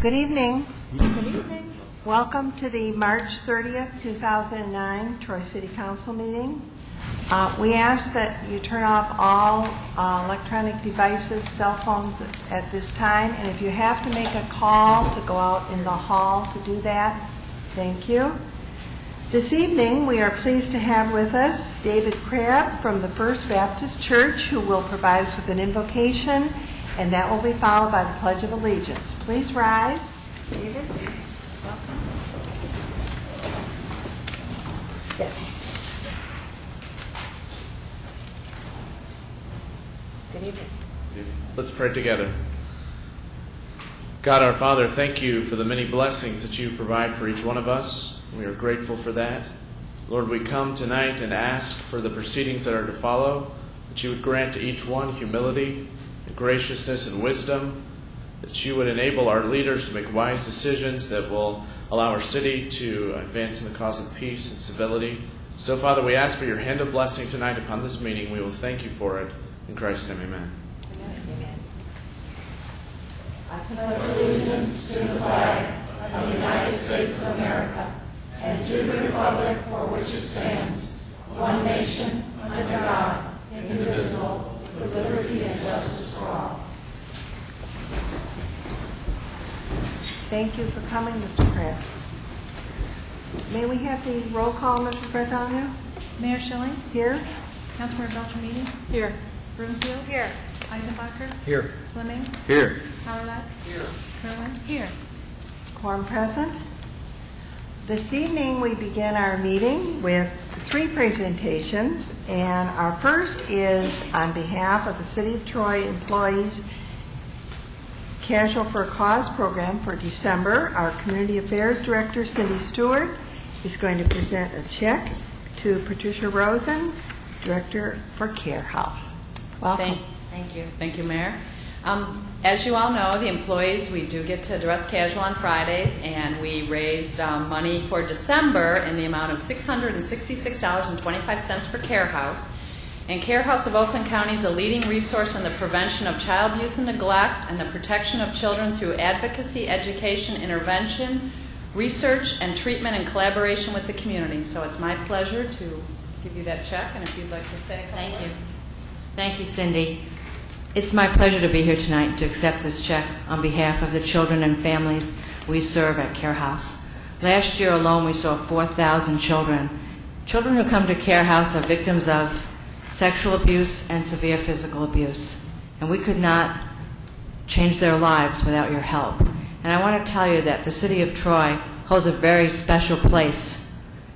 Good evening. Good evening. Welcome to the March 30th, 2009 Troy City Council meeting. Uh, We ask that you turn off all uh, electronic devices, cell phones at this time, and if you have to make a call to go out in the hall to do that, thank you. This evening, we are pleased to have with us David Crabb from the First Baptist Church, who will provide us with an invocation, and that will be followed by the Pledge of Allegiance. Please rise. David? Welcome. Yes. Good evening. Let's pray together. God our Father, thank you for the many blessings that you provide for each one of us. We are grateful for that. Lord, we come tonight and ask for the proceedings that are to follow, that you would grant to each one humility, and graciousness, and wisdom, that you would enable our leaders to make wise decisions that will allow our city to advance in the cause of peace and civility. So, Father, we ask for your hand of blessing tonight upon this meeting. We will thank you for it. In Christ's name, amen. Amen. Thank you for coming, Mr. Kraft. May we have the roll call, Mrs. Brethauer? Mayor Schilling, Here? Councilmember Beltramini. Here. Broomfield. Here. Eisenbacher. Here. Fleming. Here. Howard. Here. Kerwin. Here. Quorum present. This evening, we begin our meeting with three presentations, and our first is on behalf of the City of Troy employees Casual for a Cause program for December. Our Community Affairs Director, Cindy Stewart, is going to present a check to Patricia Rosen, Director for Care House. Welcome. Thank, thank you. Thank you, Mayor. Um, as you all know, the employees, we do get to dress casual on Fridays, and we raised um, money for December in the amount of $666.25 for Care House. And Care House of Oakland County is a leading resource in the prevention of child abuse and neglect and the protection of children through advocacy, education, intervention, research, and treatment in collaboration with the community. So it's my pleasure to give you that check, and if you'd like to say a couple Thank you. Thank you, Cindy. It's my pleasure to be here tonight to accept this check on behalf of the children and families we serve at Care House. Last year alone, we saw 4,000 children. Children who come to Care House are victims of sexual abuse and severe physical abuse, and we could not change their lives without your help. And I want to tell you that the City of Troy holds a very special place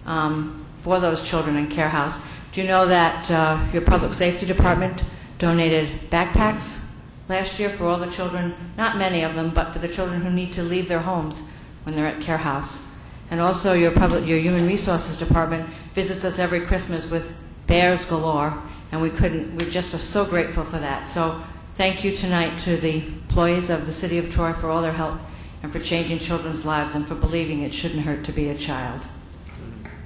um, for those children in Care House. Do you know that uh, your Public Safety Department donated backpacks last year for all the children, not many of them, but for the children who need to leave their homes when they're at Care House? And also your public, your Human Resources Department visits us every Christmas with bears galore, and we couldn't, we're just so grateful for that. So thank you tonight to the employees of the City of Troy for all their help and for changing children's lives and for believing it shouldn't hurt to be a child.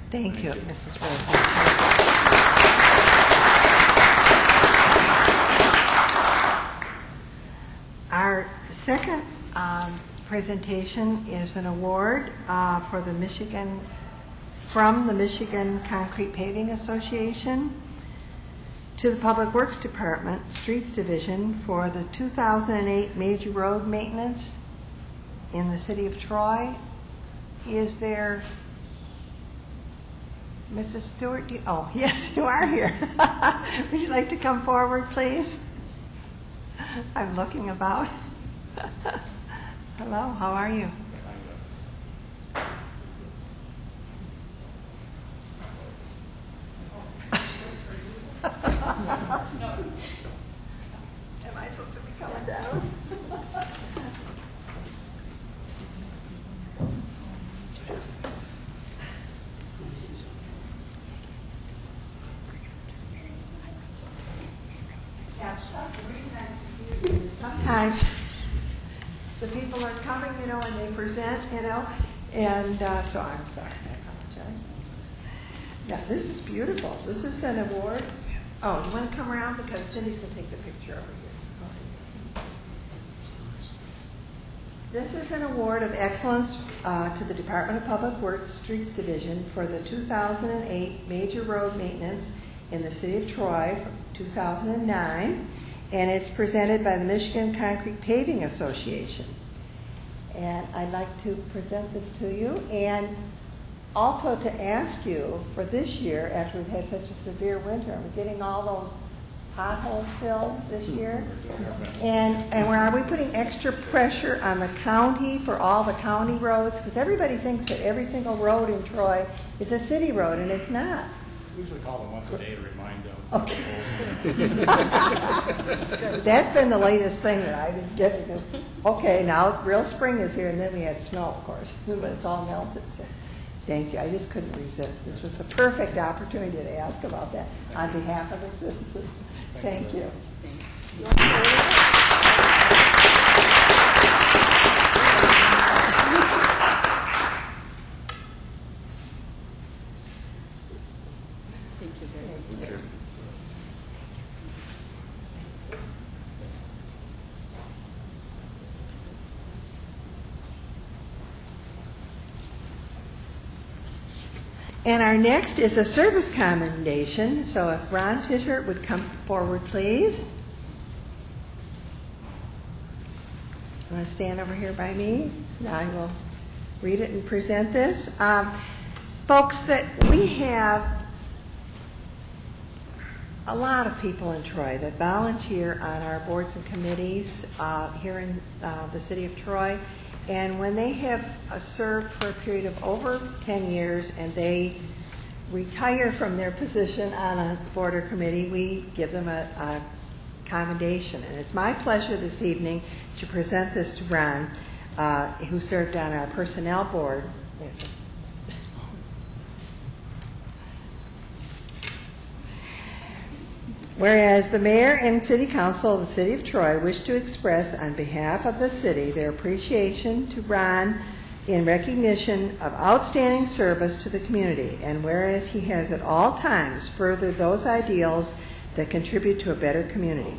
Thank you, Mrs. Rosen. Our second um, presentation is an award uh, for the Michigan, from the Michigan Concrete Paving Association to the Public Works Department, Streets Division, for the 2008 major road maintenance in the city of Troy. Is there Mrs. Stewart, you, oh, yes, you are here. Would you like to come forward, please? I'm looking about. Hello, how are you? Am I supposed to be coming down? Sometimes the people are coming, you know, and they present, you know, and uh, so I'm sorry, I apologize. Yeah, this is beautiful. This is an award. Oh, you want to come around because Cindy's going to take the picture over here. This is an award of excellence uh, to the Department of Public Works Streets Division for the 2008 major road maintenance in the city of Troy from 2009, and it's presented by the Michigan Concrete Paving Association. And I'd like to present this to you and also to ask you for this year, after we've had such a severe winter, are we getting all those potholes filled this year? And, and where are we putting extra pressure on the county for all the county roads? Because everybody thinks that every single road in Troy is a city road, and it's not. Usually call them once a day to remind them. That's been the latest thing that I've been getting. is, Okay, now it's- real spring is here, and then we had snow, of course, but it's all melted, so, thank you. I just couldn't resist. This was the perfect opportunity to ask about that on behalf of the citizens. Thank you. Thank you very much. And our next is a service commendation, so if Ron Tittert would come forward, please. You Want to stand over here by me? Now I will read it and present this. Um, Folks, that we have a lot of people in Troy that volunteer on our boards and committees uh, here in uh, the city of Troy. And when they have uh, served for a period of over 10 years and they retire from their position on a board or committee, we give them a, a commendation. And it's my pleasure this evening to present this to Ron, uh, who served on our personnel board. Whereas the mayor and city council of the city of Troy wish to express on behalf of the city their appreciation to Ron in recognition of outstanding service to the community, and whereas he has at all times furthered those ideals that contribute to a better community.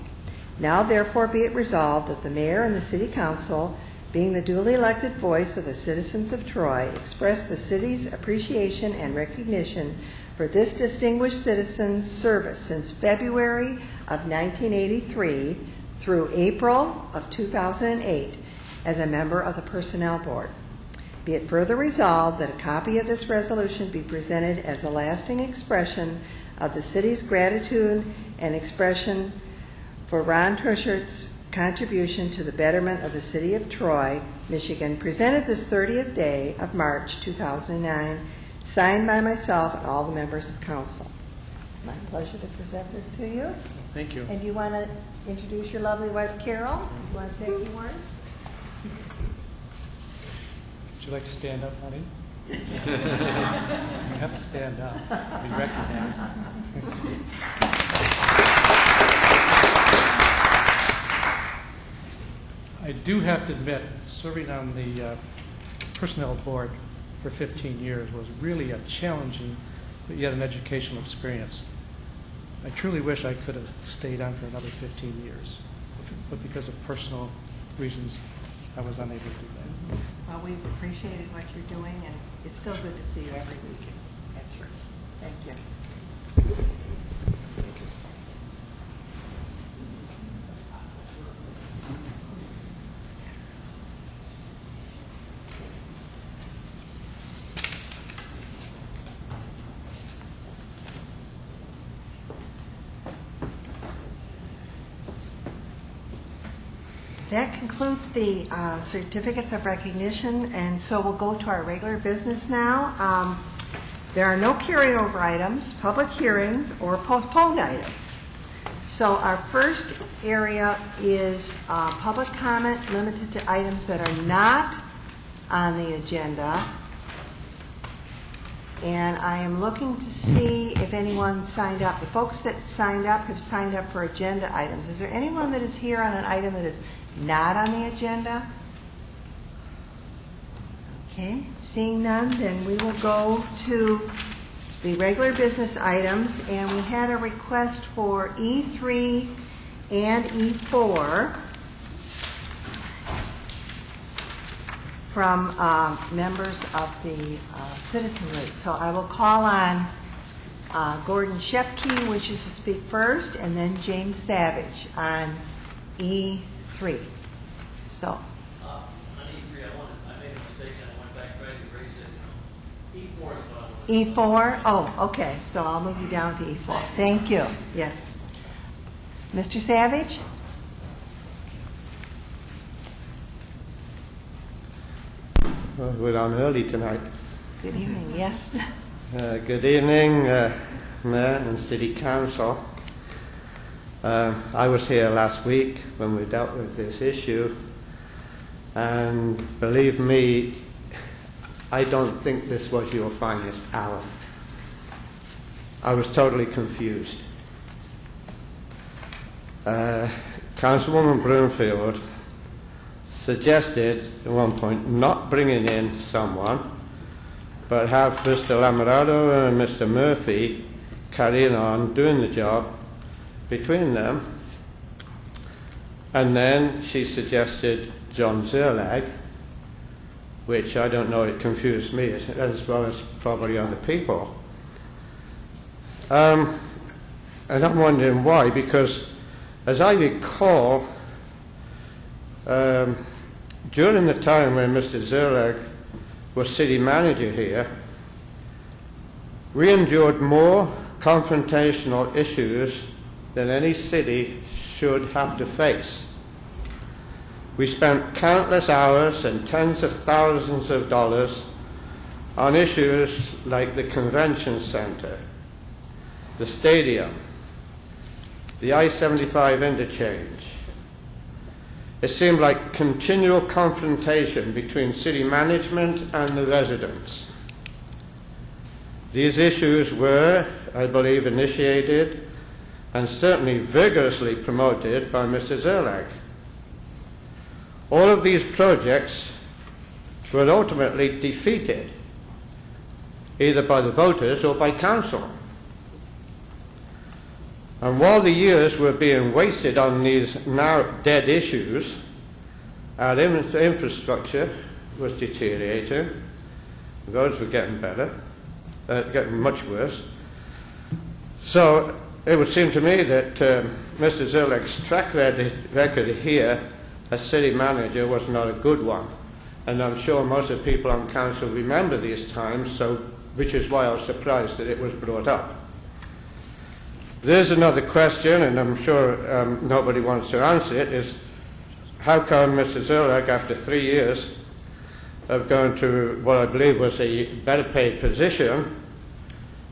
Now therefore be it resolved that the mayor and the city council, being the duly elected voice of the citizens of Troy, express the city's appreciation and recognition for this distinguished citizen's service since February of 1983 through April of 2008 as a member of the Personnel Board. Be it further resolved that a copy of this resolution be presented as a lasting expression of the city's gratitude and expression for Ron Tushert's contribution to the betterment of the city of Troy, Michigan, presented this 30th day of March 2009, signed by myself and all the members of council. My pleasure to present this to you. Thank you. And you want to introduce your lovely wife, Carol? You want to say a few words? Would you like to stand up, honey? You have to stand up, be recognized. I do have to admit, serving on the uh, Personnel Board for 15 years was really a challenging, but yet an educational experience. I truly wish I could have stayed on for another 15 years, but because of personal reasons, I was unable to do that. Well, we've appreciated what you're doing, and it's still good to see you every week at church. Thank you. That concludes the uh, certificates of recognition, and so we'll go to our regular business now. Um, There are no carryover items, public hearings, or postponed items. So our first area is uh, public comment limited to items that are not on the agenda. And I am looking to see if anyone signed up. The folks that signed up have signed up for agenda items. Is there anyone that is here on an item that is not on the agenda? Okay, seeing none, then we will go to the regular business items, and we had a request for E3 and E4. from um, members of the uh, citizenry. So I will call on uh, Gordon Shepke, wishes to speak first, and then James Savage on E3. So, Uh, on E3, I wanted, I made a mistake, and I went back trying to erase it. E4 is what I wanted. E4, oh, okay, so I'll move you down to E4. Thank you, yes. Mr. Savage? Well, we're on early tonight. Good evening, yes. Uh, good evening, uh, Mayor and City Council. Uh, I was here last week when we dealt with this issue, and believe me, I don't think this was your finest hour. I was totally confused. Uh, Councilwoman Broomfield suggested at one point not bringing in someone, but have Mr. Lamerato and Mr. Murphy carrying on doing the job between them. And then she suggested John Szerlag, which I don't know, it confused me as, well as probably other people. Um, and I'm wondering why, because as I recall, um, during the time when Mr. Szerlag was city manager here, we endured more confrontational issues than any city should have to face. We spent countless hours and tens of thousands of dollars on issues like the convention center, the stadium, the I 75 interchange. It seemed like continual confrontation between city management and the residents. These issues were, I believe, initiated and certainly vigorously promoted by Mr. Szerlag. All of these projects were ultimately defeated, either by the voters or by council. And while the years were being wasted on these now dead issues, our infrastructure was deteriorating, roads were getting better, uh, getting much worse. So it would seem to me that um, Mr. Szerlag's track record here as city manager was not a good one. And I'm sure most of the people on council remember these times, so, which is why I was surprised that it was brought up. There's another question, and I'm sure um, nobody wants to answer it, is how come Mr. Szerlag, after three years of going to what I believe was a better paid position,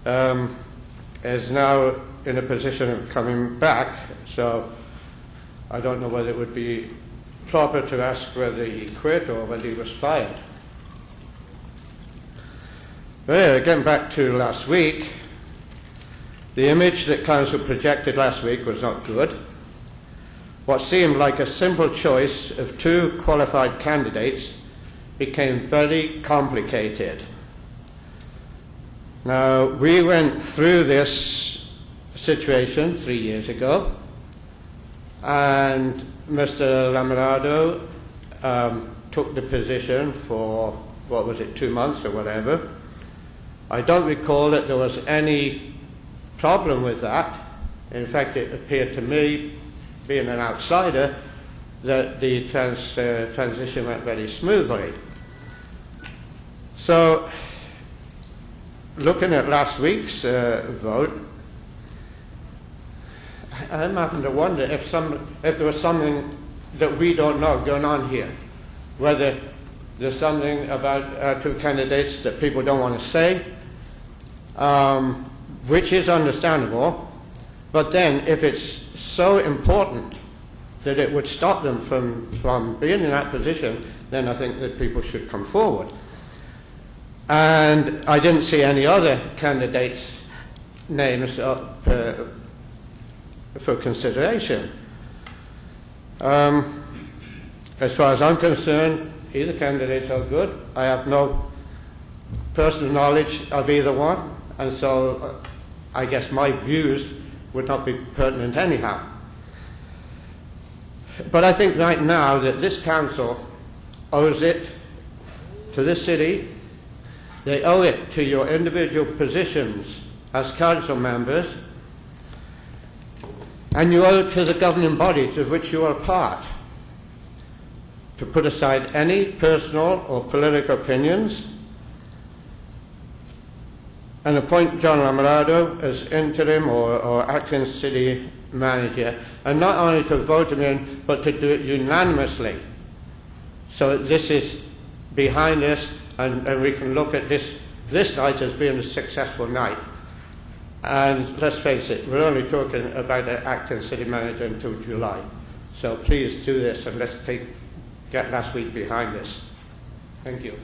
um, is now in a position of coming back. So I don't know whether it would be proper to ask whether he quit or whether he was fired. Well, getting back to last week, the image that Council projected last week was not good. What seemed like a simple choice of two qualified candidates became very complicated. Now, we went through this situation three years ago, and Mr. Lamerato um, took the position for, what was it, two months or whatever. I don't recall that there was any problem with that. In fact, it appeared to me, being an outsider, that the trans, uh, transition went very smoothly. So, looking at last week's uh, vote, I'm having to wonder if, some, if there was something that we don't know going on here. Whether there's something about our two candidates that people don't want to say, um, which is understandable. But then, if it's so important that it would stop them from, from being in that position, then I think that people should come forward. And I didn't see any other candidates' names up uh, for consideration. Um, as far as I'm concerned, either candidates are good. I have no personal knowledge of either one, and so uh, I guess my views would not be pertinent anyhow. But I think right now that this council owes it to this city, they owe it to your individual positions as council members, and you owe it to the governing bodies of which you are a part to put aside any personal or political opinions and appoint John Lamerato as interim or, or acting city manager, and not only to vote him in, but to do it unanimously. So this is behind us, and, and we can look at this, this night as being a successful night. And let's face it, we're only talking about an acting city manager until July. So please do this, and let's take, get last week behind us. Thank you.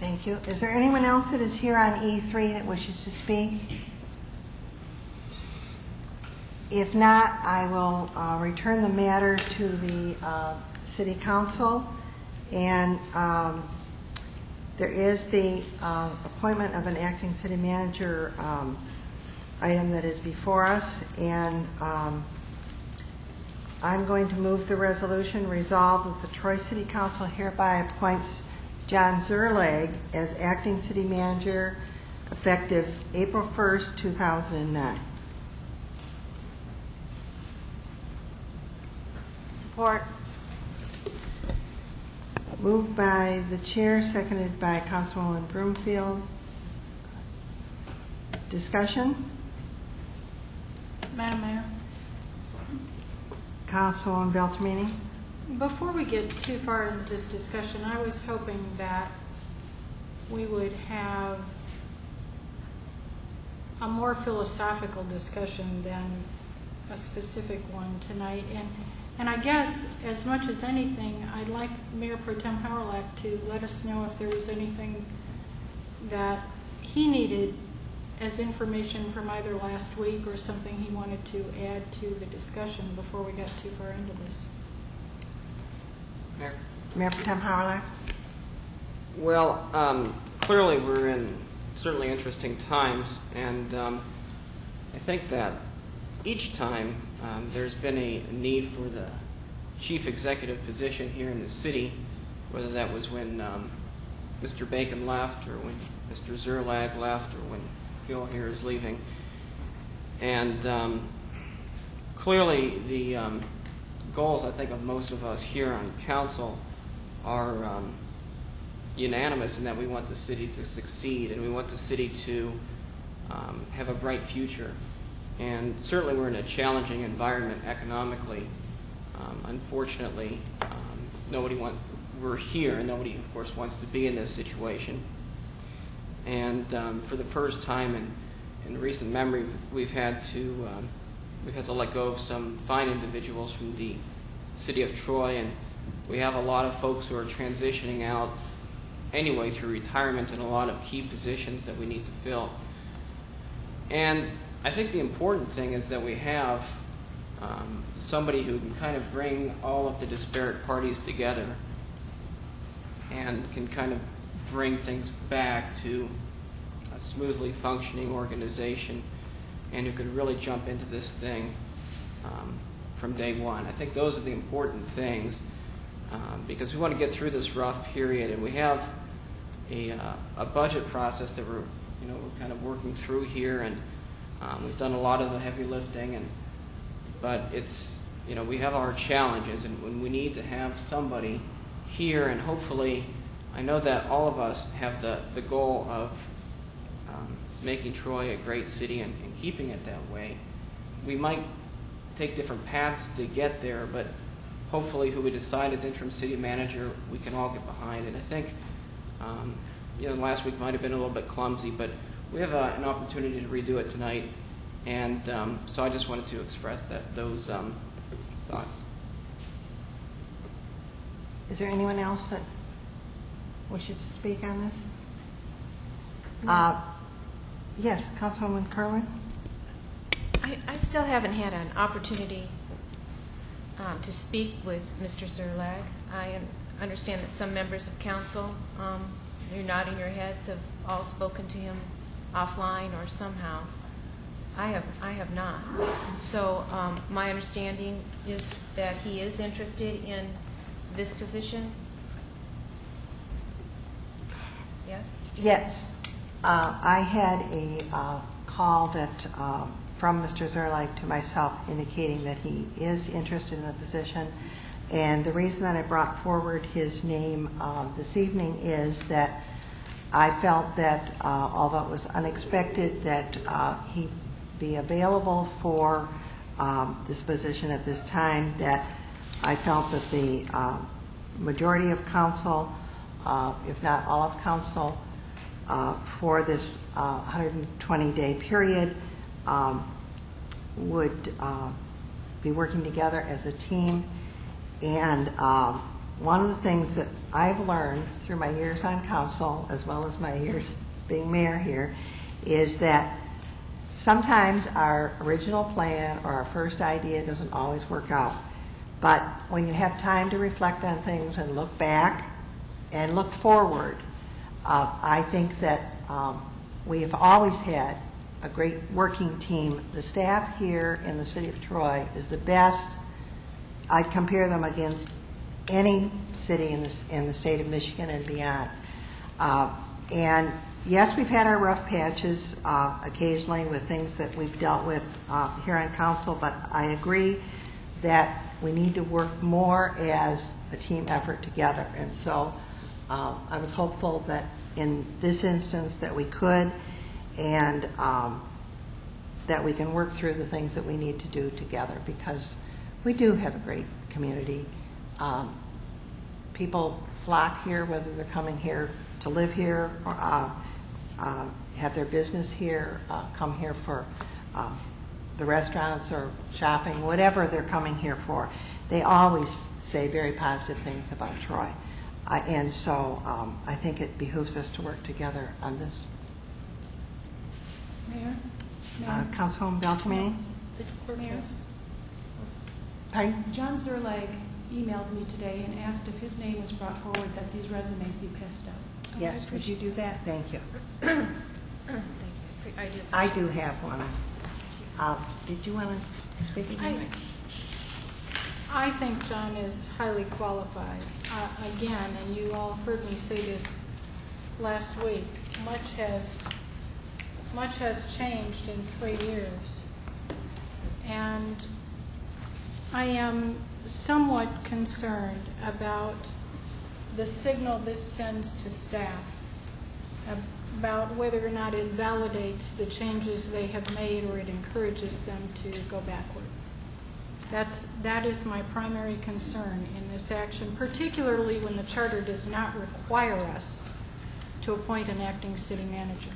Thank you. Is there anyone else that is here on E3 that wishes to speak? If not, I will uh, return the matter to the uh, city council. And um, there is the uh, appointment of an acting city manager um, item that is before us. And um, I'm going to move the resolution resolved that the Troy City Council hereby appoints John Szerlag as acting city manager effective April 1st, 2009. Support. Moved by the chair, seconded by Councilwoman Broomfield. Discussion? Madam Mayor, Councilwoman Beltrame? before we get too far into this discussion, I was hoping that we would have a more philosophical discussion than a specific one tonight. And, and I guess, as much as anything, I'd like Mayor Pro Tem Howard to let us know if there was anything that he needed as information from either last week or something he wanted to add to the discussion before we got too far into this. Mayor? Mayor Pro Tem Howard? Well, um, clearly we're in certainly interesting times, and um, I think that each time um, there's been a need for the chief executive position here in the city, whether that was when um, Mr. Bacon left, or when Mr. Szerlag left, or when Phil here is leaving. And um, clearly, the um, goals, I think, of most of us here on council are um, unanimous in that we want the city to succeed and we want the city to um, have a bright future. And certainly, we're in a challenging environment economically. Um, unfortunately, um, nobody want we're here, and nobody, of course, wants to be in this situation. And um, for the first time in, in recent memory, we've had to um, we've had to let go of some fine individuals from the city of Troy, and we have a lot of folks who are transitioning out anyway through retirement and a lot of key positions that we need to fill. And I think the important thing is that we have um, somebody who can kind of bring all of the disparate parties together and can kind of bring things back to a smoothly functioning organization and who could really jump into this thing um, from day one. I think those are the important things um, because we want to get through this rough period and we have a, uh, a budget process that we're, you know, we're kind of working through here and um, we've done a lot of the heavy lifting and but it's, you know, we have our challenges and we need to have somebody here and hopefully I know that all of us have the, the goal of um, making Troy a great city and, and keeping it that way. We might take different paths to get there, but hopefully who we decide as interim city manager, we can all get behind. And I think, um, you know, last week might have been a little bit clumsy, but we have a, an opportunity to redo it tonight. And um, so I just wanted to express that those um, thoughts. Is there anyone else that wishes to speak on this? Uh, Yes, Councilwoman Kerwin? I, I still haven't had an opportunity um, to speak with Mr. Szerlag. I un- understand that some members of council, um, you're nodding your heads, have all spoken to him offline or somehow. I have, I have not. So um, my understanding is that he is interested in this position. Yes? Yes. Uh, I had a uh, call that, uh, from Mr. Szerlag to myself indicating that he is interested in the position. And the reason that I brought forward his name uh, this evening is that I felt that, uh, although it was unexpected, that uh, he be available for um, this position at this time, that I felt that the majority of council, if not all of council, uh, for this 120-day period um, would uh, be working together as a team. And um, one of the things that I've learned through my years on council, as well as my years being mayor here, is that sometimes our original plan or our first idea doesn't always work out. But when you have time to reflect on things and look back and look forward, uh, I think that um, we have always had a great working team. The staff here in the city of Troy is the best. I'd compare them against any city in the, in the state of Michigan and beyond. Uh, and yes, we've had our rough patches uh, occasionally with things that we've dealt with uh, here on council, but I agree that we need to work more as a team effort together. And so um, I was hopeful that in this instance that we could and um, that we can work through the things that we need to do together because we do have a great community. Um, people flock here, whether they're coming here to live here or uh, uh, have their business here, uh, come here for uh, the restaurants or shopping, whatever they're coming here for. They always say very positive things about Troy. Uh, and so um, I think it behooves us to work together on this. Mayor? Uh, Councilwoman Beltrame? The clerk Mayor? Pardon? John Szerlag emailed me today and asked if his name was brought forward that these resumes be passed out. So Yes, would you do that? Thank you. Thank you. I do. I do have one. Uh, Did you want to speak again? I think John is highly qualified. Uh, Again, and you all heard me say this last week, much has, much has changed in three years. And I am somewhat concerned about the signal this sends to staff about whether or not it validates the changes they have made or it encourages them to go backward. That's, that is my primary concern in this action, particularly when the charter does not require us to appoint an acting city manager.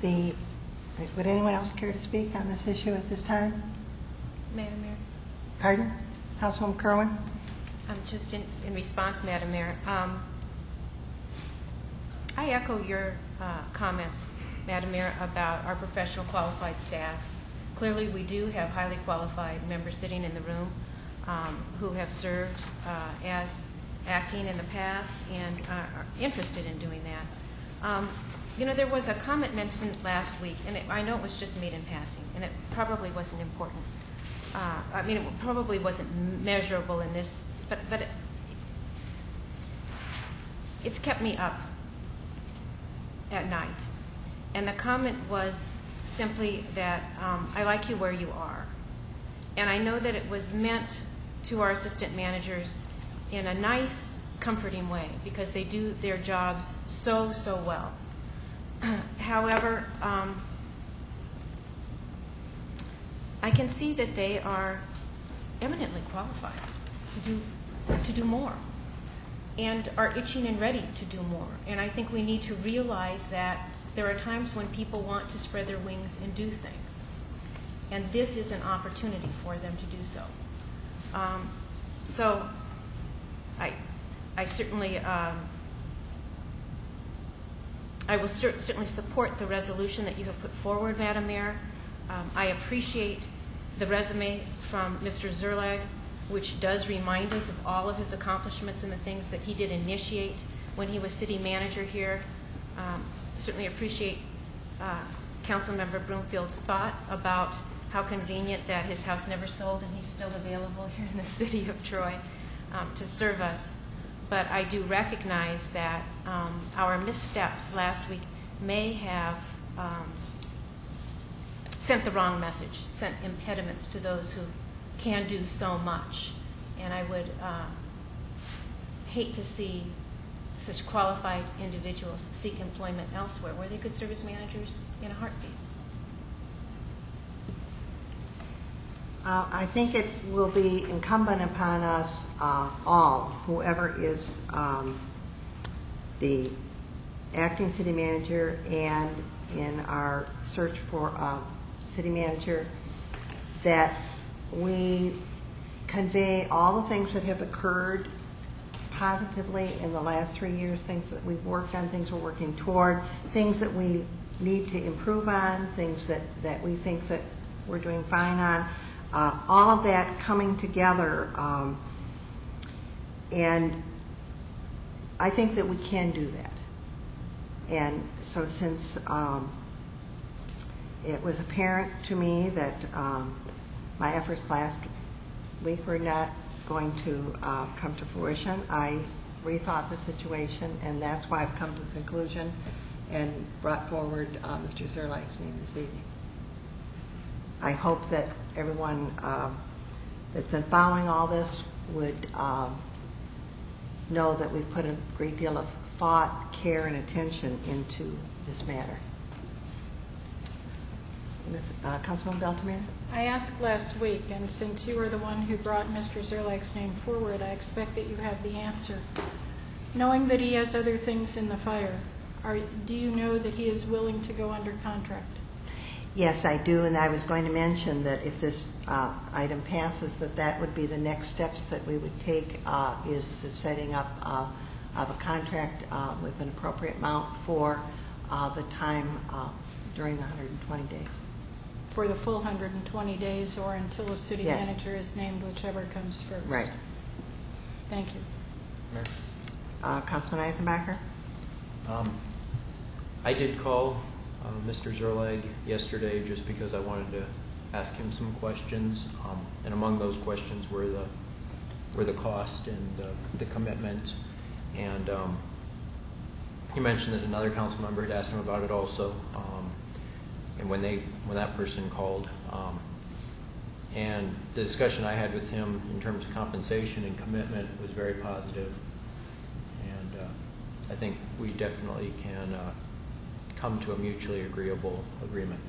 The, would anyone else care to speak on this issue at this time? Madam Mayor? Pardon? Councilwoman Kerwin? Um, Just in, in response, Madam Mayor, um, I echo your uh, comments, Madam Mayor, about our professional qualified staff. Clearly, we do have highly qualified members sitting in the room um, who have served uh, as acting in the past and are interested in doing that. Um, You know, there was a comment mentioned last week, and it- I know it was just made in passing, and it probably wasn't important. Uh, I mean, it probably wasn't measurable in this, but, but it- it's kept me up at night. And the comment was simply that um, I like you where you are. And I know that it was meant to our assistant managers in a nice, comforting way because they do their jobs so, so well. However, um, I can see that they are eminently qualified to do, to do more and are itching and ready to do more. And I think we need to realize that there are times when people want to spread their wings and do things. And this is an opportunity for them to do so. Um, so I, I certainly, um, I will cer- certainly support the resolution that you have put forward, Madam Mayor. Um, I appreciate the resume from Mr. Szerlag, which does remind us of all of his accomplishments and the things that he did initiate when he was city manager here. Um, certainly appreciate uh, Councilmember Broomfield's thought about how convenient that his house never sold and he's still available here in the city of Troy um, to serve us. But I do recognize that um, our missteps last week may have um, sent the wrong message, sent impediments to those who can do so much. And I would uh, hate to see such qualified individuals seek employment elsewhere where they could serve as managers in a heartbeat. Uh, I think it will be incumbent upon us uh, all, whoever is um, the acting city manager and in our search for a city manager, that we convey all the things that have occurred positively in the last three years, things that we've worked on, things we're working toward, things that we need to improve on, things that, that we think that we're doing fine on. Uh, all of that coming together. Um, and I think that we can do that. And so since um, it was apparent to me that um, my efforts last week were not going to uh, come to fruition, I rethought the situation, and that's why I've come to the conclusion and brought forward uh, Mr. Szerlag's name this evening. I hope that everyone um, that's been following all this would um, know that we've put a great deal of thought, care, and attention into this matter. Uh, Councilwoman? I asked last week, and since you were the one who brought Mr. Szerlag's name forward, I expect that you have the answer. Knowing that he has other things in the fire, are, do you know that he is willing to go under contract? Yes, I do, and I was going to mention that if this uh, item passes, that that would be the next steps that we would take, uh, is the setting up uh, of a contract uh, with an appropriate amount for uh, the time uh, during the 120 days. For the full 120 days or until a city Yes. manager is named, whichever comes first? Right. Thank you. Uh, Councilman Eisenbacher? Um, I did call uh, Mr. Szerlag yesterday just because I wanted to ask him some questions, um, and among those questions were the were the cost and the, the commitment, and um, he mentioned that another council member had asked him about it also, um, and when they when that person called, um, and the discussion I had with him in terms of compensation and commitment was very positive, and uh, I think we definitely can uh, come to a mutually agreeable agreement.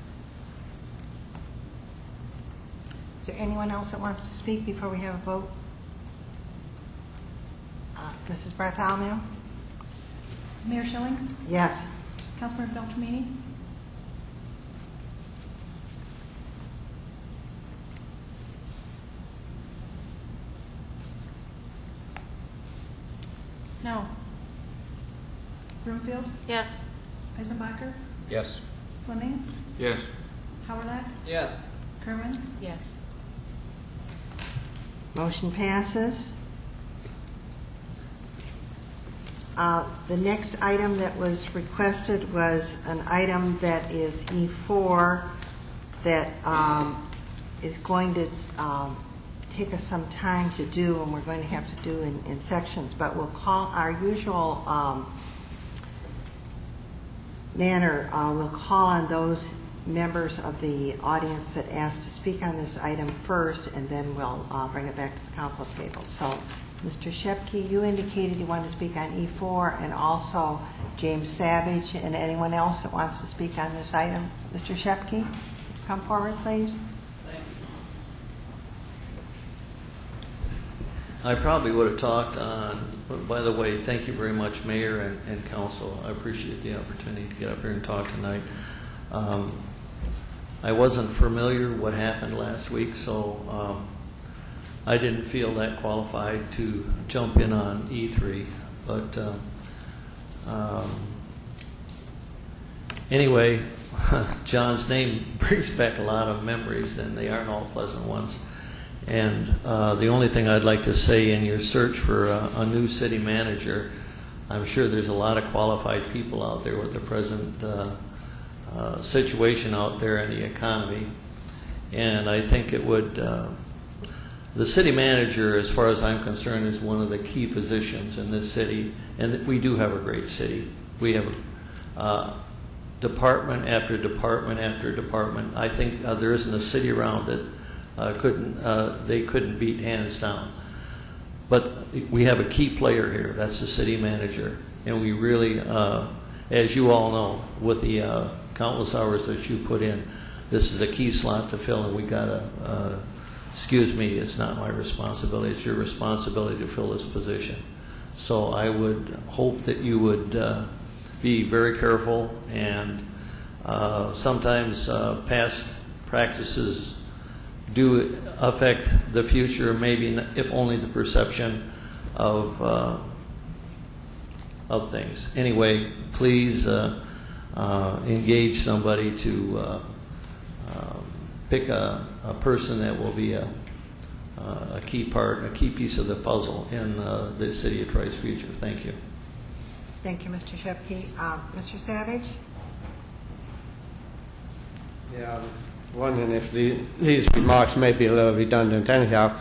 Is there anyone else that wants to speak before we have a vote? Uh, Mrs. Bartholomew? Mayor Schilling, Yes. Councilmember Beltramini, No. Broomfield, Yes. Eisenbacher, Yes. Fleming, Yes. Howard, Yes. Kerwin, Yes. Motion passes. Uh, The next item that was requested was an item that is E4 that um, is going to um, take us some time to do, and we're going to have to do in in sections, but we'll call our usual um, manner, uh, we'll call on those members of the audience that asked to speak on this item first, and then we'll uh, bring it back to the council table. So, Mr. Shepke, you indicated you wanted to speak on E4, and also James Savage, and anyone else that wants to speak on this item. Mr. Shepke, come forward, please. I probably would have talked on, but by the way, thank you very much, Mayor and, and Council. I appreciate the opportunity to get up here and talk tonight. Um, I wasn't familiar what happened last week, so um, I didn't feel that qualified to jump in on E3. But um, um, anyway, John's name brings back a lot of memories, and they aren't all pleasant ones. And uh, the only thing I'd like to say in your search for a, a new city manager, I'm sure there's a lot of qualified people out there with the present uh, uh, situation out there in the economy. And I think it would, uh, the city manager, as far as I'm concerned, is one of the key positions in this city. And we do have a great city. We have uh, department after department after department. I think uh, there isn't a city around that couldn't, uh, they couldn't beat hands down. But we have a key player here, that's the city manager. And we really, uh, as you all know, with the uh, countless hours that you put in, this is a key slot to fill, and we gotta, uh, excuse me, it's not my responsibility, it's your responsibility to fill this position. So I would hope that you would uh, be very careful, and uh, sometimes uh, past practices do affect the future, maybe if only the perception of uh, of things. Anyway, please uh, uh, engage somebody to uh, um, pick a, a person that will be a, a key part, a key piece of the puzzle in uh, the city of Troy's future. Thank you. Thank you, Mr. Shepke. Uh, Mr. Savage? Yeah, Wondering if the, these remarks may be a little redundant anyhow.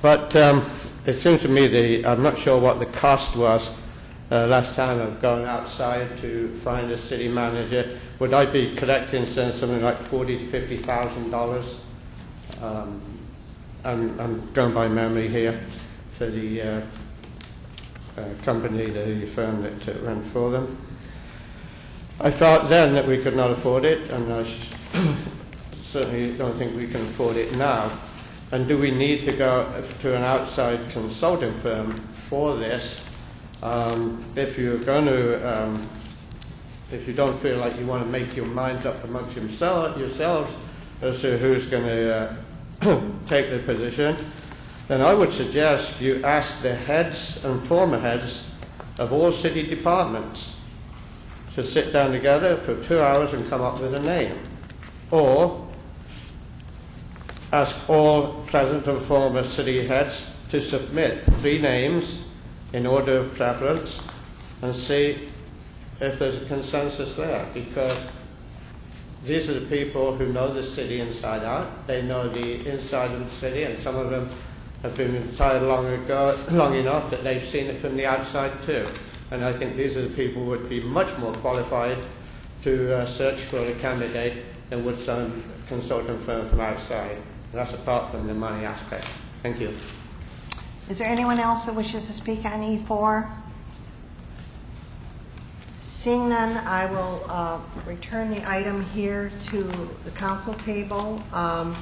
But um, it seems to me the, I'm not sure what the cost was uh, last time of going outside to find a city manager. Would I be correct in something like forty to fifty thousand dollars? Um, I'm, I'm going by memory here for the uh, uh, company, the firm that ran for them. I felt then that we could not afford it, and I certainly don't think we can afford it now. And do we need to go to an outside consulting firm for this? Um, if you're going to, um, if you don't feel like you want to make your minds up amongst yourself, yourselves as to who's going to uh, take the position, then I would suggest you ask the heads and former heads of all city departments to sit down together for two hours and come up with a name. Or ask all present and former city heads to submit three names in order of preference and see if there's a consensus there because these are the people who know the city inside out. They know the inside of the city, and some of them have been inside long ago, long enough that they've seen it from the outside too. And I think these are the people who would be much more qualified to uh, search for a candidate than would some consultant firm from outside. That's apart from the money aspect. Thank you. Is there anyone else that wishes to speak on E4? Seeing none, I will uh, return the item here to the council table. Um,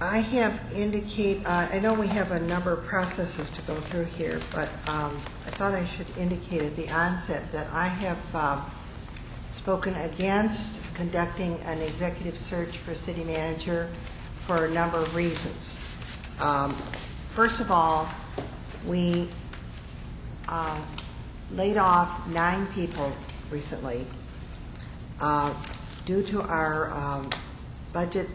I have indicate, uh, I know we have a number of processes to go through here, but um, I thought I should indicate at the onset that I have um, spoken against conducting an executive search for city manager for a number of reasons. Um, First of all, we uh, laid off nine people recently uh, due to our um, budget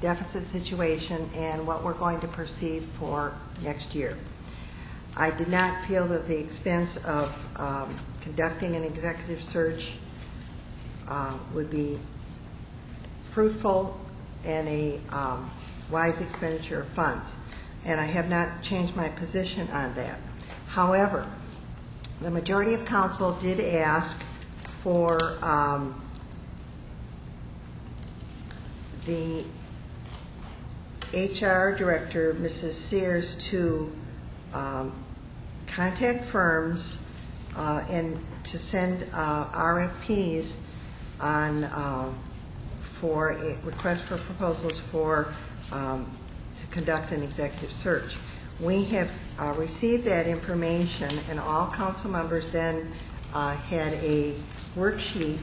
deficit situation and what we're going to proceed for next year. I did not feel that the expense of um, conducting an executive search uh, would be fruitful and a um, wise expenditure of funds, and I have not changed my position on that. However, the majority of council did ask for um, the HR director, Mrs. Sears, to um, contact firms uh, and to send uh, RFPs on, uh, for a request for proposals for, um, to conduct an executive search. We have uh, received that information, and all council members then uh, had a worksheet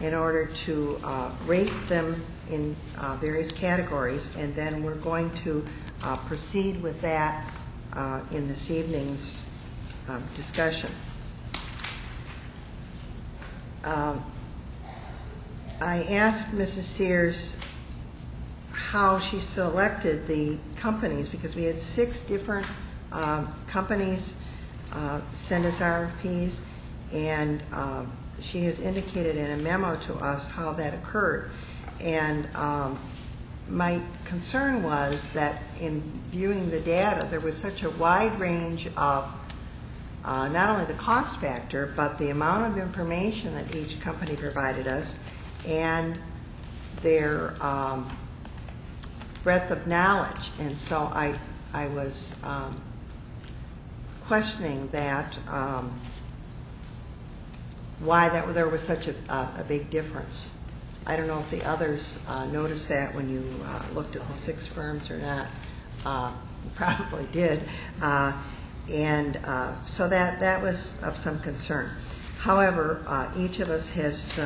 in order to uh, rate them in uh, various categories, and then we're going to uh, proceed with that in this evening's um, discussion. Um, I asked Mrs. Sears how she selected the companies, because we had six different um, companies uh, send us RFPs, and um, she has indicated in a memo to us how that occurred. And um, my concern was that in viewing the data, there was such a wide range of uh, not only the cost factor, but the amount of information that each company provided us and their um, breadth of knowledge. And so I, I was um, questioning that, um, why that, there was such a, big difference. I don't know if the others uh, noticed that when you uh, looked at the six firms or not. Uh, Probably did. And so that, that was of some concern. However, each of us has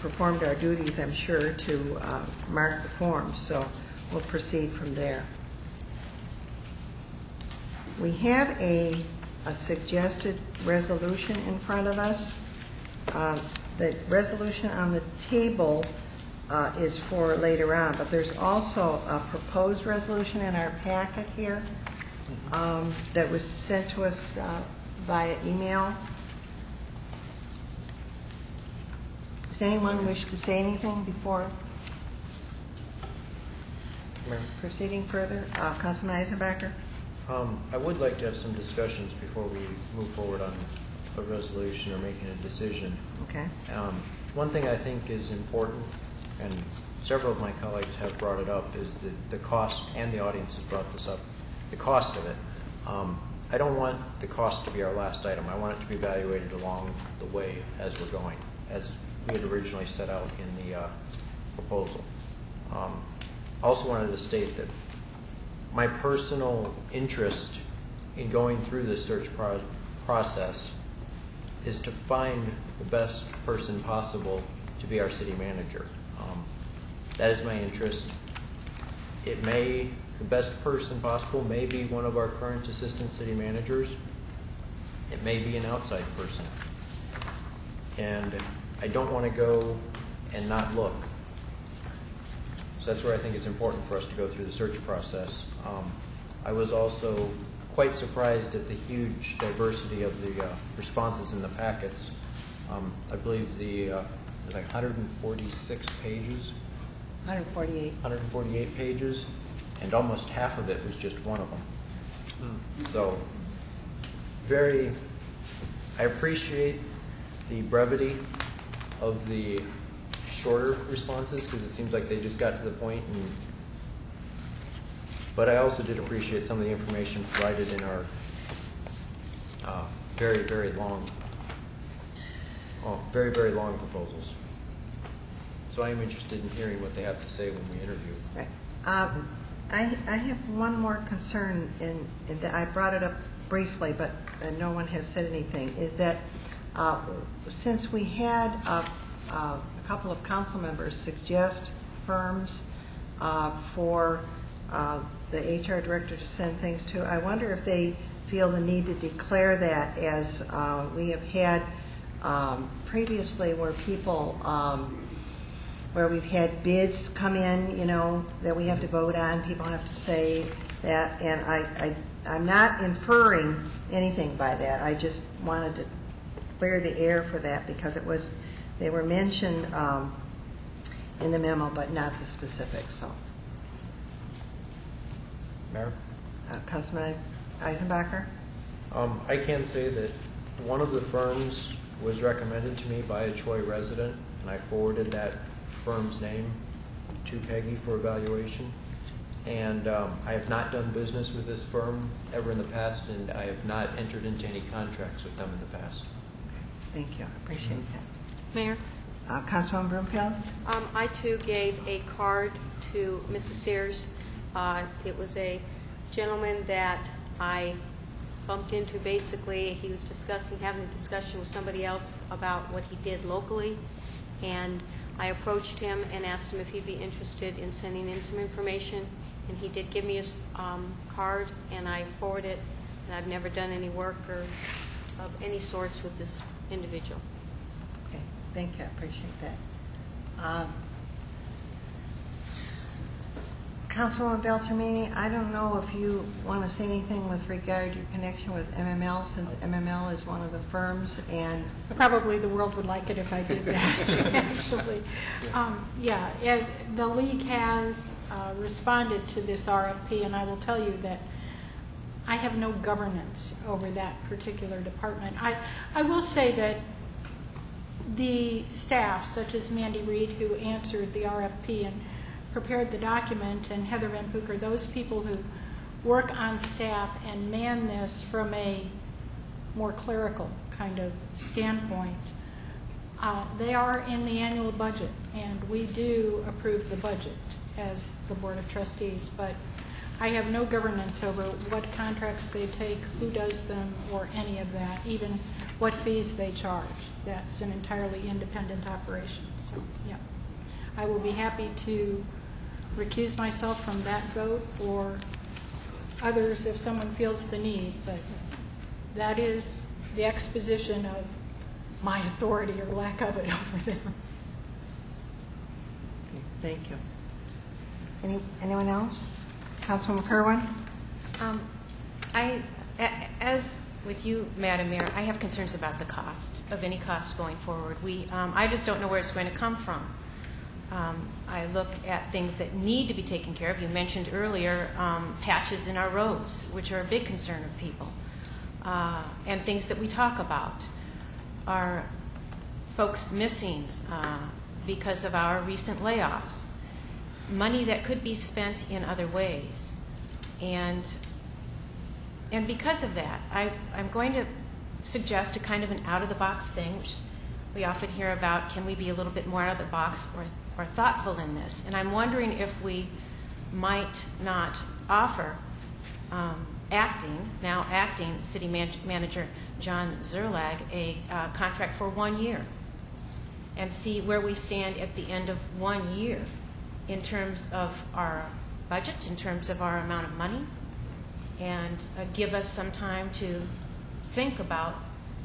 performed our duties, I'm sure, to uh, mark the forms, so we'll proceed from there. We have a, a suggested resolution in front of us. Uh, The resolution on the table uh, is for later on, but there's also a proposed resolution in our packet here um, that was sent to us uh, via email. Does anyone wish to say anything before proceeding further? Uh, Councilman Eisenbacher? Um, I would like to have some discussions before we move forward on a resolution or making a decision. Okay. Um, One thing I think is important, and several of my colleagues have brought it up, is the, the cost, and the audience has brought this up, the cost of it. Um, I don't want the cost to be our last item. I want it to be evaluated along the way as we're going, as we had originally set out in the uh, proposal. Um, Also wanted to state that my personal interest in going through this search pro- process is to find the best person possible to be our city manager. Um, That is my interest. It may, the best person possible may be one of our current assistant city managers. It may be an outside person. And I don't want to go and not look. So that's where I think it's important for us to go through the search process. Um, I was also quite surprised at the huge diversity of the uh, responses in the packets. Um, I believe the, uh, there's like 146 pages, 148. 148 pages, and almost half of it was just one of them. So, very, I appreciate the brevity of the shorter responses, because it seems like they just got to the point and, but I also did appreciate some of the information provided in our uh, very, very long, oh, very, very long proposals. So I am interested in hearing what they have to say when we interview. Right. Um, I, I have one more concern, and, I brought it up briefly, but uh, no one has said anything, is that uh, since we had uh, uh, a couple of council members suggest firms uh, for uh, the HR director to send things to, I wonder if they feel the need to declare that as uh, we have had um, previously where people um, where we've had bids come in, you know, that we have to vote on, people have to say that, and I, I, I'm not inferring anything by that, I just wanted to clear the air for that, because it was, they were mentioned um, in the memo, but not the specifics, so. Mayor? Uh, Councilman Eisenbacher? Um, I can say that one of the firms was recommended to me by a Troy resident, and I forwarded that firm's name to Peggy for evaluation. And um, I have not done business with this firm ever in the past, and I have not entered into any contracts with them in the past. Thank you, I appreciate that. Mayor? Uh, Councilwoman Broomfield? Um, I too gave a card to Mrs. Sears. Uh, It was a gentleman that I bumped into basically. He was discussing, having a discussion with somebody else about what he did locally. And I approached him and asked him if he'd be interested in sending in some information. And he did give me his um, card, and I forwarded it. And I've never done any work or of any sorts with this individual. Okay, thank you, I appreciate that. Um, Councilwoman Beltramini, I don't know if you want to say anything with regard to your connection with MML, since MML is one of the firms, and Probably the world would like it if I did that, actually. Um, Yeah, as- the league has uh, responded to this RFP, and I will tell you that I have no governance over that particular department. I, I will say that the staff, such as Mandy Reed, who answered the RFP and prepared the document, and Heather Van Pooker, those people who work on staff and man this from a more clerical kind of standpoint, uh, they are in the annual budget, and we do approve the budget as the Board of Trustees, but I have no governance over what contracts they take, who does them, or any of that, even what fees they charge. That's an entirely independent operation, so, yeah. I will be happy to recuse myself from that vote, or others if someone feels the need, but that is the exposition of my authority or lack of it over them. thank you. Any Anyone else? Councilwoman Kerwin? Um, I, as with you, Madam Mayor, I have concerns about the cost, of any cost going forward. We, um, I just don't know where it's going to come from. Um, I look at things that need to be taken care of. You mentioned earlier um, patches in our roads, which are a big concern of people, uh, and things that we talk about. Are folks missing uh, because of our recent layoffs? Money that could be spent in other ways. And and because of that, I, I'm going to suggest a kind of an out-of-the-box thing, which we often hear about, can we be a little bit more out of the box or, or thoughtful in this? And I'm wondering if we might not offer um, acting, now acting city man- manager John Szerlag, a uh, contract for one year and see where we stand at the end of one year in terms of our budget, in terms of our amount of money, and uh, give us some time to think about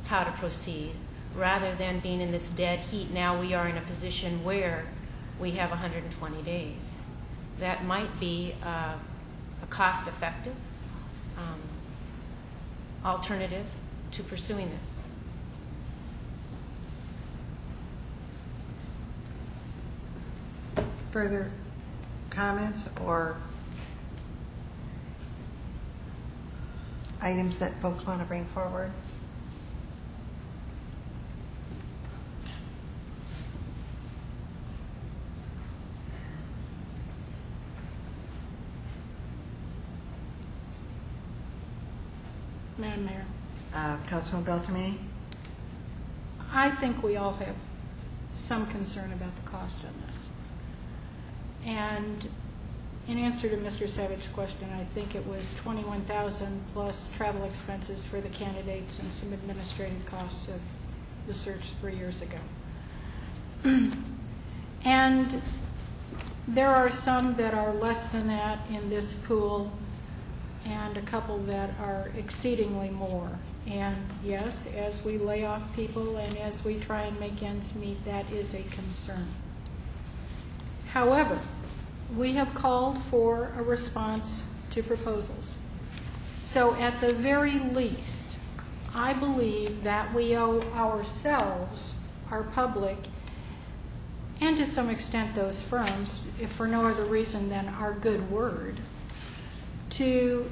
how to proceed rather than being in this dead heat. Now we are in a position where we have 120 days. That might be uh, a cost effective um, alternative to pursuing this. Further comments or items that folks want to bring forward? Madam Mayor, Uh, Councilwoman Beltrame? I think we all have some concern about the cost on this. And in answer to Mr. Savage's question, I think it was 21,000 plus travel expenses for the candidates and some administrative costs of the search three years ago. And there are some that are less than that in this pool, and a couple that are exceedingly more. And yes, as we lay off people and as we try and make ends meet, that is a concern. However, we have called for a response to proposals. So at the very least, I believe that we owe ourselves, our public, and to some extent those firms, if for no other reason than our good word, to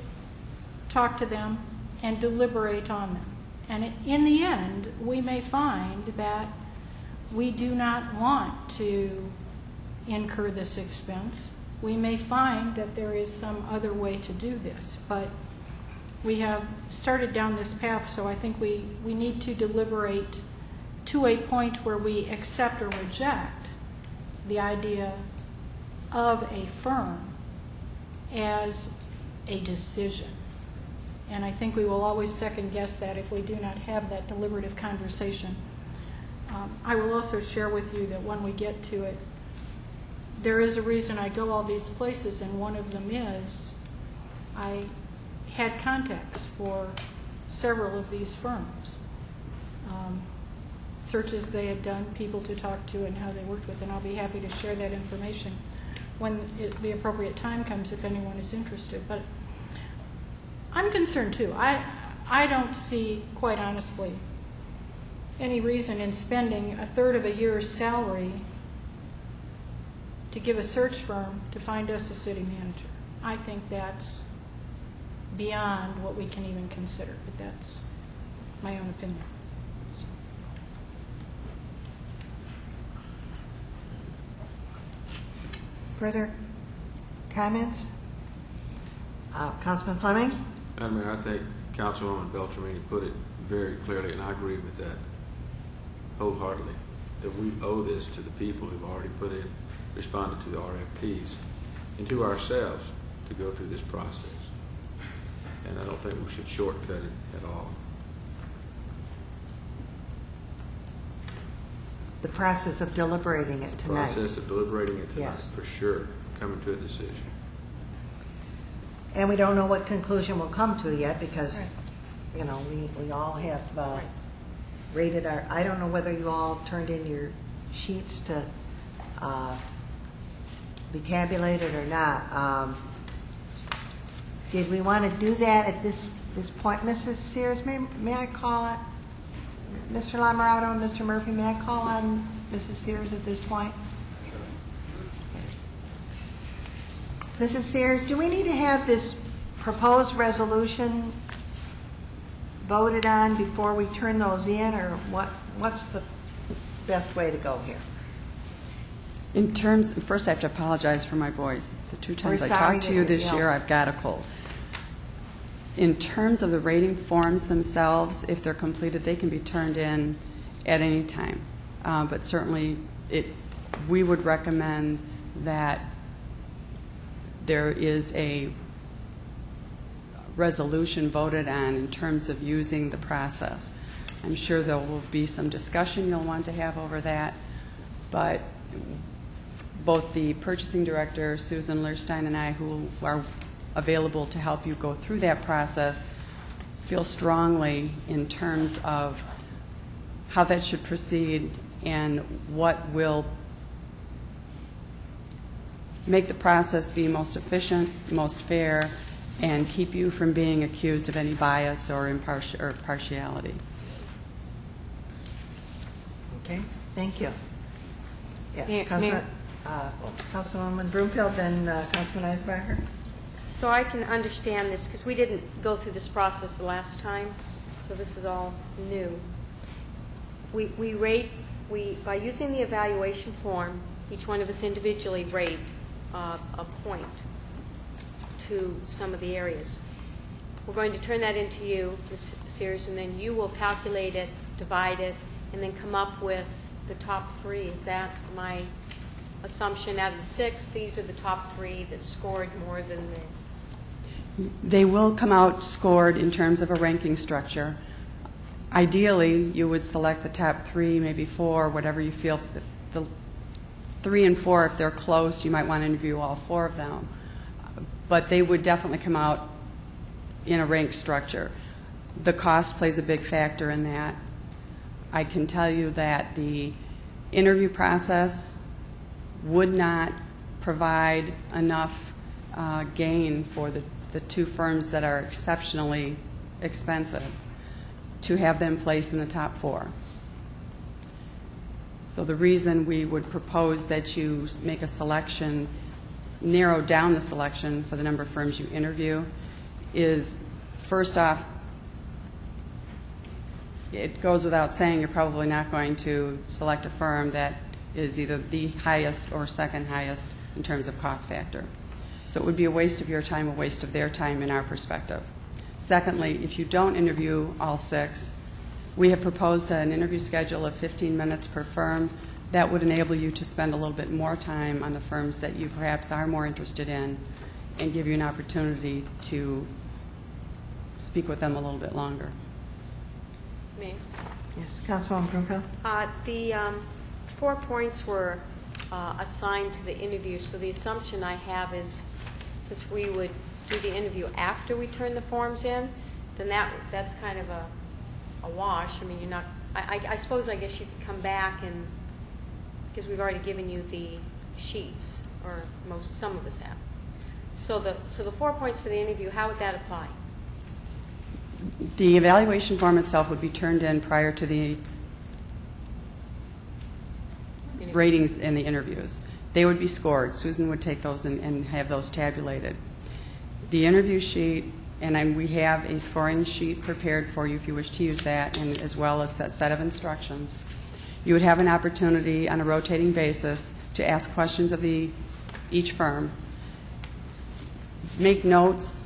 talk to them and deliberate on them. And in the end, we may find that we do not want to incur this expense. We may find that there is some other way to do this, but we have started down this path, so I think we, we need to deliberate to a point where we accept or reject the idea of a firm as a decision. And I think we will always second guess that if we do not have that deliberative conversation. Um, I will also share with you that when we get to it, there is a reason I go all these places, and one of them is I had contacts for several of these firms. Um, searches they had done, people to talk to, and how they worked with, and I'll be happy to share that information when it- the appropriate time comes, if anyone is interested. But I'm concerned too. I, I don't see, quite honestly, any reason in spending a third of a year's salary to give a search firm to find us a city manager. I think that's beyond what we can even consider, but that's my own opinion. So- Further comments? Uh, Councilman Fleming? Madam Mayor, I think Councilwoman Beltramini put it very clearly, and I agree with that wholeheartedly, that we owe this to the people who've already put in, responded to the RFPs, and to ourselves to go through this process. And I don't think we should shortcut it at all. The process of deliberating it tonight. Process of deliberating it tonight, Yes. for sure, coming to a decision. And we don't know what conclusion we'll come to yet because, you know, we, we all have uh, rated our, I don't know whether you all turned in your sheets to uh, be tabulated or not. Um, Did we want to do that at this, this point? Mrs. Sears, may, may I call it? Mr. Lamerato and Mr. Murphy, may I call on Mrs. Sears at this point? Mrs. Sears, do we need to have this proposed resolution voted on before we turn those in, or what, what's the best way to go here? In terms, first I have to apologize for my voice. The two times We're I talked to you this year, I've got a cold. In terms of the rating forms themselves, if they're completed, they can be turned in at any time. Uh, But certainly, it, we would recommend that there is a resolution voted on in terms of using the process. I'm sure there will be some discussion you'll want to have over that, but both the purchasing director, Susan Leirstein, and I, who are available to help you go through that process, feel strongly in terms of how that should proceed and what will make the process be most efficient, most fair, and keep you from being accused of any bias or imparti- or partiality. Okay, thank you. Mayor- Yes, Councilman, Mayor. Uh, Councilwoman Broomfield, then uh, Councilman Eisbacher. So I can understand this, because we didn't go through this process the last time, so this is all new. We, we rate, we, by using the evaluation form, each one of us individually rate uh, a point to some of the areas. We're going to turn that into you, Ms. Sears, and then you will calculate it, divide it, and then come up with the top three. Is that my assumption? Out of the six, these are the top three that scored more than the They will come out scored in terms of a ranking structure. Ideally, you would select the top three, maybe four, whatever you feel. The three and four, if they're close, you might want to interview all four of them. But they would definitely come out in a ranked structure. The cost plays a big factor in that. I can tell you that the interview process would not provide enough uh, gain for the, the two firms that are exceptionally expensive to have them placed in the top four. So the reason we would propose that you make a selection, narrow down the selection for the number of firms you interview, is first off, it goes without saying you're probably not going to select a firm that is either the highest or second highest in terms of cost factor. So it would be a waste of your time, a waste of their time in our perspective. Secondly, if you don't interview all six, we have proposed an interview schedule of 15 minutes per firm. That would enable you to spend a little bit more time on the firms that you perhaps are more interested in and give you an opportunity to speak with them a little bit longer. Mayor. Yes, Councilwoman Broomfield. Uh, The um, four points were uh, assigned to the interview, so the assumption I have is, since we would do the interview after we turn the forms in, then that, that's kind of a, a wash. I mean, you're not, I, I- I suppose, I guess you could come back and, because we've already given you the sheets. or most, some of us have. So the, so the four points for the interview, how would that apply? The evaluation form itself would be turned in prior to the ratings in the interviews. They would be scored. Susan would take those and, and have those tabulated. The interview sheet, and then we have a scoring sheet prepared for you if you wish to use that, and as well as a set of instructions. You would have an opportunity on a rotating basis to ask questions of the, each firm. Make notes,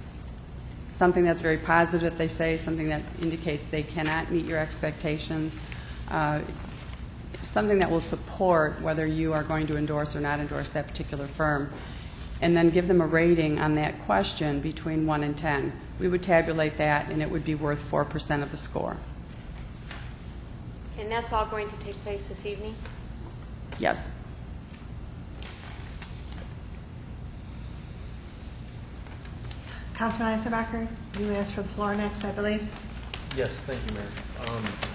something that's very positive they say, something that indicates they cannot meet your expectations, uh, something that will support whether you are going to endorse or not endorse that particular firm, and then give them a rating on that question between 1 and 10. We would tabulate that, and it would be worth 4% of the score. And that's all going to take place this evening? Yes. Councilman Eisenbacher, you asked for the floor next, I believe. Yes, thank you, Mayor. Um,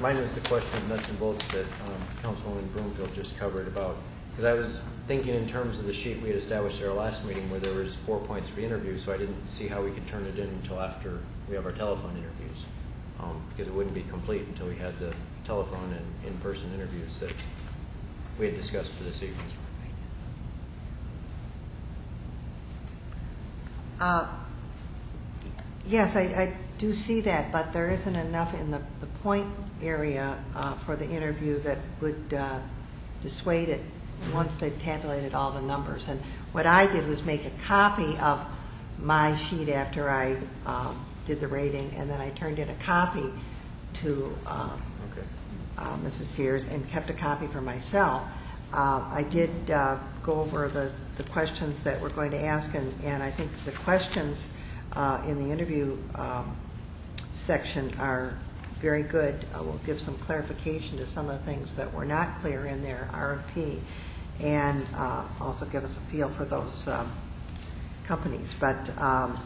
Mine was the question of nuts and bolts that um, Councilwoman Broomfield just covered about, because I was thinking in terms of the sheet we had established at our last meeting where there was four points for the interview, so I didn't see how we could turn it in until after we have our telephone interviews, um, because it wouldn't be complete until we had the telephone and in-person interviews that we had discussed for this evening. Uh, Yes, I, I do see that, but there isn't enough in the, the point area uh, for the interview that would uh, dissuade it once they've tabulated all the numbers. And what I did was make a copy of my sheet after I um, did the rating, and then I turned in a copy to um, uh, Mrs. Sears and kept a copy for myself. Uh, I did uh, go over the, the questions that we're going to ask, and, and I think the questions uh, in the interview um, section are very good. Uh, We'll give some clarification to some of the things that were not clear in their RFP, and uh, also give us a feel for those um, companies. But um,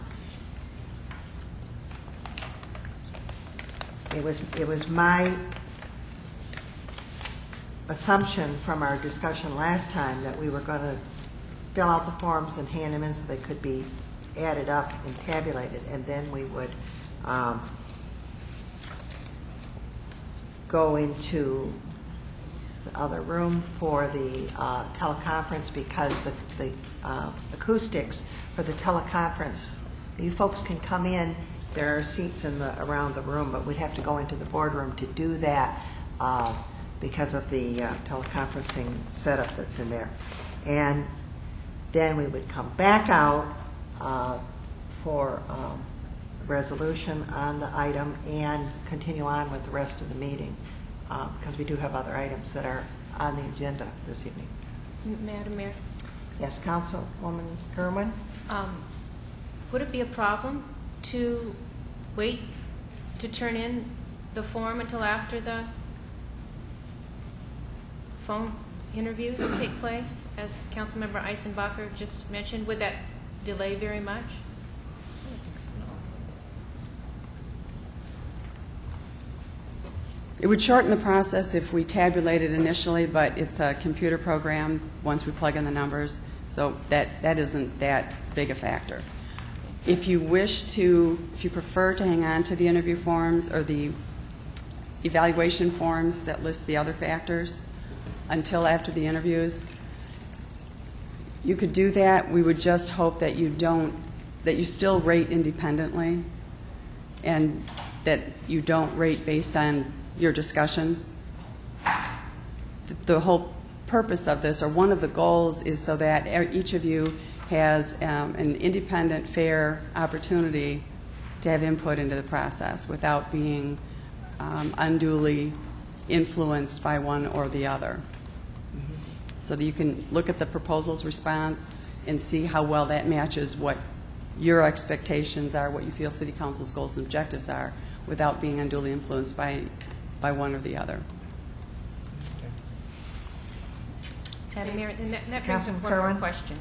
it was, it was my assumption from our discussion last time that we were going to fill out the forms and hand them in so they could be added up and tabulated, and then we would um, go into the other room for the uh, teleconference because the the uh, acoustics for the teleconference, you folks can come in, there are seats in the, around the room, but we'd have to go into the boardroom to do that uh, because of the uh, teleconferencing setup that's in there. And then we would come back out uh, for um, resolution on the item and continue on with the rest of the meeting, uh, because we do have other items that are on the agenda this evening. Madam Mayor, Yes, Councilwoman Kerwin? um, would it be a problem to wait to turn in the form until after the phone interviews take place, as Councilmember Eisenbacher just mentioned? Would that delay very much? It would shorten the process if we tabulated initially, but it's a computer program once we plug in the numbers, so that, that isn't that big a factor. If you wish to, if you prefer to hang on to the interview forms or the evaluation forms that list the other factors until after the interviews, you could do that. We would just hope that you don't, that you still rate independently and that you don't rate based on your discussions. The- whole purpose of this, or one of the goals, is so that each of you has um, an independent, fair opportunity to have input into the process without being um, unduly influenced by one or the other. So that you can look at the proposal's response and see how well that matches what your expectations are, what you feel City Council's goals and objectives are, without being unduly influenced by, by one or the other. Madam Mayor, then that, that brings up one more question.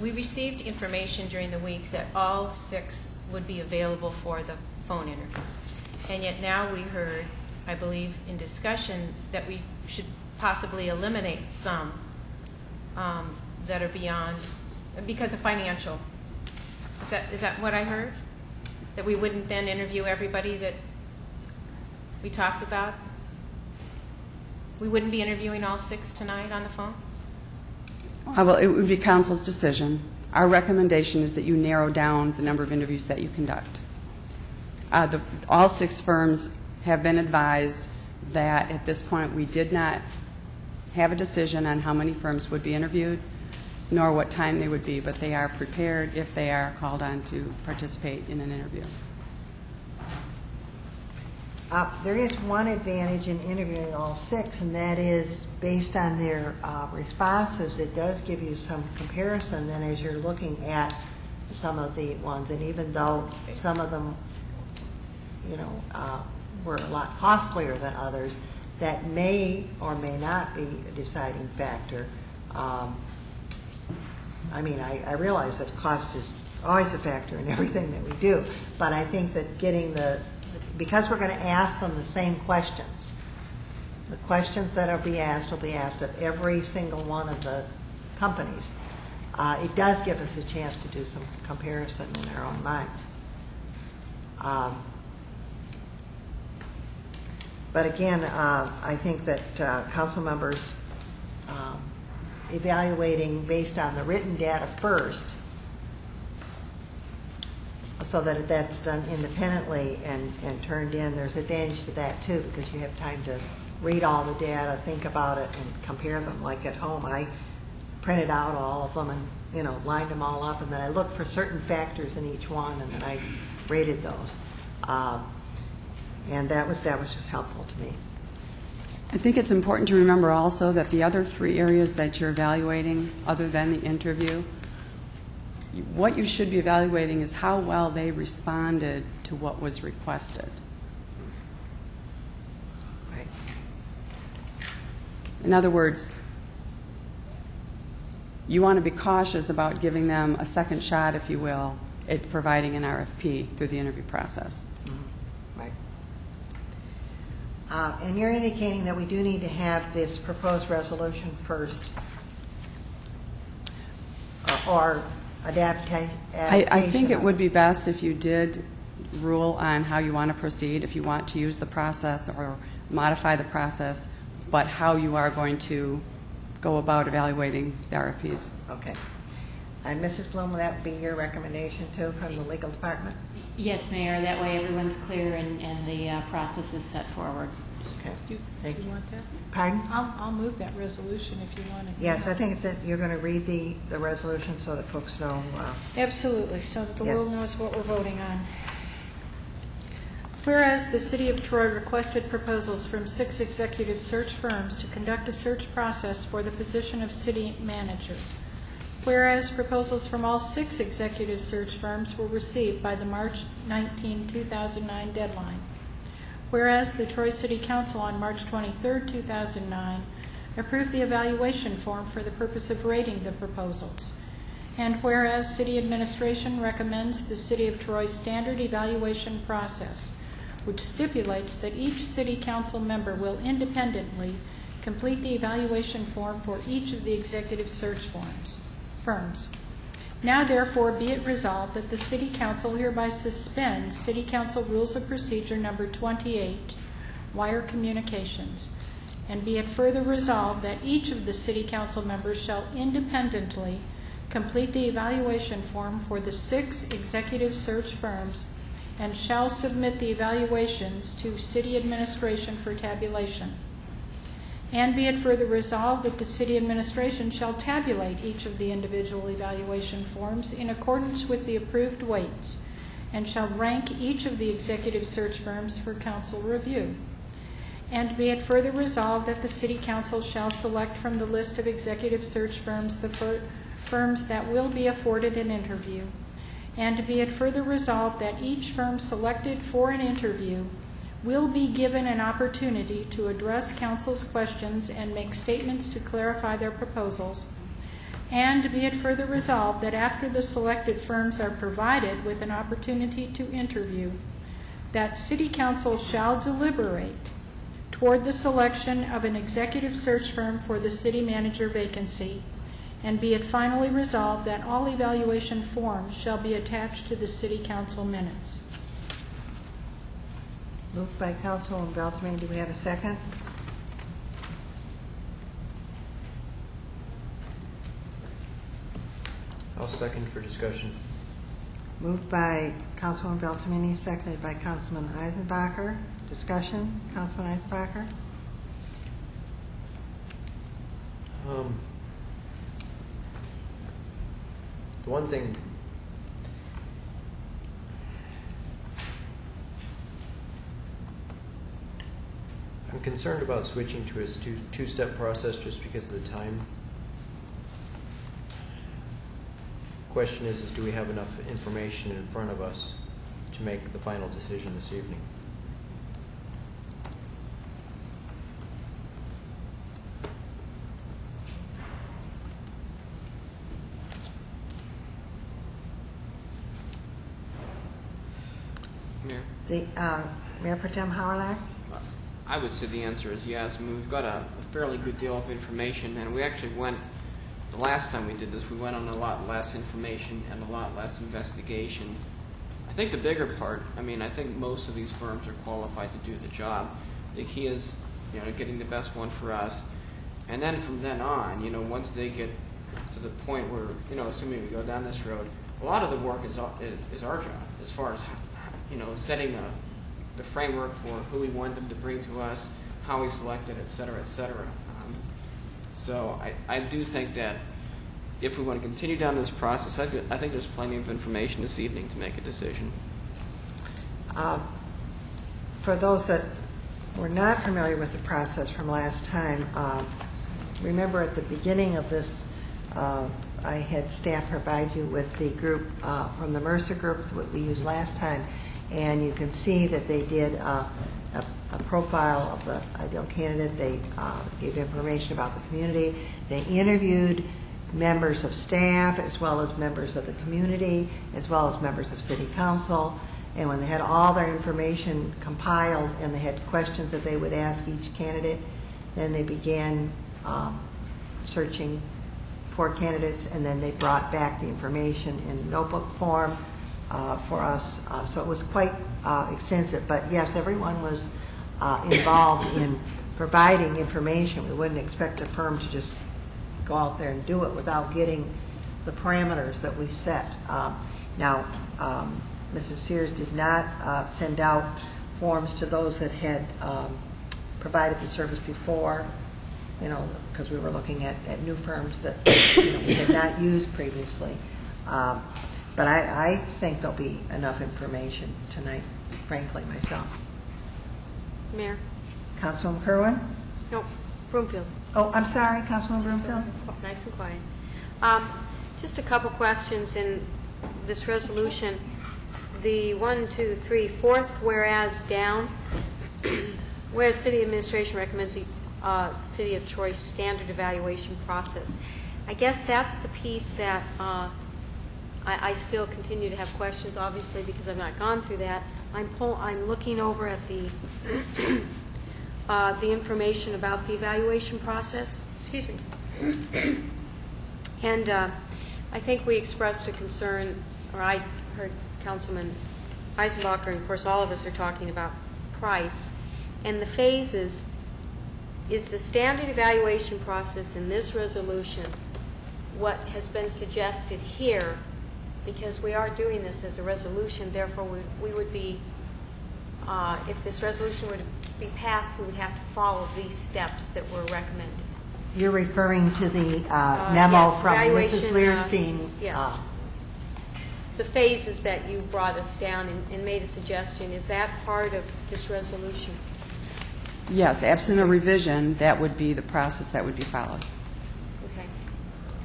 We received information during the week that all six would be available for the phone interviews. And yet now we heard, I believe, in discussion, that we should possibly eliminate some um, that are beyond, because of financial. Is that, is that what I heard? That we wouldn't then interview everybody that we talked about? We wouldn't be interviewing all six tonight on the phone? Uh, Well, it would be council's decision. Our recommendation is that you narrow down the number of interviews that you conduct. Uh, the- All six firms have been advised that at this point, we did not have a decision on how many firms would be interviewed, nor what time they would be, but they are prepared if they are called on to participate in an interview. Uh, There is one advantage in interviewing all six, and that is, based on their uh, responses, it does give you some comparison then as you're looking at some of the ones, and even though some of them, you know, uh, were a lot costlier than others, that may or may not be a deciding factor. Um, I mean, I, I realize that cost is always a factor in everything that we do, but I think that getting the, because we're going to ask them the same questions, the questions that will be asked will be asked of every single one of the companies. Uh, it does give us a chance to do some comparison in our own minds. Um, but again, uh, I think that uh, council members um, evaluating based on the written data first, so that that's done independently and, and turned in, there's advantage to that too, because you have time to read all the data, think about it, and compare them. Like at home, I printed out all of them and, you know, lined them all up, and then I looked for certain factors in each one, and then I rated those. Um, And that was, that was just helpful to me. I think it's important to remember also that the other three areas that you're evaluating, other than the interview, what you should be evaluating is how well they responded to what was requested. Right. In other words, you want to be cautious about giving them a second shot, if you will, at providing an RFP through the interview process. Right. Uh, And you're indicating that we do need to have this proposed resolution first, uh, or adapta- I. I think it would be best if you did rule on how you want to proceed, if you want to use the process or modify the process, but how you are going to go about evaluating the RFPs. Okay. And Mrs. Bluhm, will that be your recommendation too from the legal department? Yes, Mayor, that way everyone's clear and, and the uh, process is set forward. Okay. You, Thank you you. want that? Pardon? I'll, I'll move that resolution if you want to. Yes, I think it's that you're going to read the, the resolution so that folks know. uh, Absolutely, so that the Yes. world knows what we're voting on. Whereas the City of Troy requested proposals from six executive search firms to conduct a search process for the position of city manager. Whereas proposals from all six executive search firms were received by the March 19, 2009 deadline. Whereas the Troy City Council on March 23, 2009 approved the evaluation form for the purpose of rating the proposals. And whereas City Administration recommends the City of Troy standard evaluation process, which stipulates that each City Council member will independently complete the evaluation form for each of the executive search forms, firms. Now therefore be it resolved that the City Council hereby suspends City Council Rules of Procedure Number 28, Wire Communications, and be it further resolved that each of the City Council members shall independently complete the evaluation form for the six executive search firms and shall submit the evaluations to City Administration for tabulation. And be it further resolved that the city administration shall tabulate each of the individual evaluation forms in accordance with the approved weights, and shall rank each of the executive search firms for council review. And be it further resolved that the city council shall select from the list of executive search firms the fir- firms that will be afforded an interview. And be it further resolved that each firm selected for an interview will be given an opportunity to address council's questions and make statements to clarify their proposals. And be it further resolved that after the selected firms are provided with an opportunity to interview, that city council shall deliberate toward the selection of an executive search firm for the city manager vacancy, And be it finally resolved that all evaluation forms shall be attached to the city council minutes. Moved by Councilwoman Beltramini, do we have a second? I'll second for discussion. Moved by Councilwoman Beltramini, seconded by Councilman Eisenbacher. Discussion, Councilman Eisenbacher? Um, the one thing I'm concerned about switching to a two, two-step process just because of the time. Question is, is do we have enough information in front of us to make the final decision this evening? Mayor? The, uh, Mayor Pro Tem Howrylak I would say the answer is yes. I mean, we've got a a fairly good deal of information, and we actually went, the last time we did this, we went on a lot less information and a lot less investigation. I think the bigger part, I mean, I think most of these firms are qualified to do the job. The key is, you know, getting the best one for us. And then from then on, you know, once they get to the point where, you know, assuming we go down this road, a lot of the work is, is our job as far as, you know, setting the, the framework for who we want them to bring to us, how we select it, et cetera, et cetera. Um, So I, I do think that if we want to continue down this process, I, do- I think there's plenty of information this evening to make a decision. Uh, For those that were not familiar with the process from last time, uh, remember at the beginning of this, uh, I had staff provide you with the group uh, from the Mercer Group that we used last time, and you can see that they did uh, a a profile of the ideal candidate. They uh, gave information about the community. They interviewed members of staff as well as members of the community, as well as members of city council. And when they had all their information compiled and they had questions that they would ask each candidate, then they began um, searching for candidates, and then they brought back the information in notebook form for us. Uh, So it was quite uh, extensive, but yes, everyone was uh, involved in providing information. We wouldn't expect a firm to just go out there and do it without getting the parameters that we set. Uh, Now, um, Mrs. Sears did not uh, send out forms to those that had um, provided the service before, you know, because we were looking at, at new firms that, you know, we had not used previously. Um, But I, I think there'll be enough information tonight, frankly, myself. Mayor? Councilwoman Kerwin? No, Broomfield. Oh, I'm sorry, Councilwoman Broomfield? Nice and quiet. Um, Just a couple questions in this resolution. The one, two, three, fourth whereas down, whereas city administration recommends the uh, City of Troy standard evaluation process. I guess that's the piece that uh, I I still continue to have questions, obviously, because I've not gone through that. I'm pull, I'm looking over at the, uh, the information about the evaluation process. Excuse me. And uh, I think we expressed a concern, or I heard Councilman Eisenbacher, and of course, all of us are talking about price. And the phases, is the standard evaluation process in this resolution what has been suggested here? Because we are doing this as a resolution, therefore, we we would be, uh, if this resolution were to be passed, we would have to follow these steps that were recommended. You're referring to the uh, Uh, memo yes, from Mrs. evaluation, uh, Leirstein? yes. uh, The phases that you brought us down and- and made a suggestion, is that part of this resolution? Yes, absent a revision, that would be the process that would be followed.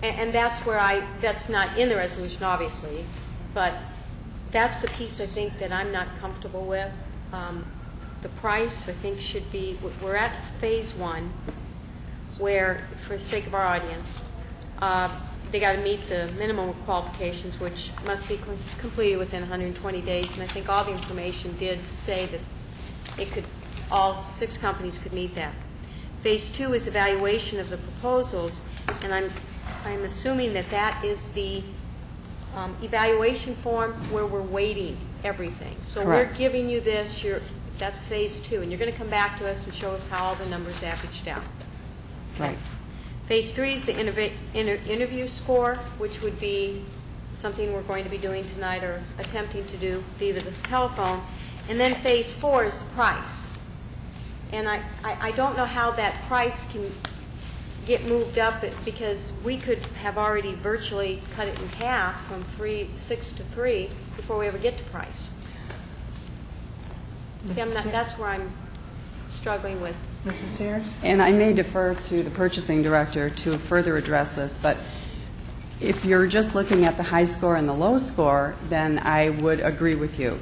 And, that's where I, that's not in the resolution, obviously, but that's the piece I think that I'm not comfortable with. Um, The price, I think, should be, we're at phase one, where, for the sake of our audience, uh, they got to meet the minimum qualifications, which must be com- completed within 120 days, and I think all the information did say that it could, all six companies could meet that. Phase two is evaluation of the proposals, and I'm I'm assuming that that is the um, evaluation form where we're weighting everything. So we're giving you this, you're, that's phase two, and you're going to come back to us and show us how all the numbers averaged out. Right. Phase three is the inter- interview score, which would be something we're going to be doing tonight or attempting to do via the telephone. And then phase four is the price. And I, I I don't know how that price can get moved up because we could have already virtually cut it in half from three, six to three before we ever get to price. See, I'm not, that's where I'm struggling with. Mrs. Sayers? And I may defer to the purchasing director to further address this, but if you're just looking at the high score and the low score, then I would agree with you.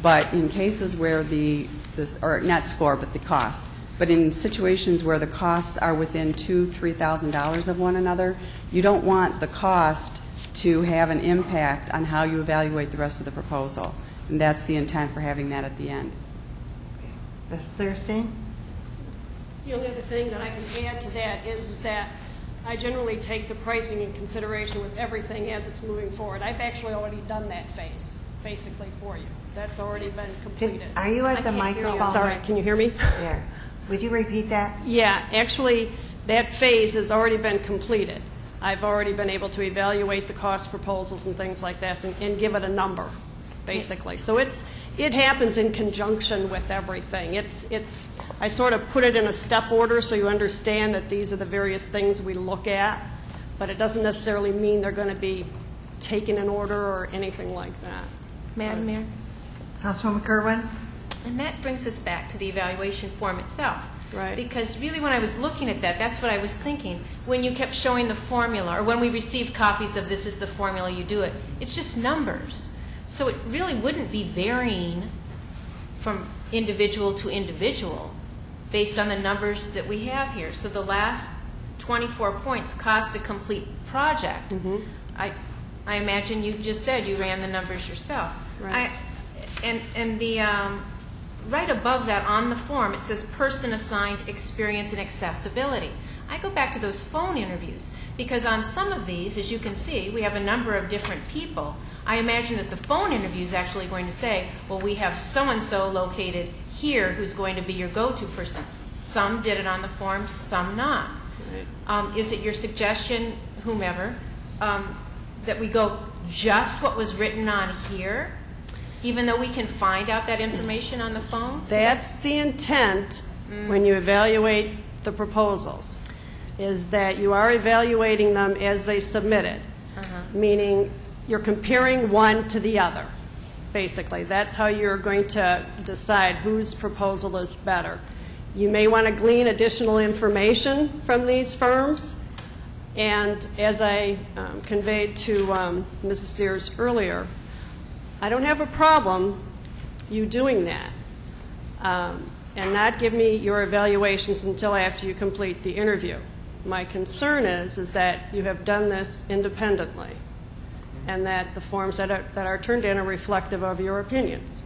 But in cases where the, this- or not score, but the cost, but in situations where the costs are within two, three thousand dollars of one another, you don't want the cost to have an impact on how you evaluate the rest of the proposal. And that's the intent for having that at the end. Ms. Thurstein? The only other thing that I can add to that is that I generally take the pricing in consideration with everything as it's moving forward. I've actually already done that phase, basically, for you. That's already been completed. Are you at the microphone? Sorry, can you hear me? There. Would you repeat that? Yeah, actually, that phase has already been completed. I've already been able to evaluate the cost proposals and things like that and, and give it a number, basically. So it's, it happens in conjunction with everything. It's, it's, I sort of put it in a step order so you understand that these are the various things we look at, but it doesn't necessarily mean they're going to be taken in order or anything like that. Madam Mayor? Councilwoman Kerwin? And that brings us back to the evaluation form itself. Right. Because really, when I was looking at that, that's what I was thinking. When you kept showing the formula, or when we received copies of this is the formula, you do it, it's just numbers. So it really wouldn't be varying from individual to individual based on the numbers that we have here. So the last 24 points cost a complete project. I, I imagine you just said you ran the numbers yourself. Right. I, and, and the, um, right above that on the form, it says person assigned experience and accessibility. I go back to those phone interviews because on some of these, as you can see, we have a number of different people. I imagine that the phone interview is actually going to say, well, we have so-and-so located here who's going to be your go-to person. Some did it on the form, some not. Um, is it your suggestion, whomever, um, that we go just what was written on here, even though we can find out that information on the phone? So That's the intent when you evaluate the proposals, is that you are evaluating them as they submitted, meaning you're comparing one to the other, basically. That's how you're going to decide whose proposal is better. You may want to glean additional information from these firms, and as I um, conveyed to um, Mrs. Sears earlier, I don't have a problem you doing that um, and not give me your evaluations until after you complete the interview. My concern is, is that you have done this independently and that the forms that are, that are turned in are reflective of your opinions.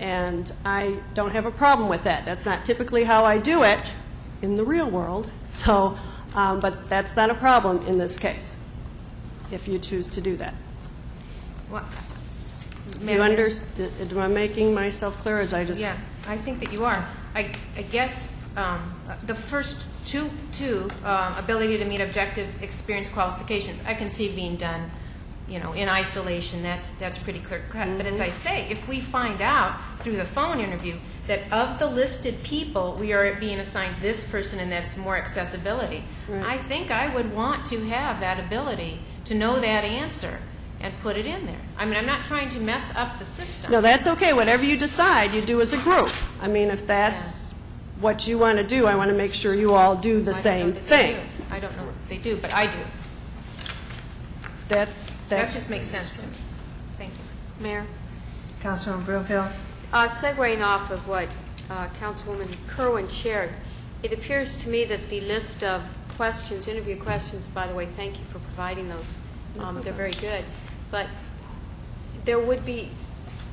And I don't have a problem with that. That's not typically how I do it in the real world, so, um, but that's not a problem in this case, if you choose to do that. What- You understand, am I making myself clear, as I just? Yeah, I think that you are. I, I guess um, the first two, two, um, ability to meet objectives, experience qualifications, I can see being done, you know, in isolation. That's, that's pretty clear cut. But as I say, if we find out through the phone interview that of the listed people, we are being assigned this person and that's more accessibility, Right. I think I would want to have that ability to know that answer and put it in there. I mean, I'm not trying to mess up the system. No, that's okay. Whatever you decide, you do as a group. I mean, if that's what you want to do, I want to make sure you all do the I don't know same that they thing. do. I don't know what they do, but I do. That's, That that's. just makes sense to me. Thank you. Mayor? Councilwoman Broomfield? Uh, Segueing off of what uh, Councilwoman Kerwin shared, it appears to me that the list of questions, interview questions, by the way, thank you for providing those. Um, They're very good. But there would be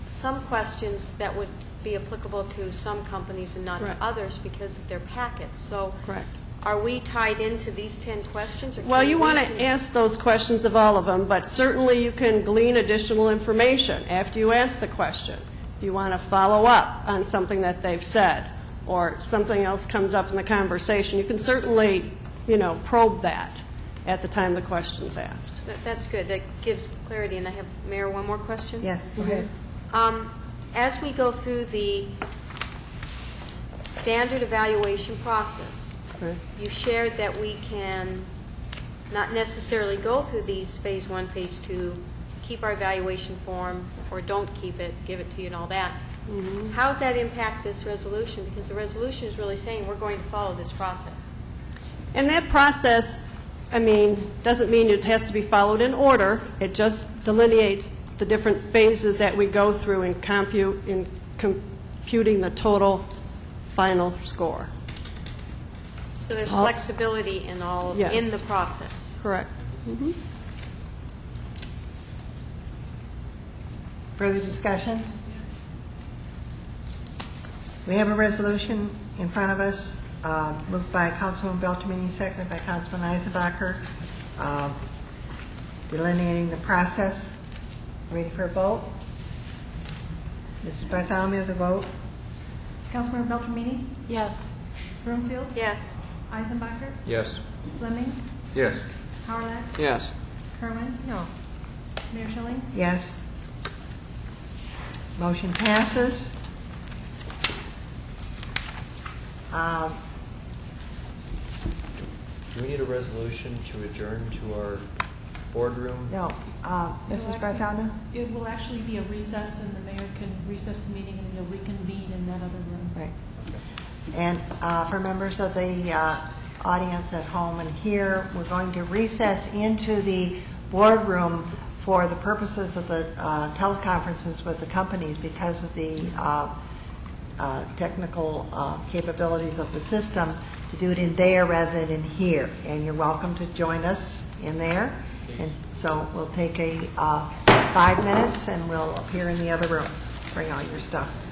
some questions that would be applicable to some companies and not to others because of their packets. So Correct. are we tied into these 10 questions? or Well, you want to ask those questions of all of them, but certainly you can glean additional information after you ask the question. If you want to follow up on something that they've said, or something else comes up in the conversation, you can certainly, you know, probe that at the time the question's asked. That- That's good. That gives clarity. And I have, Mayor, one more question? Yes, go ahead. Um, As we go through the s- standard evaluation process, Okay. you shared that we can not necessarily go through these Phase 1, Phase 2, keep our evaluation form, or don't keep it, give it to you and all that. How does that impact this resolution? Because the resolution is really saying we're going to follow this process. And that process, I mean, doesn't mean it has to be followed in order. It just delineates the different phases that we go through in compute, in computing the total final score. So there's All- flexibility in all, in Yes. the process. Correct. Mhm. Further discussion? We have a resolution in front of us, uh, moved by Councilman Beltramini, seconded by Councilman Eisenbacher, uh, delineating the process. Ready for a vote? Mrs. Bartholomew, the vote? Councilmember Beltramini? Yes. Broomfield? Yes. Eisenbacher? Yes. Fleming? Yes. Howrylak? Yes. Kerwin? No. Mayor Schilling? Yes. Motion passes. Um, Do we need a resolution to adjourn to our boardroom? No, uh, It will Mrs. actually- Bartholomew? It will actually be a recess, and the mayor can recess the meeting, and you'll reconvene in that other room. Right. And uh, for members of the uh, audience at home and here, we're going to recess into the boardroom for the purposes of the uh, teleconferences with the companies because of the uh, uh, technical uh, capabilities of the system to do it in there rather than in here. And you're welcome to join us in there. And so we'll take a uh, five minutes and we'll appear in the other room. Bring all your stuff.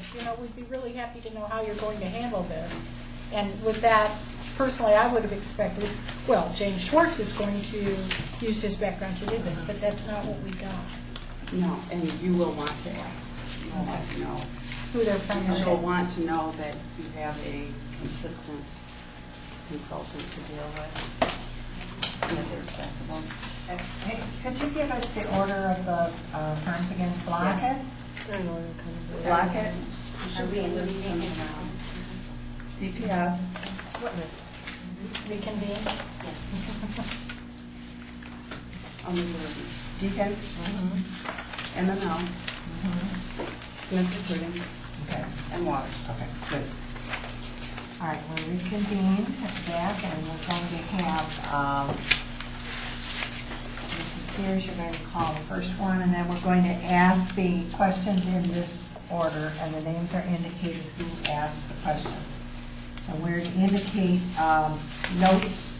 Of, you know, we'd be really happy to know how you're going to handle this. And with that, personally, I would have expected, well, James Schwartz is going to use his background to do this, but that's not what we got. No, and you will want to ask, you will want to know. Who they're from. You will want to know that you have a consistent consultant to deal with, and that they're accessible. Hey, could you give us the order of the uh, firms again? Blockett? Blockett, are we listing CPS, Reconvene? on the list. Deacon, MML, Smith Recruiting, Okay. and Waters. Okay, good. All right, we'll reconvene at the back, and we're going to have, um, Mrs. Sears, you're going to call the first one, and then we're going to ask the questions in this order, and the names are indicated who asked the question. And we're to indicate um, notes,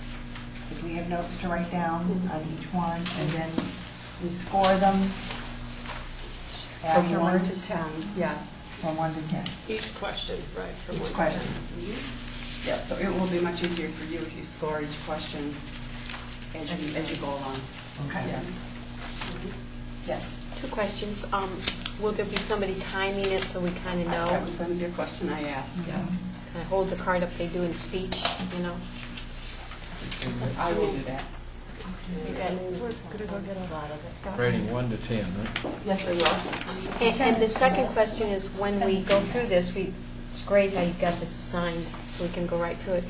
if we have notes to write down on each one, and then we score them From one to 10, yes. From one to 10. Each question, right, from Each one to question. ten. Yes, so it will be much easier for you if you score each question as you, as you go along. Okay. Yes. Yes. Two questions. Um, Will there be somebody timing it so we kind of know? That was going to be a question I asked, yes. Kind of hold the card up they do in speech, you know? I will do that. Rating one to 10, right? Yes, I will. And and the second question is, when we go through this, we, it's great how you got this assigned, so we can go right through it.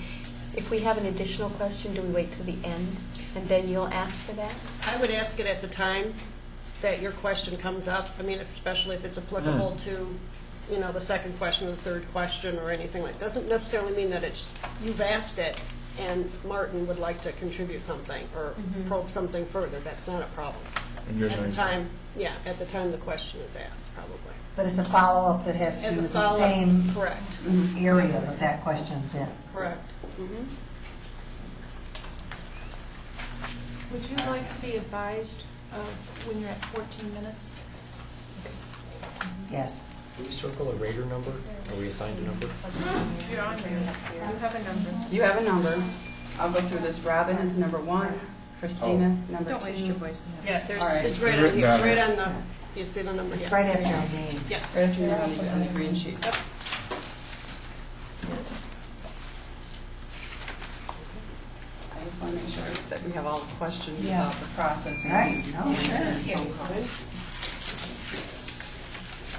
If we have an additional question, do we wait till the end, and then you'll ask for that? I would ask it at the time that your question comes up. I mean, especially if it's applicable to, you know, the second question or the third question or anything like, doesn't necessarily mean that it's, you've asked it and Martin would like to contribute something or Mhm. probe something further. That's not a problem. And you're At the going- time, yeah, at the time the question is asked, probably. But it's a follow-up that has to As do a with the follow-up, same correct. area that that question's in. Correct. Mhm. Would you like to be advised of when you're at 14 minutes? Yes. Do we circle a rater number? Are we assigned a number? You're on there. You have a number. You have a number. I'll go through this. Robin is number one, Christina, oh. number two. Don't waste your voice. Yeah, there's, All right. it's right on here, it's right on the, you see the number? It's Yeah. right after your name. Yes. Right after you're on the, on the green sheet. I just want to make sure that we have all the questions Yeah. about the process. and- Right. Oh, and sure. phone calls.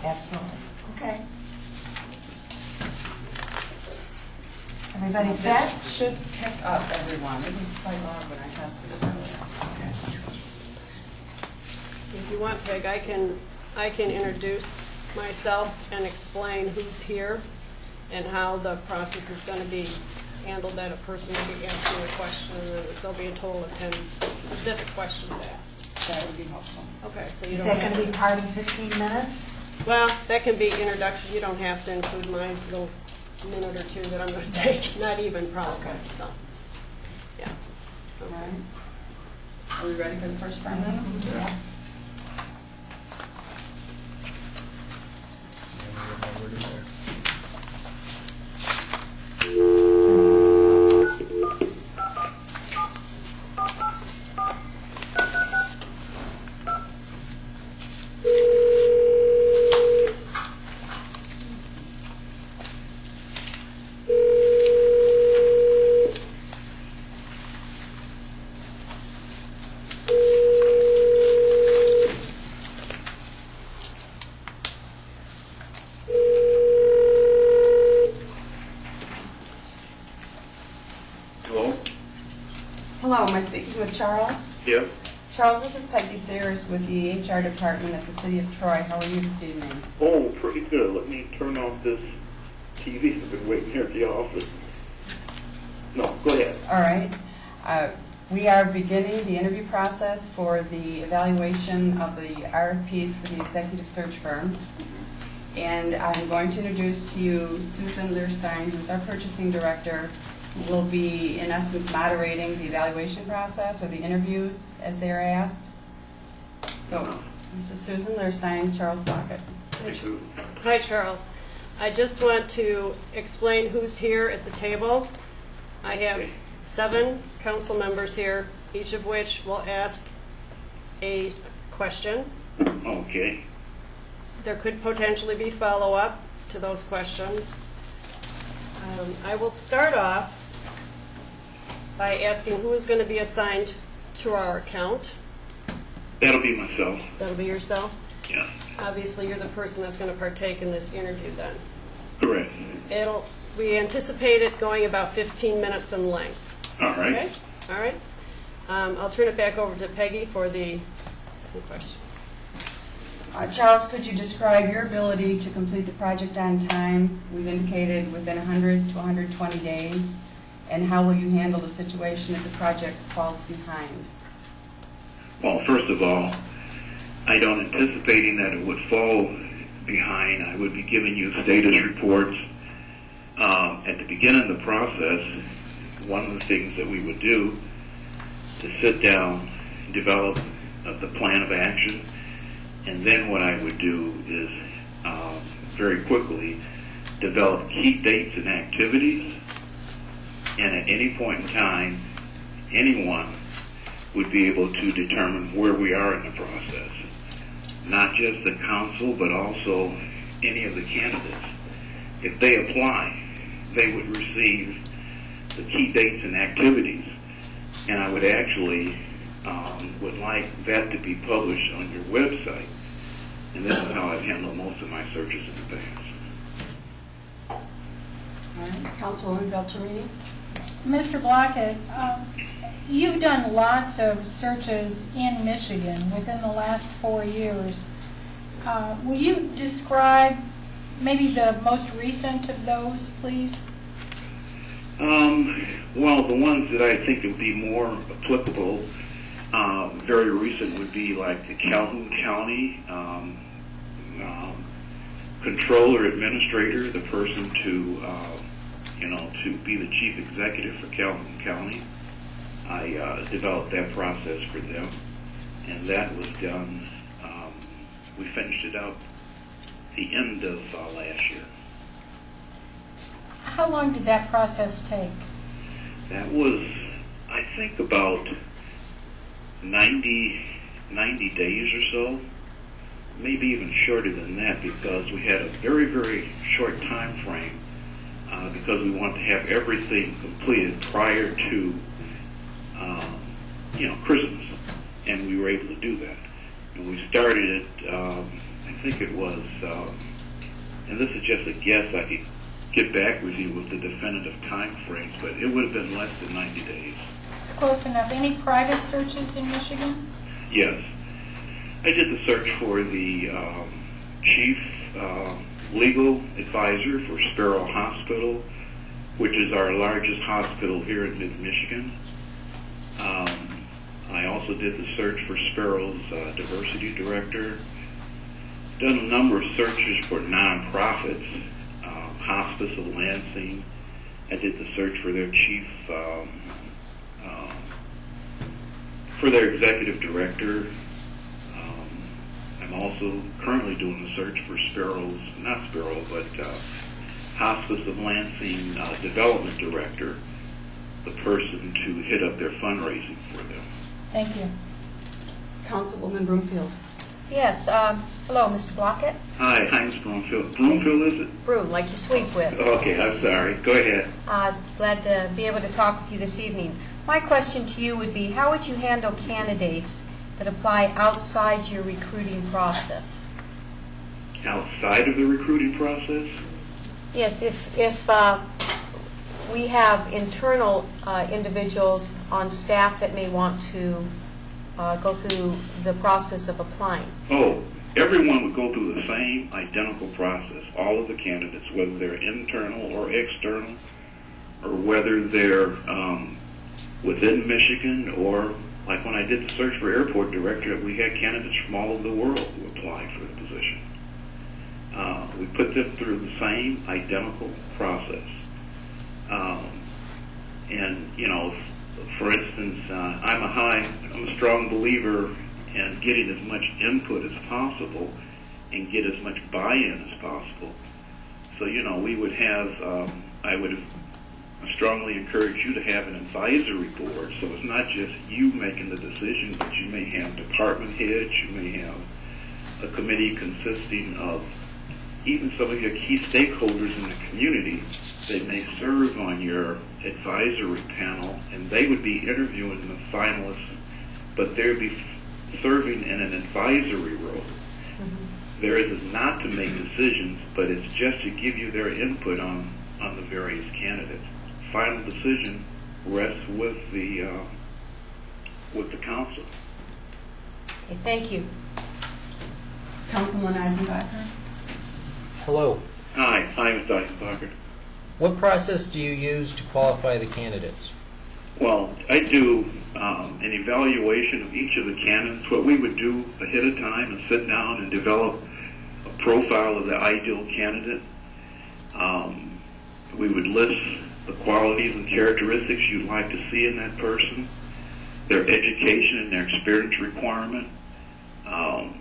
Absolutely. Okay. Everybody This should pick up everyone. It was quite loud when I tested it earlier. If you want, Peg, I can, I can introduce myself and explain who's here and how the process is going to be handled, that a person will be answering a question, and there'll be a total of 10 specific questions asked. That would be helpful. Okay, so you Is don't that have going to be part of 15 minutes? Well, that can be introduction, you don't have to include my little minute or two that I'm going to take, not even probably, Okay. so, yeah. All right. Are we ready for the first five minutes? Yeah. Hello? Hello, am I speaking with Charles? Yes. Charles, this is Peggy Sayers with the HR department at the City of Troy. How are you this evening? Oh, pretty good. Let me turn off this TV. I've been waiting here at the office. No, go ahead. All right. Uh, We are beginning the interview process for the evaluation of the RFPs for the executive search firm. And I'm going to introduce to you Susan Leirstein, who's our purchasing director, will be, in essence, moderating the evaluation process or the interviews as they are asked. So, this is Susan Leirstein, Charles Blockett. Hi, Charles. I just want to explain who's here at the table. I have seven council members here, each of which will ask a question. Okay. There could potentially be follow-up to those questions. Um, I will start off by asking who is going to be assigned to our account. That'll be myself. That'll be yourself? Yeah. Obviously, you're the person that's going to partake in this interview then. Correct. It'll, we anticipate it going about 15 minutes in length. All right. Okay? All right. Um, I'll turn it back over to Peggy for the second question. Uh, Charles, could you describe your ability to complete the project on time? We've indicated within 100 to 120 days. And how will you handle the situation if the project falls behind? Well, first of all, I don't anticipating that it would fall behind. I would be giving you status reports. Um, at the beginning of the process, one of the things that we would do is sit down, develop uh, the plan of action, and then what I would do is um, very quickly develop key dates and activities, and at any point in time, anyone would be able to determine where we are in the process. Not just the council, but also any of the candidates. If they apply, they would receive the key dates and activities, and I would actually um, would like that to be published on your website. And this is how I've handled most of my searches in the past. All right. Councilwoman Beltramini? Mr. Blockett, um, you've done lots of searches in Michigan within the last four years. Uh, Will you describe maybe the most recent of those, please? Um, well, the ones that I think would be more applicable, um, very recent, would be like the Calhoun County um, um, controller administrator, the person to, uh, you know, to be the chief executive for Calhoun County. I uh, developed that process for them, and that was done. Um, we finished it up the end of uh, last year. How long did that process take? That was, I think, about 90, 90 days or so, maybe even shorter than that, because we had a very, very short time frame, uh, because we wanted to have everything completed prior to, um, you know, Christmas, and we were able to do that. And we started it, um, I think it was, um, and this is just a guess, I could get back with you with the definitive time frames, but it would have been less than 90 days. It's close enough. Any private searches in Michigan? Yes. I did the search for the um, chief uh, legal advisor for Sparrow Hospital, which is our largest hospital here in mid-Michigan. Um, I also did the search for Sparrow's uh, diversity director. Done a number of searches for nonprofits, um, Hospice of Lansing. I did the search for their chief, um, um, for their executive director. I'm also currently doing a search for Sparrow's, not Sparrow, but uh, Hospice of Lansing uh, development director, the person to hit up their fundraising for them. Thank you. Councilwoman Broomfield? Yes, um, hello, Mr. Blockett? Hi, hi, Ms. Broomfield. Broomfield, is it? Broom, like you sweep with. Okay, I'm sorry. Go ahead. Uh, Glad to be able to talk with you this evening. My question to you would be, how would you handle candidates that apply outside your recruiting process? Outside of the recruiting process? Yes, if, if uh, we have internal uh, individuals on staff that may want to uh, go through the process of applying. Oh, everyone would go through the same identical process. All of the candidates, whether they're internal or external, or whether they're um, within Michigan, or like when I did the search for airport director, we had candidates from all over the world who applied for the position. Uh, we put them through the same identical process. Um, and, you know, for instance, uh, I'm a high, I'm a strong believer in getting as much input as possible and get as much buy-in as possible. So, you know, we would have, um, I would strongly encourage you to have an advisory board. So it's not just you making the decision, but you may have department heads, you may have a committee consisting of even some of your key stakeholders in the community that may serve on your advisory panel, and they would be interviewing the finalists, but they would be serving in an advisory role. Mm-hmm. There is not to make decisions, but it's just to give you their input on, on the various candidates. Final decision rests with the, uh, with the council. Okay, Thank you. Councilman Eisenbacher? Hello. Hi, I'm Dyson Parker. What process do you use to qualify the candidates? Well, I do um, an evaluation of each of the candidates, what we would do ahead of time and sit down and develop a profile of the ideal candidate. Um, we would list the qualities and characteristics you'd like to see in that person, their education and their experience requirement, um,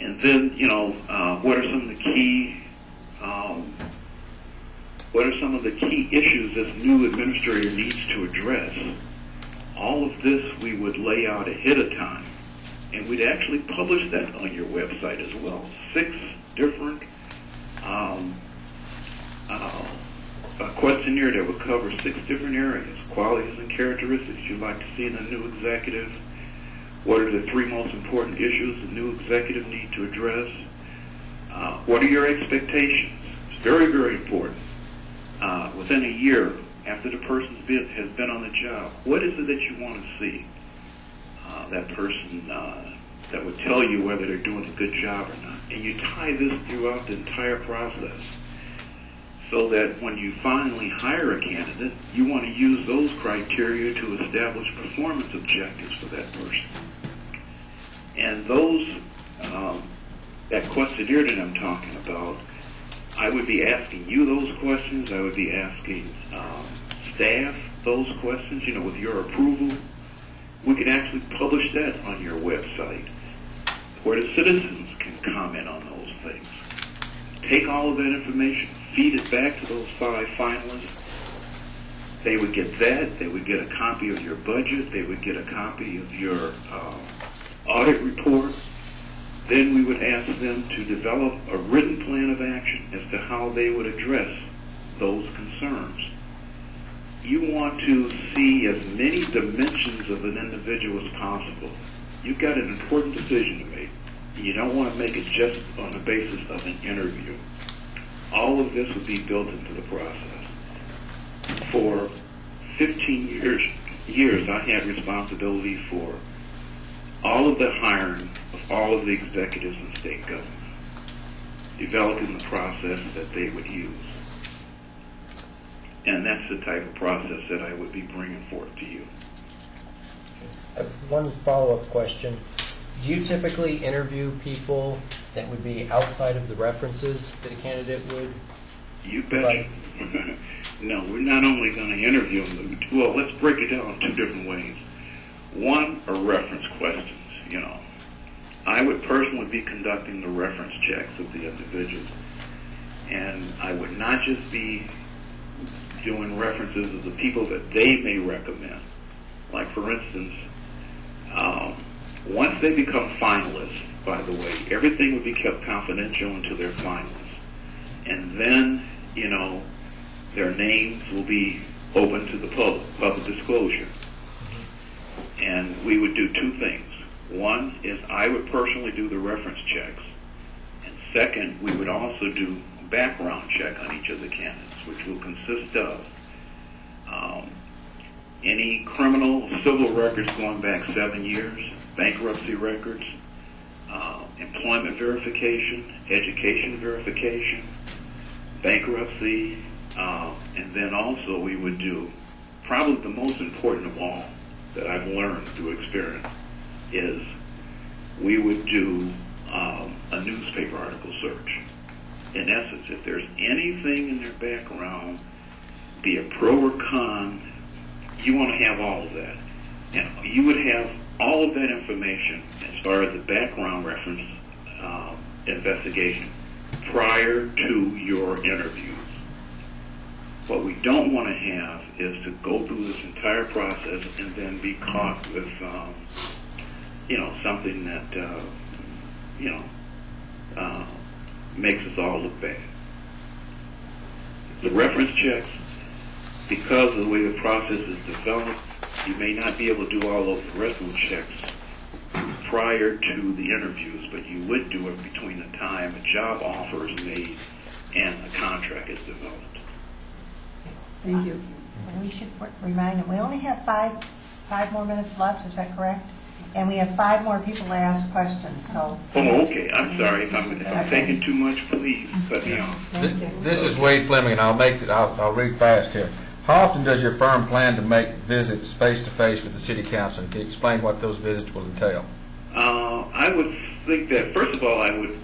and then, you know, uh, what are some of the key um, what are some of the key issues this new administrator needs to address? All of this we would lay out ahead of time, and we'd actually publish that on your website as well. Six different um, uh, a questionnaire that would cover six different areas, qualities and characteristics you'd like to see in a new executive. What are the three most important issues the new executive need to address? Uh, what are your expectations? It's very, very important uh, within a year after the person's been, has been on the job, what is it that you want to see? Uh, that person uh, that would tell you whether they're doing a good job or not. And you tie this throughout the entire process so that when you finally hire a candidate, you want to use those criteria to establish performance objectives for that person. And those, um, that questionnaire that I'm talking about, I would be asking you those questions. I would be asking um, staff those questions, you know, with your approval. We could actually publish that on your website where the citizens can comment on those things. Take all of that information, feed it back to those five finalists. They would get that. They would get a copy of your budget. They would get a copy of your uh, audit report then we would ask them to develop a written plan of action as to how they would address those concerns. You want to see as many dimensions of an individual as possible. You've got an important decision to make. You don't want to make it just on the basis of an interview. All of this would be built into the process. For 15 years, years I had responsibility for all of the hiring of all of the executives in state government, developing the process that they would use. And that's the type of process that I would be bringing forth to you. Uh, One follow-up question. Do you typically interview people that would be outside of the references that a candidate would? You bet. no, we're not only going to interview them. Well, let's break it down in two different ways. One are reference questions. You know, I would personally be conducting the reference checks of the individuals, and I would not just be doing references of the people that they may recommend. Like, for instance, um, once they become finalists, by the way, everything would be kept confidential until they're finalists. And then, you know, their names will be open to the public, public disclosure. And we would do two things. One is I would personally do the reference checks. And second, we would also do a background check on each of the candidates, which will consist of um, any criminal civil records going back seven years, bankruptcy records, uh, employment verification, education verification, bankruptcy, uh, and then also we would do probably the most important of all that I've learned through experience is we would do um, a newspaper article search. In essence, if there's anything in their background, be it pro or con, you want to have all of that. And you would have all of that information far as the background reference um, investigation prior to your interviews. What we don't want to have is to go through this entire process and then be caught with, um, you know, something that, uh, you know, uh, makes us all look bad. The reference checks, because of the way the process is developed, you may not be able to do all those reference checks prior to the interviews, but you would do it between the time a job offer is made and a contract is developed. Thank you. We should remind them, we only have five, five more minutes left, is that correct? And we have five more people to ask questions, so. Oh, okay, I'm sorry, if I'm, if I'm taking too much, please cut me off. This is Wade Fleming, and I'll make, it- I'll, I'll read fast here. How often does your firm plan to make visits face-to-face with the city council? Can you explain what those visits will entail? Uh, I would think that, first of all, I would,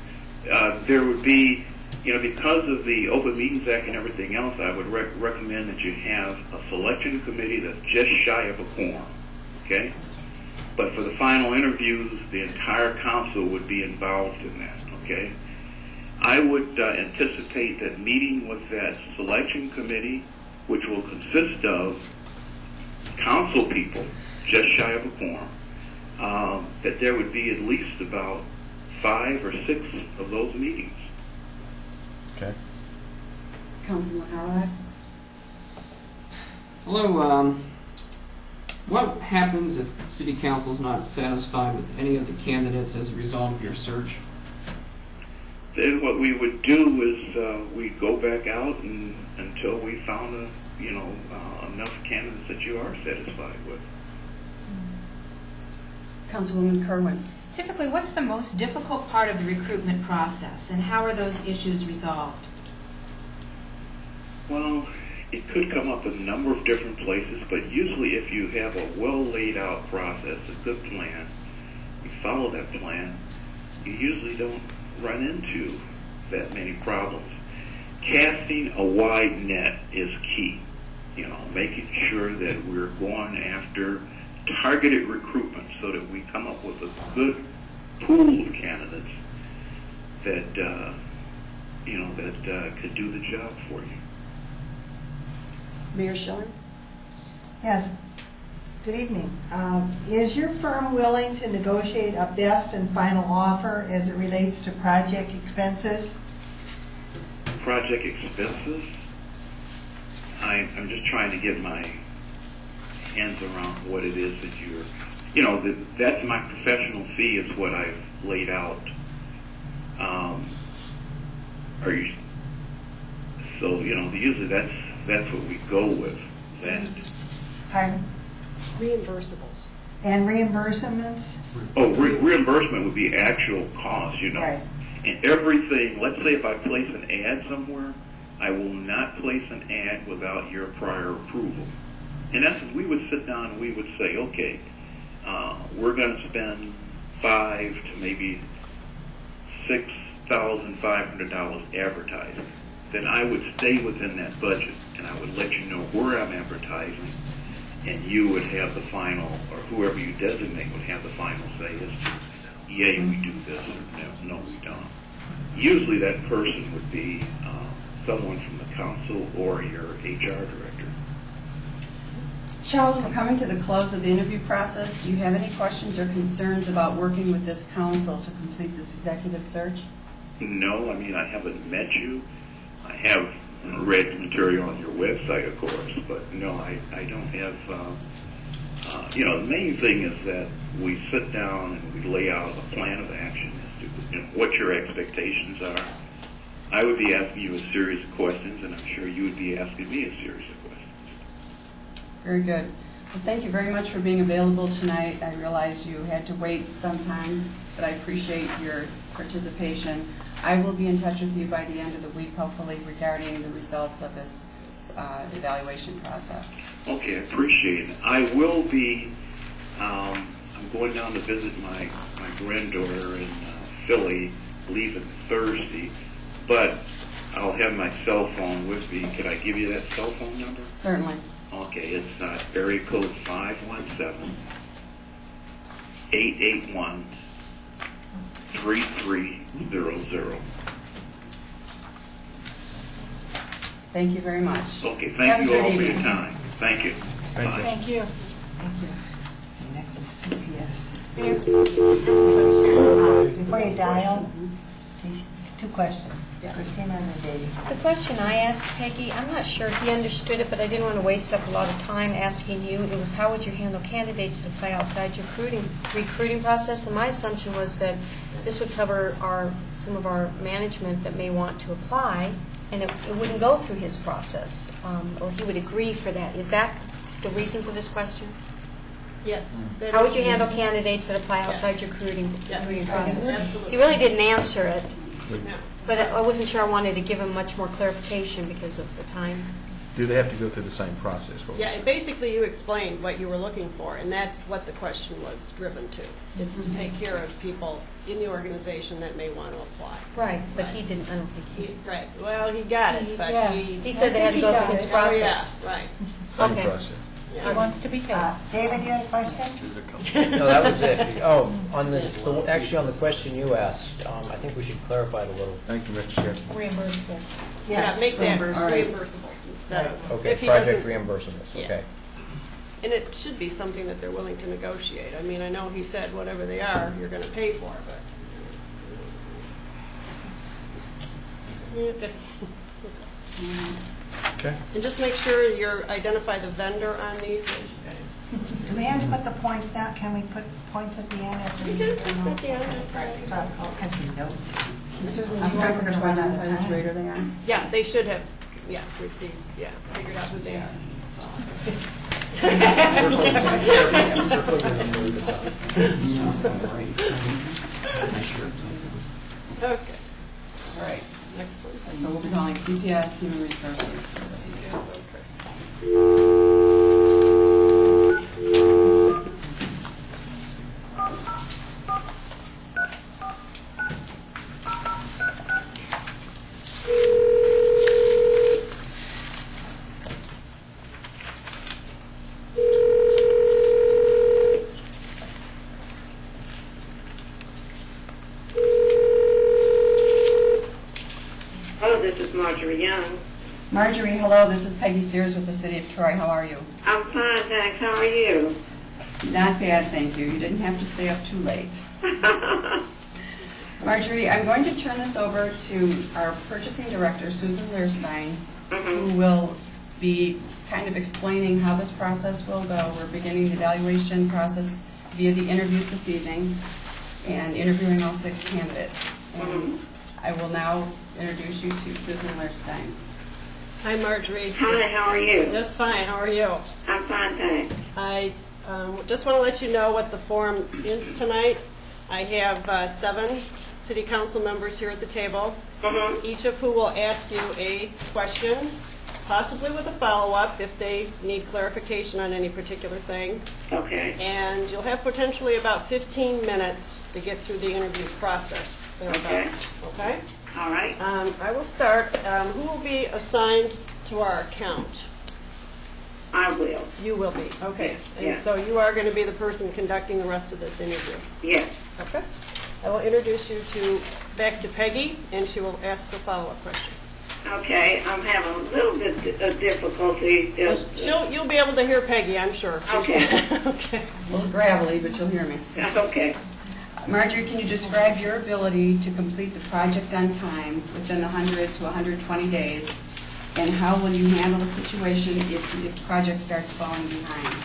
uh, there would be, you know, because of the Open Meetings Act and everything else, I would rec- recommend that you have a selection committee that's just shy of a quorum, okay? But for the final interviews, the entire council would be involved in that, okay? I would uh, anticipate that meeting with that selection committee, which will consist of council people, just shy of a quorum, um, that there would be at least about five or six of those meetings. Okay. Councilman Howrylak? Hello, um, what happens if the city is not satisfied with any of the candidates as a result of your search? Then what we would do is uh, we'd go back out and until we found a, you know uh, enough candidates that you are satisfied with. Councilwoman Kerwin? Typically, what's the most difficult part of the recruitment process, and how are those issues resolved? Well, it could come up a number of different places, but usually if you have a well laid out process, a good plan, you follow that plan, you usually don't run into that many problems. Casting a wide net is key. You know, making sure that we're going after targeted recruitment so that we come up with a good pool of candidates that uh, you know that uh, could do the job for you. Mayor Schilling? Yes, good evening. Um, Is your firm willing to negotiate a best and final offer as it relates to project expenses? project expenses, I, I'm just trying to get my hands around what it is that you're, you know, that, that's my professional fee is what I've laid out. Um, are you, so, you know, usually that's, that's what we go with, that. Pardon? Reimbursables. And reimbursements? Oh, re- reimbursement would be actual cost, you know. Right. And everything, let's say if I place an ad somewhere, I will not place an ad without your prior approval. In essence, we would sit down and we would say, okay, uh, we're going to spend five to maybe six thousand five hundred dollars advertising. Then I would stay within that budget, and I would let you know where I'm advertising, and you would have the final, or whoever you designate would have the final say as to, yay, we do this, or no, no, we don't. Usually that person would be uh, someone from the council or your HR director. Charles, we're coming to the close of the interview process. Do you have any questions or concerns about working with this council to complete this executive search? No, I mean, I haven't met you. I have read the material on your website, of course, but no, I, I don't have, uh, uh, you know, the main thing is that we sit down and we lay out a plan of action as to you know, what your expectations are. I would be asking you a series of questions, and I'm sure you would be asking me a series of questions. Very good. Well, thank you very much for being available tonight. I realize you had to wait some time, but I appreciate your participation. I will be in touch with you by the end of the week, hopefully, regarding the results of this uh, evaluation process. Okay, I appreciate it. I will be, um, I'm going down to visit my, my granddaughter in uh, Philly, leaving Thursday, but I'll have my cell phone with me. Could I give you that cell phone number? Certainly. Okay, it's uh, area code 517 881 3300. Thank you very much. Okay, Have thank a you good all for your evening. time. Thank you. Bye. Thank you. Thank you. And Next is CPS. Before you dial, these two questions. Yes. Christina and Davey. The question I asked Peggy, I'm not sure if he understood it, but I didn't want to waste up a lot of time asking you. It was how would you handle candidates to apply outside your recruiting, recruiting process? And my assumption was that this would cover our, some of our management that may want to apply, and it, it wouldn't go through his process, um, or he would agree for that. Is that the reason for this question? Yes. that How would is- you handle candidates that apply outside Yes. your recruiting, Yes, recruiting process? absolutely. He really didn't answer it. No. But I wasn't sure I wanted to give him much more clarification because of the time. Do they have to go through the same process? What was Yeah, it? basically you explained what you were looking for, and that's what the question was driven to. It's to take care of people in the organization that may want to apply. Right, but he didn't, I don't think he. Right, well, he got He- it, but yeah. he... He said they had to oh, go through his Oh, process. yeah, right. Same Okay. process. He wants to be paid. Uh, David, you had a question? No, that was it. Oh, on this, the- actually on the question you asked, um, I think we should clarify it a little. Thank you, Mr. Chair. Reimbursable. Yeah, make that All right. reimbursables instead of... Okay, if he project doesn't- reimbursables, Yeah. okay. And it should be something that they're willing to negotiate. I mean, I know he said whatever they are, you're going to pay for, but... Okay. Okay. And just make sure you identify the vendor on these. Do we have to put the points down? Can we put points at the end of the You meeting? can put at the end, that's fine. Okay. Susan, I'm do you afraid have we're which gonna run out of identifies time. rater they are? Yeah, they should have, yeah, received, yeah, figured out who they are. Okay. All right. Next one. So we'll be calling CPS Human Resources Services. Oh, this is Marjorie Young. Marjorie, hello, this is Peggy Sears with the City of Troy. How are you? I'm fine, thanks. How are you? Not bad, thank you. You didn't have to stay up too late. Marjorie, I'm going to turn this over to our purchasing director, Susan Leirstein, who mm-hmm. will be kind of explaining how this process will go. We're beginning the evaluation process via the interviews this evening and interviewing all six candidates. And mm-hmm. I will now introduce you to Susan Leirstein. Hi, Marjorie. Hi, how are you? Just fine, how are you? I'm fine, thanks. I um, just want to let you know what the forum is tonight. I have uh, seven city council members here at the table, each of who will ask you a question, possibly with a follow-up if they need clarification on any particular thing. Okay. And you'll have potentially about 15 minutes to get through the interview process. thereabouts. Okay? All right. Um, I will start. Um, Who will be assigned to our account? I will. You will be, okay. And Yeah. so you are going to be the person conducting the rest of this interview? Yes. Okay. I will introduce you to, back to Peggy, and she will ask the follow-up question. Okay, I'm having a little bit of difficulty. uh, She'll, you'll be able to hear Peggy, I'm sure. Okay. Okay. A little gravelly, but you'll hear me. Okay. Marjorie, can you describe your ability to complete the project on time within 100 to 120 days? And how will you handle the situation if, the project starts falling behind?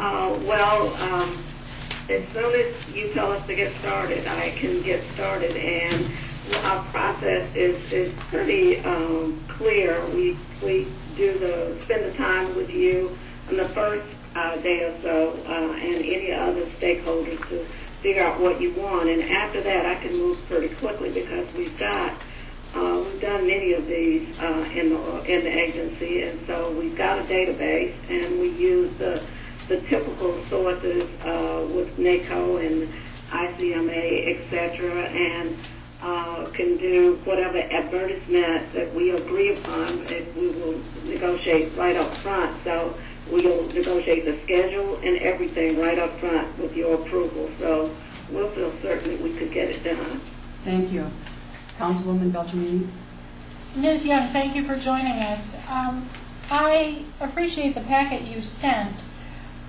Uh, well, um, as soon as you tell us to get started, I can get started, and our process is, is pretty um, clear. We we do the spend the time with you on the first uh, day or so, uh, and any other stakeholders to figure out what you want, and after that, I can move pretty quickly because we've got. Uh, we've done many of these uh, in the in the agency, and so we've got a database, and we use the the typical sources uh, with NACO and ICMA, et cetera, and uh, can do whatever advertisement that we agree upon. If we will negotiate right up front, so we'll negotiate the schedule and everything right up front with your approval. So we'll feel certain that we could get it done. Thank you. Councilwoman Beltramini? Ms. Young, thank you for joining us. Um, I appreciate the packet you sent.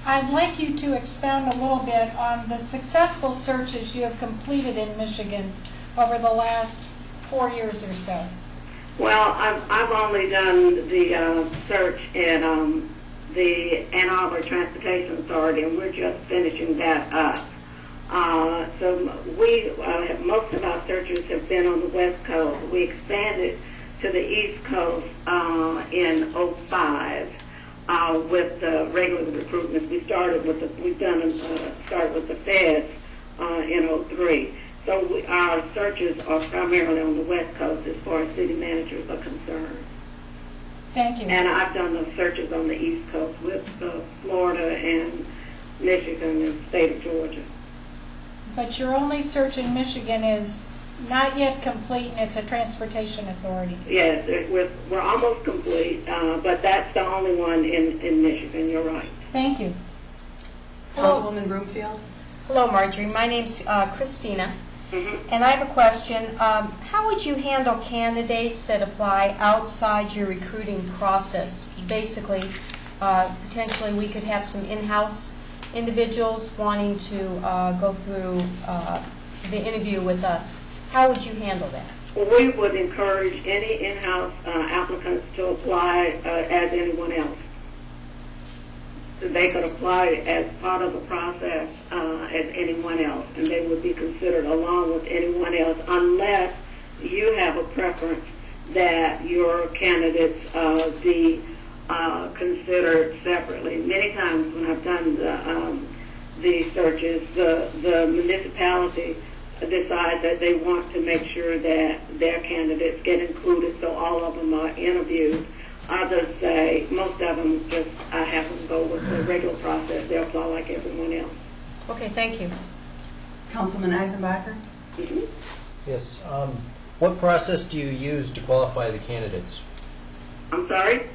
I'd like you to expound a little bit on the successful searches you have completed in Michigan over the last four years or so. Well, I've, I've only done the uh, search in um, the Ann Arbor Transportation Authority, and we're just finishing that up. Uh, so we, uh, most of our searches have been on the West Coast. We expanded to the East Coast uh, in 05 uh, with the regular recruitment. We started with the, we've done, uh, with the feds uh, in 03. So we, our searches are primarily on the West Coast as far as city managers are concerned. Thank you. And I've done the searches on the East Coast with uh, Florida and Michigan and the state of Georgia. But your only search in Michigan is not yet complete, and it's a transportation authority. Yes, it- we're, we're almost complete, uh, but that's the only one in, in Michigan, you're right. Thank you. Councilwoman Broomfield? Hello, Marjorie. My name's uh, Christina, and I have a question. Um, How would you handle candidates that apply outside your recruiting process? Basically, uh, potentially, we could have some in-house individuals wanting to uh, go through uh, the interview with us. How would you handle that? We would encourage any in-house uh, applicants to apply uh, as anyone else. They could apply as part of the process uh, as anyone else, and they would be considered along with anyone else unless you have a preference that your candidates uh, be uh, considered separately. Many times when I've done the, um, the searches, the, the municipality decide that they want to make sure that their candidates get included, so all of them are interviewed. Others say, most of them just, I have them go with the regular process, they apply like everyone else. Okay, thank you. Councilman Eisenbacher? Yes. Um, what process do you use to qualify the candidates? I'm sorry?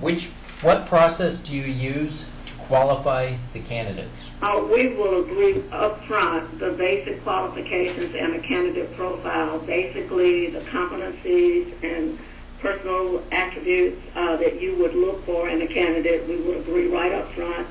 Which, what process do you use to qualify the candidates? Uh, we will agree up front the basic qualifications and a candidate profile, basically the competencies and personal attributes uh, that you would look for in a candidate. We would agree right up front,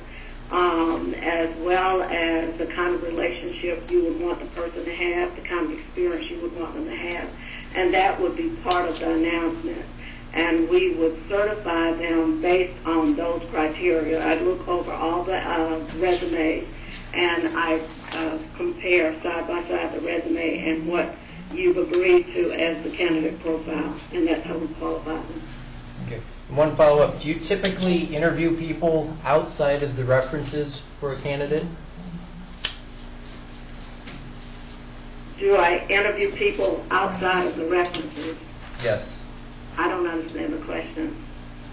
um, as well as the kind of relationship you would want the person to have, the kind of experience you would want them to have, and that would be part of the announcement. And we would certify them based on those criteria. I'd look over all the uh, resumes and I uh, compare side by side the resume and what you've agreed to as the candidate profile, and that's how we qualify them. Okay. One follow-up. Do you typically interview people outside of the references for a candidate? Do I interview people outside of the references? Yes. I don't understand the question.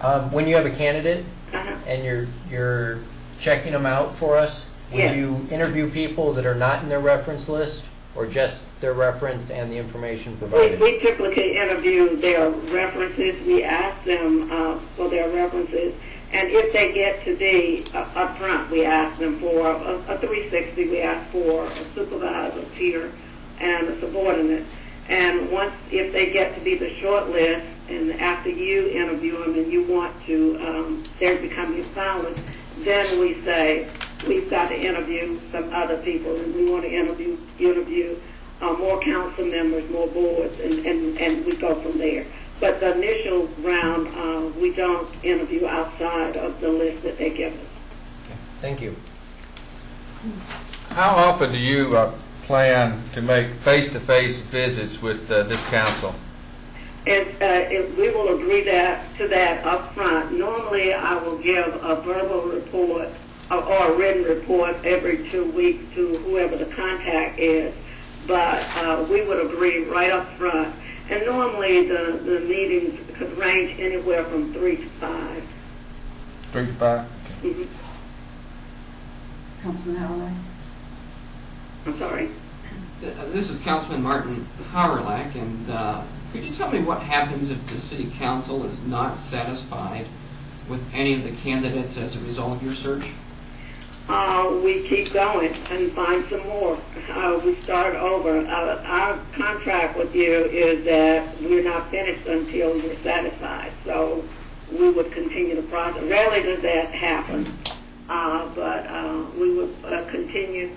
Um, when you have a candidate Uh-huh. and you're you're checking them out for us, would Yes. you interview people that are not in their reference list, or just their reference and the information We, provided? we typically interview their references. We ask them uh, for their references, and if they get to be uh, up front, we ask them for a, a 360. We ask for a supervisor, peer, and a subordinate. And once, if they get to be the short list, and after you interview them and you want to, um, they become your finalists, then we say, we've got to interview some other people, and we want to interview, interview uh, more council members, more boards, and, and, and we go from there. But the initial round, uh, we don't interview outside of the list that they give us. Thank you. How often do you uh, plan to make face-to-face visits with uh, this council? And uh, if we will agree that to that up front. Normally, I will give a verbal report or, or a written report every two weeks to whoever the contact is. But uh, we would agree right up front. And normally, the, the meetings could range anywhere from three to five. Three to five? Mhm. Councilman Howard? I'm sorry. Uh, This is Councilman Martin Howrylak, and uh, could you tell me what happens if the city council is not satisfied with any of the candidates as a result of your search? Uh, we keep going and find some more. Uh, we start over. Uh, our contract with you is that we're not finished until you're satisfied. So we would continue the process. Rarely does that happen, uh, but uh, we would uh, continue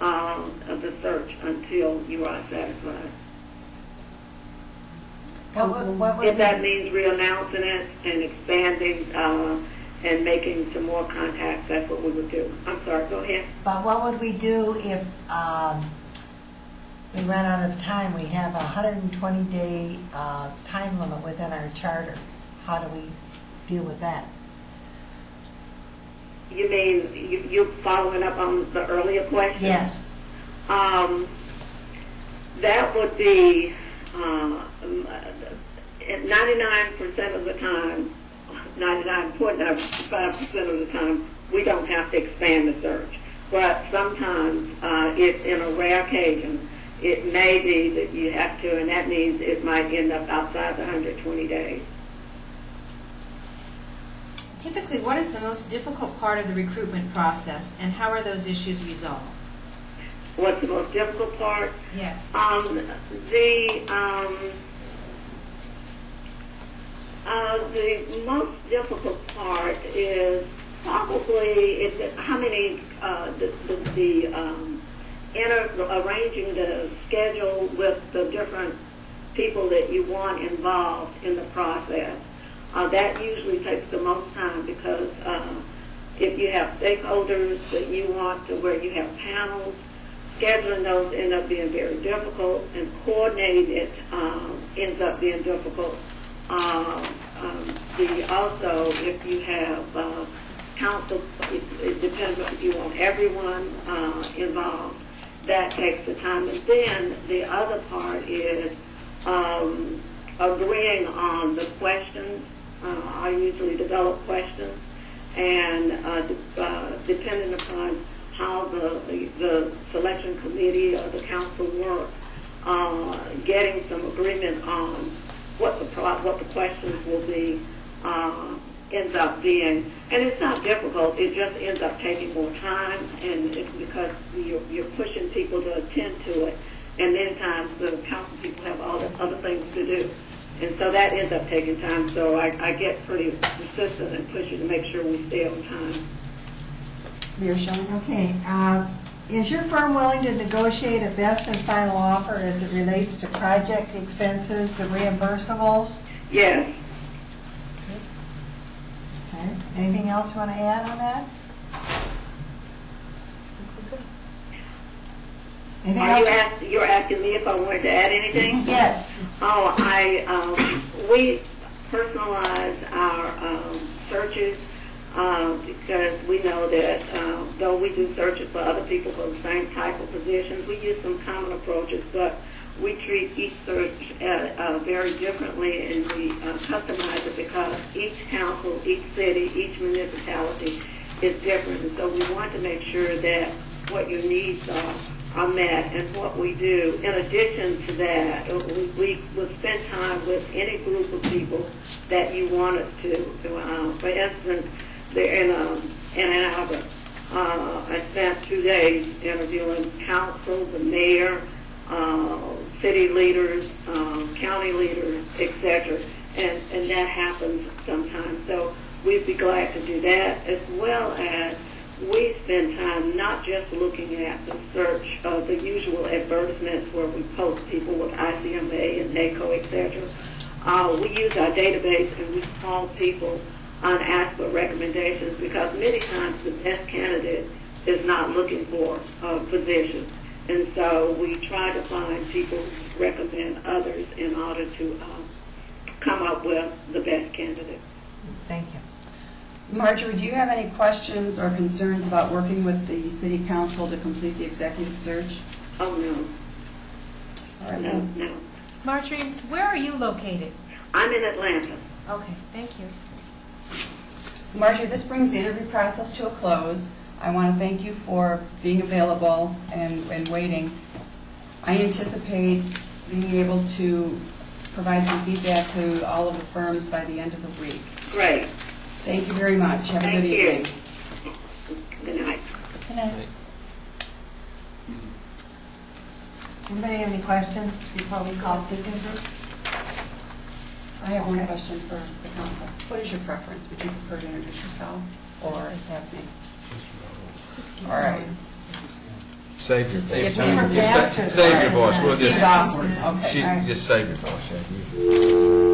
uh, the search until you are satisfied. What would- what If that means reannouncing it and expanding uh, and making some more contacts, that's what we would do. I'm sorry, go ahead. But what would we do if um, we run out of time? We have a 120-day uh, time limit within our charter. How do we deal with that? You mean, you, you following up on the earlier question? Yes. Um, that would be, uh, ninety-nine percent of the time, ninety-nine point nine five percent of the time, we don't have to expand the search. But sometimes, uh, it, in a rare occasion, it may be that you have to, and that means it might end up outside the hundred twenty days. Typically, what is the most difficult part of the recruitment process, and how are those issues resolved? What's the most difficult part? Yes. Um, the, um, uh, the most difficult part is probably is how many, uh, the, the, the um, inter, arranging the schedule with the different people that you want involved in the process. Uh, that usually takes the most time because uh, if you have stakeholders that you want to where you have panels, scheduling those end up being very difficult, and coordinating it um, ends up being difficult. Um, um, the also, if you have uh, council, it, it depends if you want everyone uh, involved. That takes the time, and then the other part is um, agreeing on the questions. Uh, I usually develop questions, and uh, uh, depending upon how the, the selection committee or the council work, uh, getting some agreement on what the what the questions will be uh, ends up being, and it's not difficult. It just ends up taking more time, and it's because you're, you're pushing people to attend to it, and many times the council people have all the other things to do. And so that ends up taking time. So I, I get pretty persistent and pushing to make sure we stay on time. Mayor Schoen? Okay, uh, is your firm willing to negotiate a best and final offer as it relates to project expenses, the reimbursables? Yes. Okay, anything else you want to add on that? Anything Are you ask, you're asking me if I wanted to add anything? Yes. Oh, I, um, we personalize our, um, searches, um, because we know that, um, though we do searches for other people for the same type of positions, we use some common approaches, but we treat each search, uh, uh, very differently and we, uh, customize it because each council, each city, each municipality is different. And so we want to make sure that what your needs are are met and what we do. In addition to that, we, we will spend time with any group of people that you want us to. Uh, for instance, in, um, in Ann Arbor. Uh, I spent two days interviewing council, the mayor, uh, city leaders, um, county leaders, etc. And, and that happens sometimes. So we'd be glad to do that as well as we spend time not just looking at the search of the usual advertisements where we post people with ICMA and NACO, etc. Uh, we use our database and we call people and ask for recommendations because many times the best candidate is not looking for a position. And so we try to find people who recommend others in order to uh, come up with the best candidate. Thank you. Marjorie, do you have any questions or concerns about working with the city council to complete the executive search? Oh, no. All right, No, no. Marjorie, where are you located? I'm in Atlanta. Okay, thank you. Marjorie, this brings the interview process to a close. I want to thank you for being available and, and waiting. I anticipate being able to provide some feedback to all of the firms by the end of the week. Great. Thank you very much. Have Thank a good you. evening. Good night. Good night. Anybody have any questions before we call the Group? I have one question for the council. What is your preference? Would you prefer to introduce yourself or have me? All right. Save your Just save, give save, just sa- faster. save your voice. We'll Seems just awkward. Okay. she- All right. just save your voice.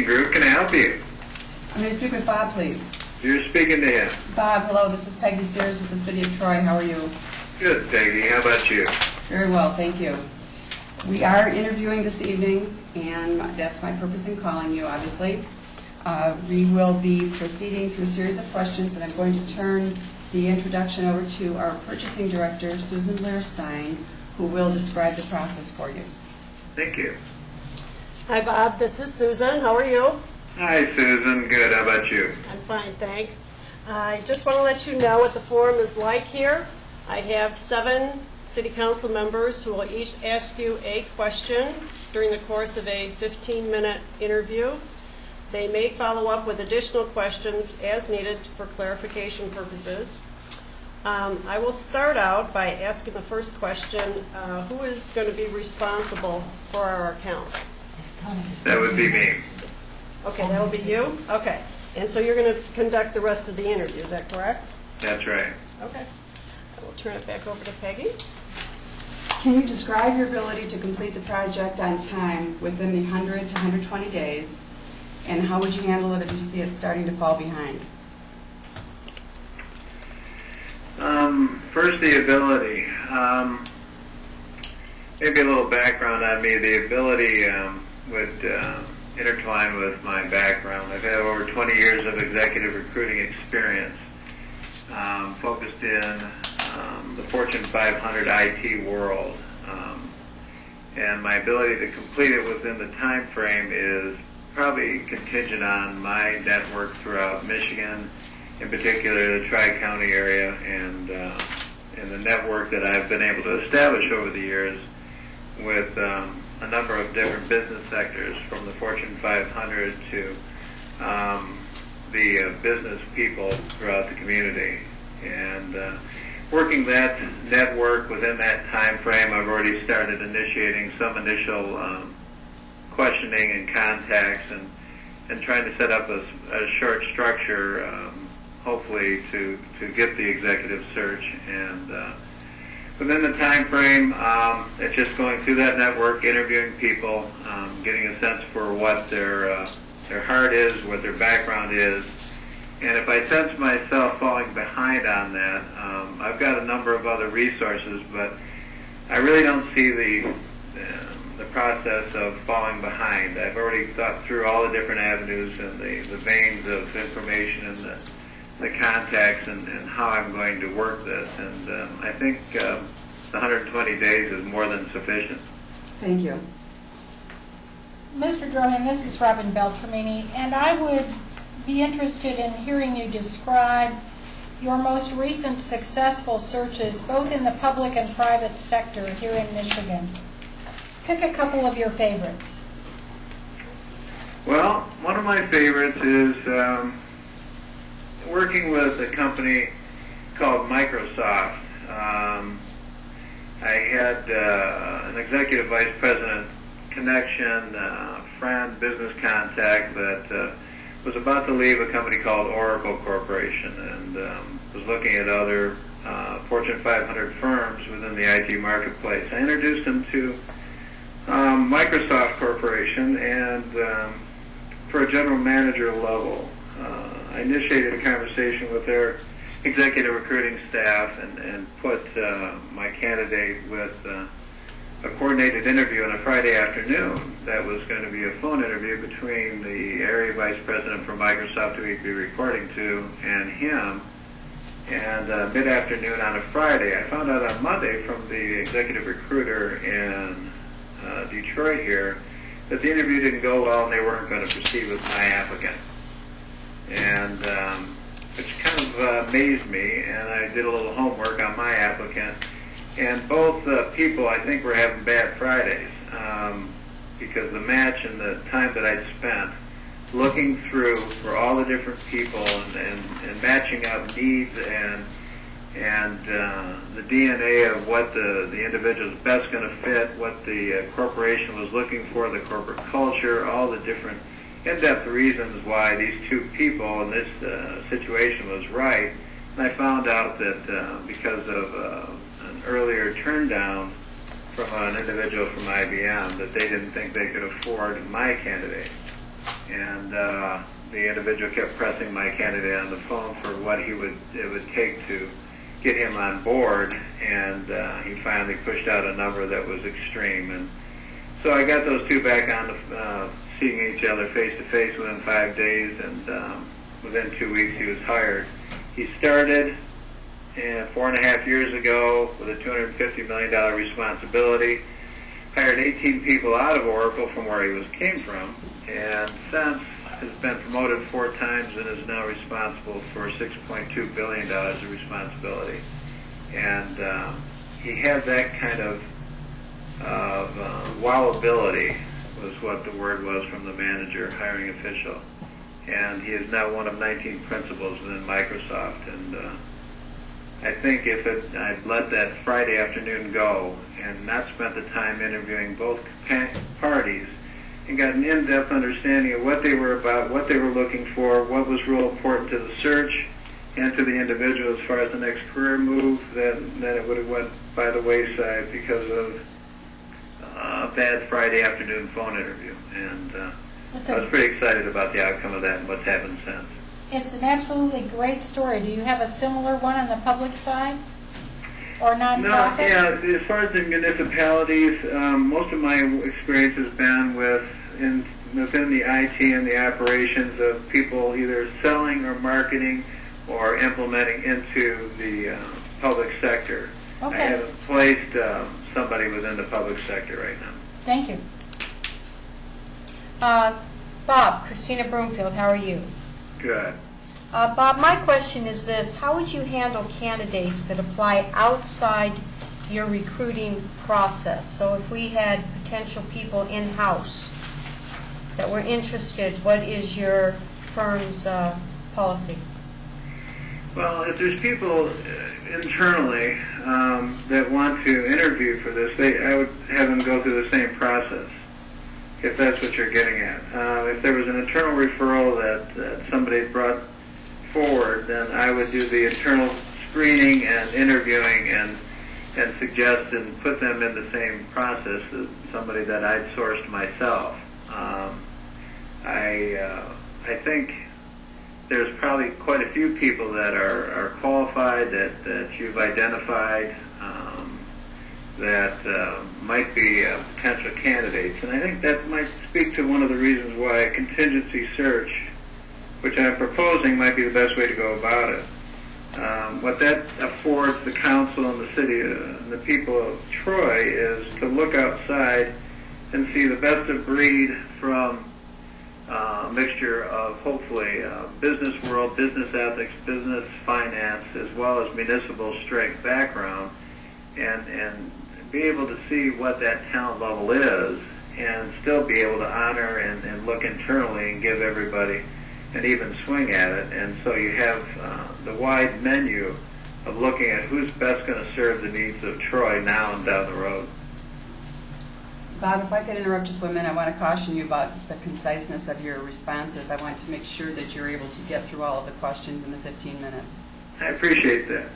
Group, can I help you? I'm going to speak with Bob, please. You're speaking to him. Bob, hello, this is Peggy Sears with the City of Troy. How are you? Good, Peggy. How about you? Very well, thank you. We are interviewing this evening, and that's my purpose in calling you, obviously. Uh, We will be proceeding through a series of questions, and I'm going to turn the introduction over to our purchasing director, Susan Leirstein, who will describe the process for you. Thank you. Hi, Bob. This is Susan. How are you? Hi, Susan. Good. How about you? I'm fine, thanks. I just want to let you know what the forum is like here. I have seven city council members who will each ask you a question during the course of a 15-minute interview. They may follow up with additional questions as needed for clarification purposes. Um, I will start out by asking the first question, uh, who is going to be responsible for our account? That would be me. Okay, that will be you? Okay. And so you're going to conduct the rest of the interview, is that correct? That's right. Okay. I will turn it back over to Peggy. Can you describe your ability to complete the project on time within the 100 to 120 days? And how would you handle it if you see it starting to fall behind? Um, first, the ability. Um, maybe a little background on me. The ability um, would uh, intertwine with my background. I've had over 20 years of executive recruiting experience, um, focused in um, the Fortune 500 IT world. Um, and my ability to complete it within the time frame is probably contingent on my network throughout Michigan, in particular the Tri-County area, and uh, and the network that I've been able to establish over the years with um, a number of different business sectors, from the Fortune 500 to um, the uh, business people throughout the community, and uh, working that network within that time frame, I've already started initiating some initial um, questioning and contacts and, and trying to set up a, a short structure, um, hopefully to, to get the executive search. And uh, within the time frame, um, it's just going through that network, interviewing people, um, getting a sense for what their, uh, their heart is, what their background is. And if I sense myself falling behind on that, um, I've got a number of other resources, but I really don't see the um, the process of falling behind. I've already thought through all the different avenues and the, the veins of information and the, the contacts and, and how I'm going to work this. And um, I think um, 120 days is more than sufficient. Thank you. Mr. Drummond, this is Robin Beltramini, and I would be interested in hearing you describe your most recent successful searches, both in the public and private sector here in Michigan. Pick a couple of your favorites. Well, one of my favorites is um, working with a company called Microsoft. Um, I had uh, an executive vice president connection, uh, friend, business contact that uh, was about to leave a company called Oracle Corporation and um, was looking at other uh, Fortune 500 firms within the IT marketplace. I introduced him to um, Microsoft Corporation and um, for a general manager level. Uh, I initiated a conversation with their executive recruiting staff and, and put uh, my candidate with uh, a coordinated interview on a Friday afternoon that was going to be a phone interview between the area vice president for Microsoft who he'd be reporting to and him. And uh, mid-afternoon on a Friday, I found out on Monday from the executive recruiter in uh, Detroit here that the interview didn't go well and they weren't going to proceed with my applicant. And um, which kind of uh, amazed me, and I did a little homework on my applicant and both uh, people, I think, were having bad Fridays um, because the match and the time that I'd spent looking through for all the different people and, and, and matching up needs and and uh, the DNA of what the, the individual's best going to fit, what the uh, corporation was looking for, the corporate culture, all the different in-depth reasons why these two people in this uh, situation was right. And I found out that uh, because of uh, an earlier turn down from an individual from IBM, that they didn't think they could afford my candidate. And uh, the individual kept pressing my candidate on the phone for what he would it would take to get him on board, and uh, he finally pushed out a number that was extreme. And so I got those two back on the, uh, seeing each other face to face within five days, and um, within two weeks he was hired. He started uh, four and a half years ago with a $250 million responsibility, hired 18 people out of Oracle from where he was came from, and since has been promoted four times and is now responsible for $6.2 billion of responsibility. And uh, he had that kind of, of uh, wowability was what the word was from the manager, hiring official. And he is now one of 19 principals within Microsoft. And uh, I think if it, I'd let that Friday afternoon go and not spent the time interviewing both parties, and got an in-depth understanding of what they were about, what they were looking for, what was real important to the search and to the individual as far as the next career move, then, then it would have went by the wayside because of uh, a bad Friday afternoon phone interview. And uh, That's I a- was pretty excited about the outcome of that and what's happened since. It's an absolutely great story. Do you have a similar one on the public side? Or nonprofit? No, yeah, as far as the municipalities, um, most of my experience has been with in within the IT and the operations of people either selling or marketing or implementing into the uh, public sector. Okay. I haven't placed um, somebody within the public sector right now. Thank you. Uh, Bob, Christina Broomfield, how are you? Good. Uh, Bob, my question is this, how would you handle candidates that apply outside your recruiting process? So if we had potential people in-house that were interested, what is your firm's uh, policy? Well, if there's people uh, internally um, that want to interview for this, they, I would have them go through the same process, if that's what you're getting at. Uh, if there was an internal referral that, that somebody brought forward, then I would do the internal screening and interviewing and and suggest and put them in the same process as somebody that I'd sourced myself. Um, I uh, I think there's probably quite a few people that are, are qualified that, that you've identified um, that uh, might be uh, potential candidates. And I think that might speak to one of the reasons why a contingency search, which I'm proposing, might be the best way to go about it. Um, what that affords the council and the city uh, and the people of Troy is to look outside and see the best of breed from uh, a mixture of hopefully uh, business world, business ethics, business finance, as well as municipal strength background, and and be able to see what that talent level is, and still be able to honor and, and look internally and give everybody an even swing at it. And so you have uh, the wide menu of looking at who's best going to serve the needs of Troy now and down the road. Bob, if I could interrupt just one minute, I want to caution you about the conciseness of your responses. I want to make sure that you're able to get through all of the questions in the 15 minutes. I appreciate that.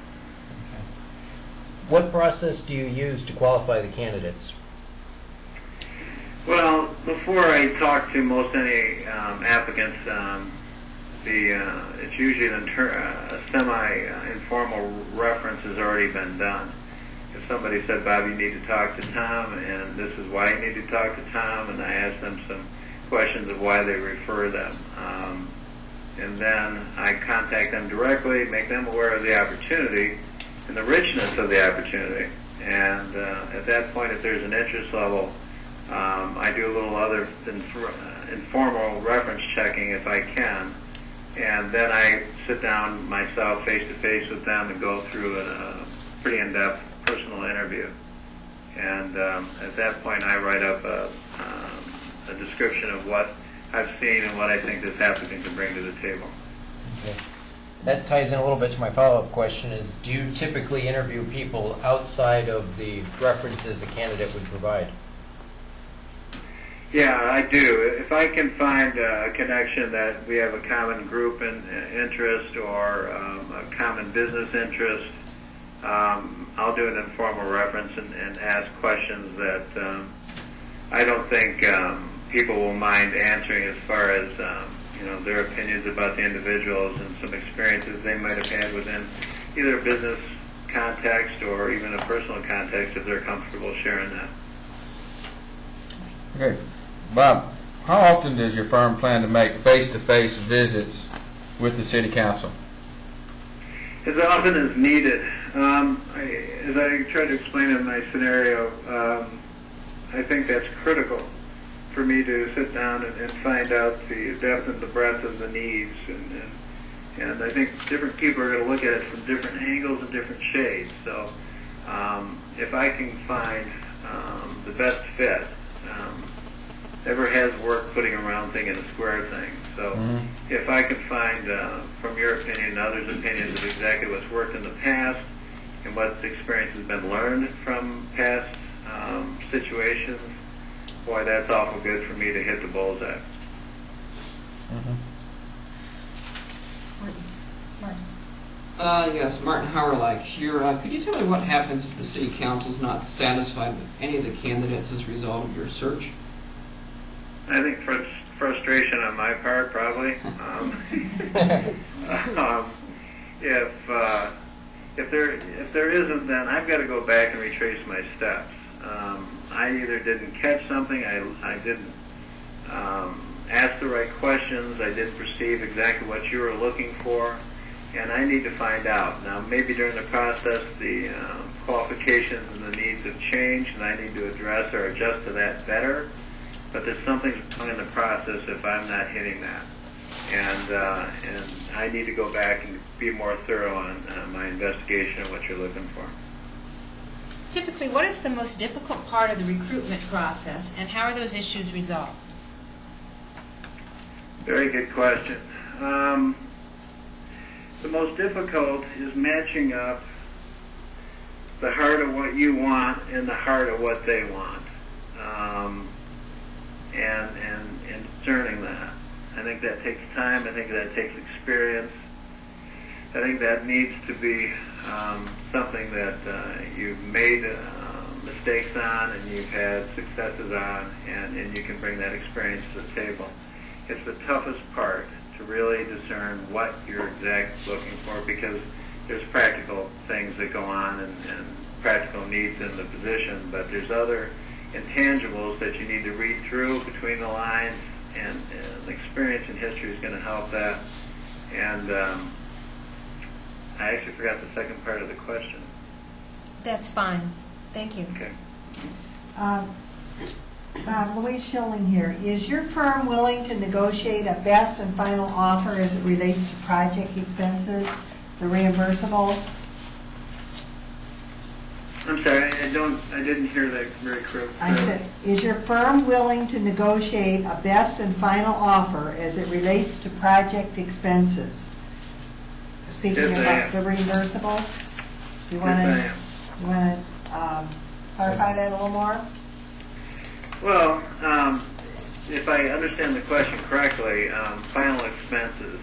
What process do you use to qualify the candidates? Well, before I talk to most any um, applicants, um, the uh, it's usually an inter- uh, a semi-informal reference has already been done. Somebody said, "Bob, you need to talk to Tom," and this is why you need to talk to Tom, and I ask them some questions of why they refer them, um, and then I contact them directly, make them aware of the opportunity and the richness of the opportunity, and uh, at that point, if there's an interest level. Um, I do a little other inf- uh, informal reference checking if I can, and then I sit down myself face to face with them and go through a, a pretty in-depth personal interview. And um, at that point, I write up a, um, a description of what I've seen and what I think this applicant can bring to the table. Okay. That ties in a little bit to my follow-up question is, do you typically interview people outside of the references a candidate would provide? Yeah, I do. If I can find a connection that we have a common group and uh, interest or um, a common business interest, um, I'll do an informal reference and, and ask questions that um, I don't think um, people will mind answering as far as um, you know their opinions about the individuals and some experiences they might have had within either a business context or even a personal context if they're comfortable sharing that. Okay. Bob, how often does your firm plan to make face-to-face visits with the city council? as often as needed. Um, I, as I tried to explain in my scenario, um, I think that's critical for me to sit down and, and find out the depth and the breadth of the needs. And, and, and I think different people are going to look at it from different angles and different shades. So um, if I can find um, the best fit, um, never has worked putting a round thing in a square thing. So Mhm. if I can find, uh, from your opinion and others' opinions, of exactly what's worked in the past and what experience has been learned from past um, situations, boy, that's awful good for me to hit the bullseye. martin Uh, yes, Martin Howrylak here. Uh, could you tell me what happens if the city council is not satisfied with any of the candidates as a result of your search? I think frus- frustration on my part, probably. Um, um, if uh, if there if there isn't, then I've got to go back and retrace my steps. Um, I either didn't catch something, I I didn't um, ask the right questions, I didn't perceive exactly what you were looking for, and I need to find out. Now, maybe during the process, the uh, qualifications and the needs have changed, and I need to address or adjust to that better but there's something in the process if I'm not hitting that. And, uh, and I need to go back and be more thorough on uh, my investigation of what you're looking for. Typically, what is the most difficult part of the recruitment process, and how are those issues resolved? Very good question. Um, the most difficult is matching up the heart of what you want and the heart of what they want. Um, and, and, and discerning that. I think that takes time. I think that takes experience. I think that needs to be um, something that uh, you've made uh, mistakes on and you've had successes on, and, and you can bring that experience to the table. It's the toughest part to really discern what you're exactly looking for because there's practical things that go on and, and practical needs in the position, but there's other intangibles that you need to read through between the lines, and, and experience and history is going to help that. And um, I actually forgot the second part of the question. That's fine. Thank you. Okay. Um, Bob, Louise Schilling here. Is your firm willing to negotiate a best and final offer as it relates to project expenses, the reimbursables? I'm sorry, I don't, I didn't hear that very clearly. I said, is your firm willing to negotiate a best and final offer as it relates to project expenses? Speaking Yes, about the reimbursables? You want to, you want to um, clarify that a little more? Well, um, if I understand the question correctly, um, final expenses.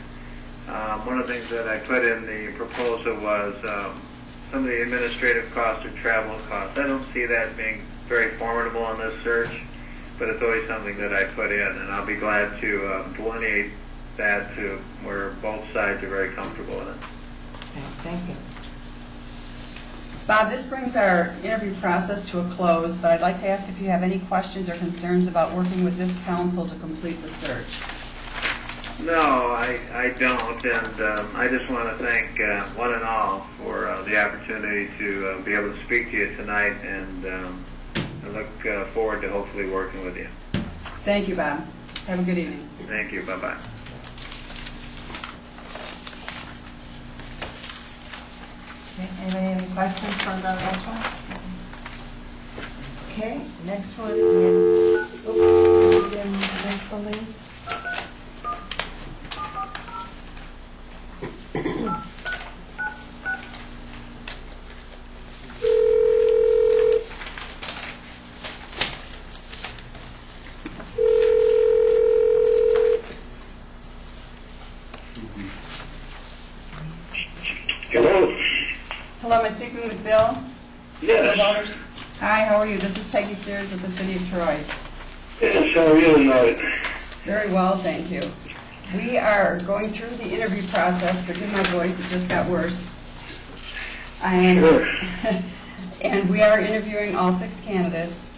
Um, one of the things that I put in the proposal was um, some of the administrative costs or travel costs. I don't see that being very formidable on this search, but it's always something that I put in, and I'll be glad to uh, delineate that too, where both sides are very comfortable in it. Okay, thank you. Bob, this brings our interview process to a close, but I'd like to ask if you have any questions or concerns about working with this council to complete the search. No, I, I don't, and um, I just want to thank uh, one and all for uh, the opportunity to uh, be able to speak to you tonight, and um, I look uh, forward to hopefully working with you. Thank you, Bob. Have a good evening. Thank you. Bye bye Okay, any questions for the next one? Okay, next one, in, oops, in make believe. Yes. Hi, how are you? This is Peggy Sears with the City of Troy. Yes, how are you tonight? Very well, thank you. We are going through the interview process. Forgive my voice, it just got worse. And, Sure. and we are interviewing all six candidates.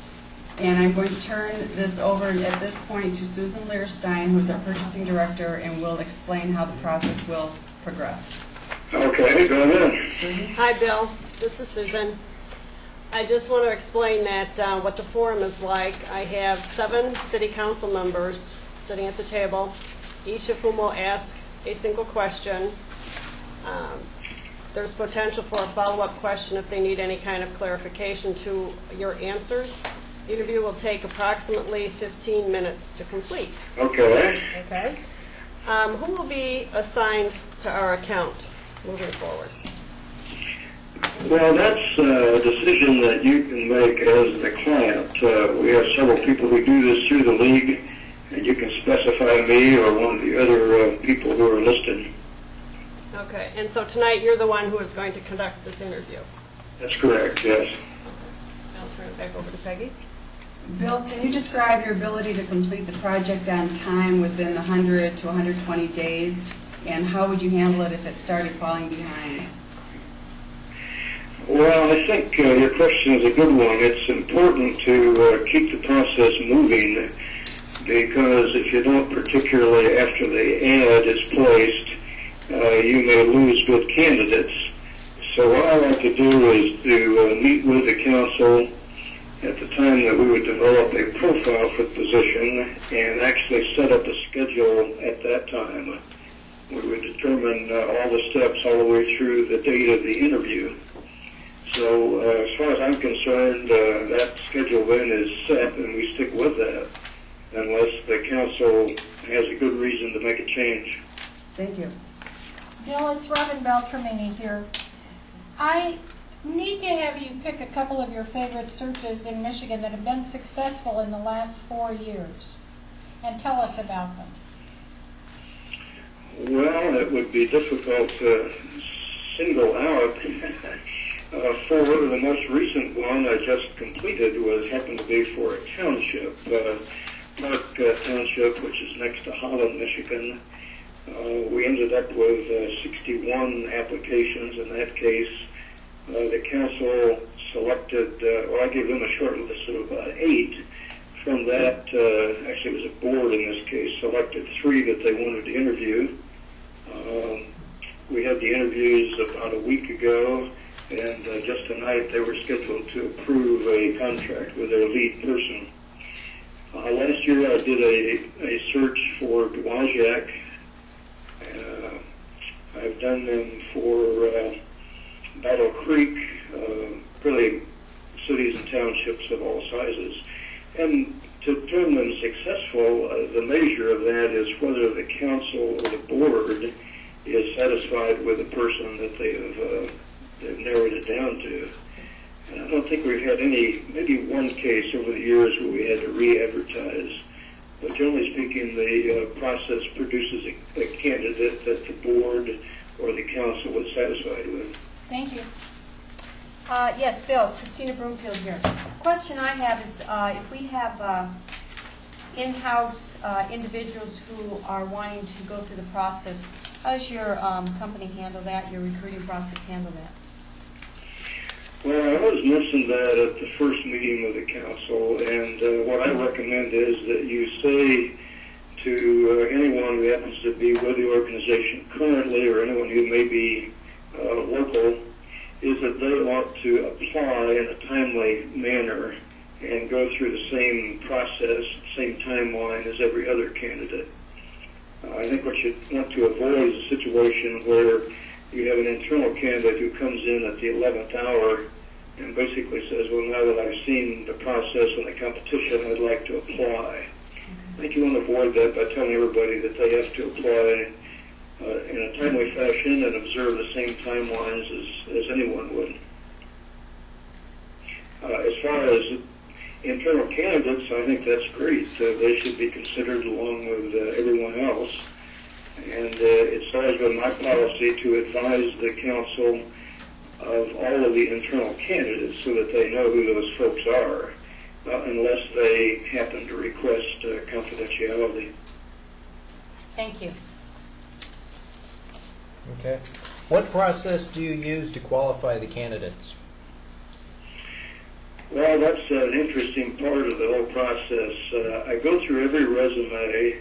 And I'm going to turn this over at this point to Susan Leirstein, who is our purchasing director, and will explain how the process will progress. Okay, go ahead. Hi, Bill. This is Susan. I just want to explain that uh, what the forum is like. I have seven city council members sitting at the table, each of whom will ask a single question. Um, There's potential for a follow-up question if they need any kind of clarification to your answers. The interview will take approximately 15 minutes to complete. Okay. Okay? Um, Who will be assigned to our account moving forward? Well, that's uh, a decision that you can make as the client. Uh, we have several people who do this through the league, and you can specify me or one of the other uh, people who are listed. Okay, and so tonight you're the one who is going to conduct this interview. That's correct, yes. I'll turn it back over to Peggy. Bill, can you describe your ability to complete the project on time within the 100 to 120 days? And how would you handle it if it started falling behind? Well, I think uh, your question is a good one. It's important to uh, keep the process moving because if you don't, particularly after the ad is placed, uh, you may lose good candidates. So what I like to do is to uh, meet with the council at the time that we would develop a profile for the position and actually set up a schedule at that time. We would determine uh, all the steps all the way through the date of the interview. So uh, as far as I'm concerned, uh, that schedule then is set and we stick with that unless the council has a good reason to make a change. Thank you. Bill, it's Robin Beltramini here. I need to have you pick a couple of your favorite searches in Michigan that have been successful in the last four years and tell us about them. Well, it would be difficult to single out. uh, for the most recent one I just completed was happened to be for a township, uh, Park uh, Township, which is next to Holland, Michigan. Uh, we ended up with uh, 61 applications in that case. Uh, the council selected, uh, well, I gave them a short list of about eight. From that, uh, actually it was a board in this case, selected three that they wanted to interview. Um, we had the interviews about a week ago, and uh, just tonight they were scheduled to approve a contract with their lead person. Uh, last year I did a, a search for Dowagiac. Uh, I've done them for uh, Battle Creek, uh, really cities and townships of all sizes. And to term them successful, uh, the measure of that is whether the council or the board is satisfied with the person that they have uh, they've narrowed it down to. And I don't think we've had any, maybe one case over the years where we had to re-advertise. But generally speaking, the uh, process produces a, a candidate that the board or the council was satisfied with. Thank you. Uh, Yes, Bill, Christina Broomfield here. Question I have is, uh, if we have uh, in-house uh, individuals who are wanting to go through the process, how does your um, company handle that, your recruiting process handle that? Well, I always mentioned that at the first meeting of the council, and uh, what I recommend is that you say to uh, anyone who happens to be with the organization currently, or anyone who may be uh, local, is that they ought to apply in a timely manner and go through the same process, same timeline as every other candidate. Uh, I think what you want to avoid is a situation where you have an internal candidate who comes in at the 11th hour and basically says, well, now that I've seen the process and the competition, I'd like to apply. I think you want to avoid that by telling everybody that they have to apply uh, in a timely fashion and observe the same timelines as, as anyone would. Uh, as far as internal candidates, I think that's great. Uh, they should be considered along with uh, everyone else. And uh, it's always been my policy to advise the council of all of the internal candidates so that they know who those folks are, uh, unless they happen to request uh, confidentiality. Thank you. Okay. What process do you use to qualify the candidates? Well, that's an interesting part of the whole process. Uh, I go through every resume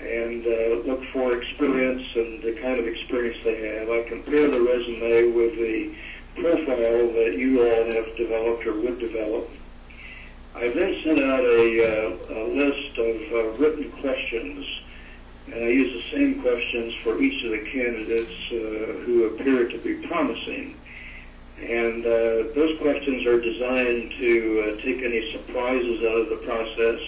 and uh, look for experience and the kind of experience they have. I compare the resume with the profile that you all have developed or would develop. I then sent out a, uh, a list of uh, written questions, and I use the same questions for each of the candidates uh, who appear to be promising. And uh, those questions are designed to uh, take any surprises out of the process,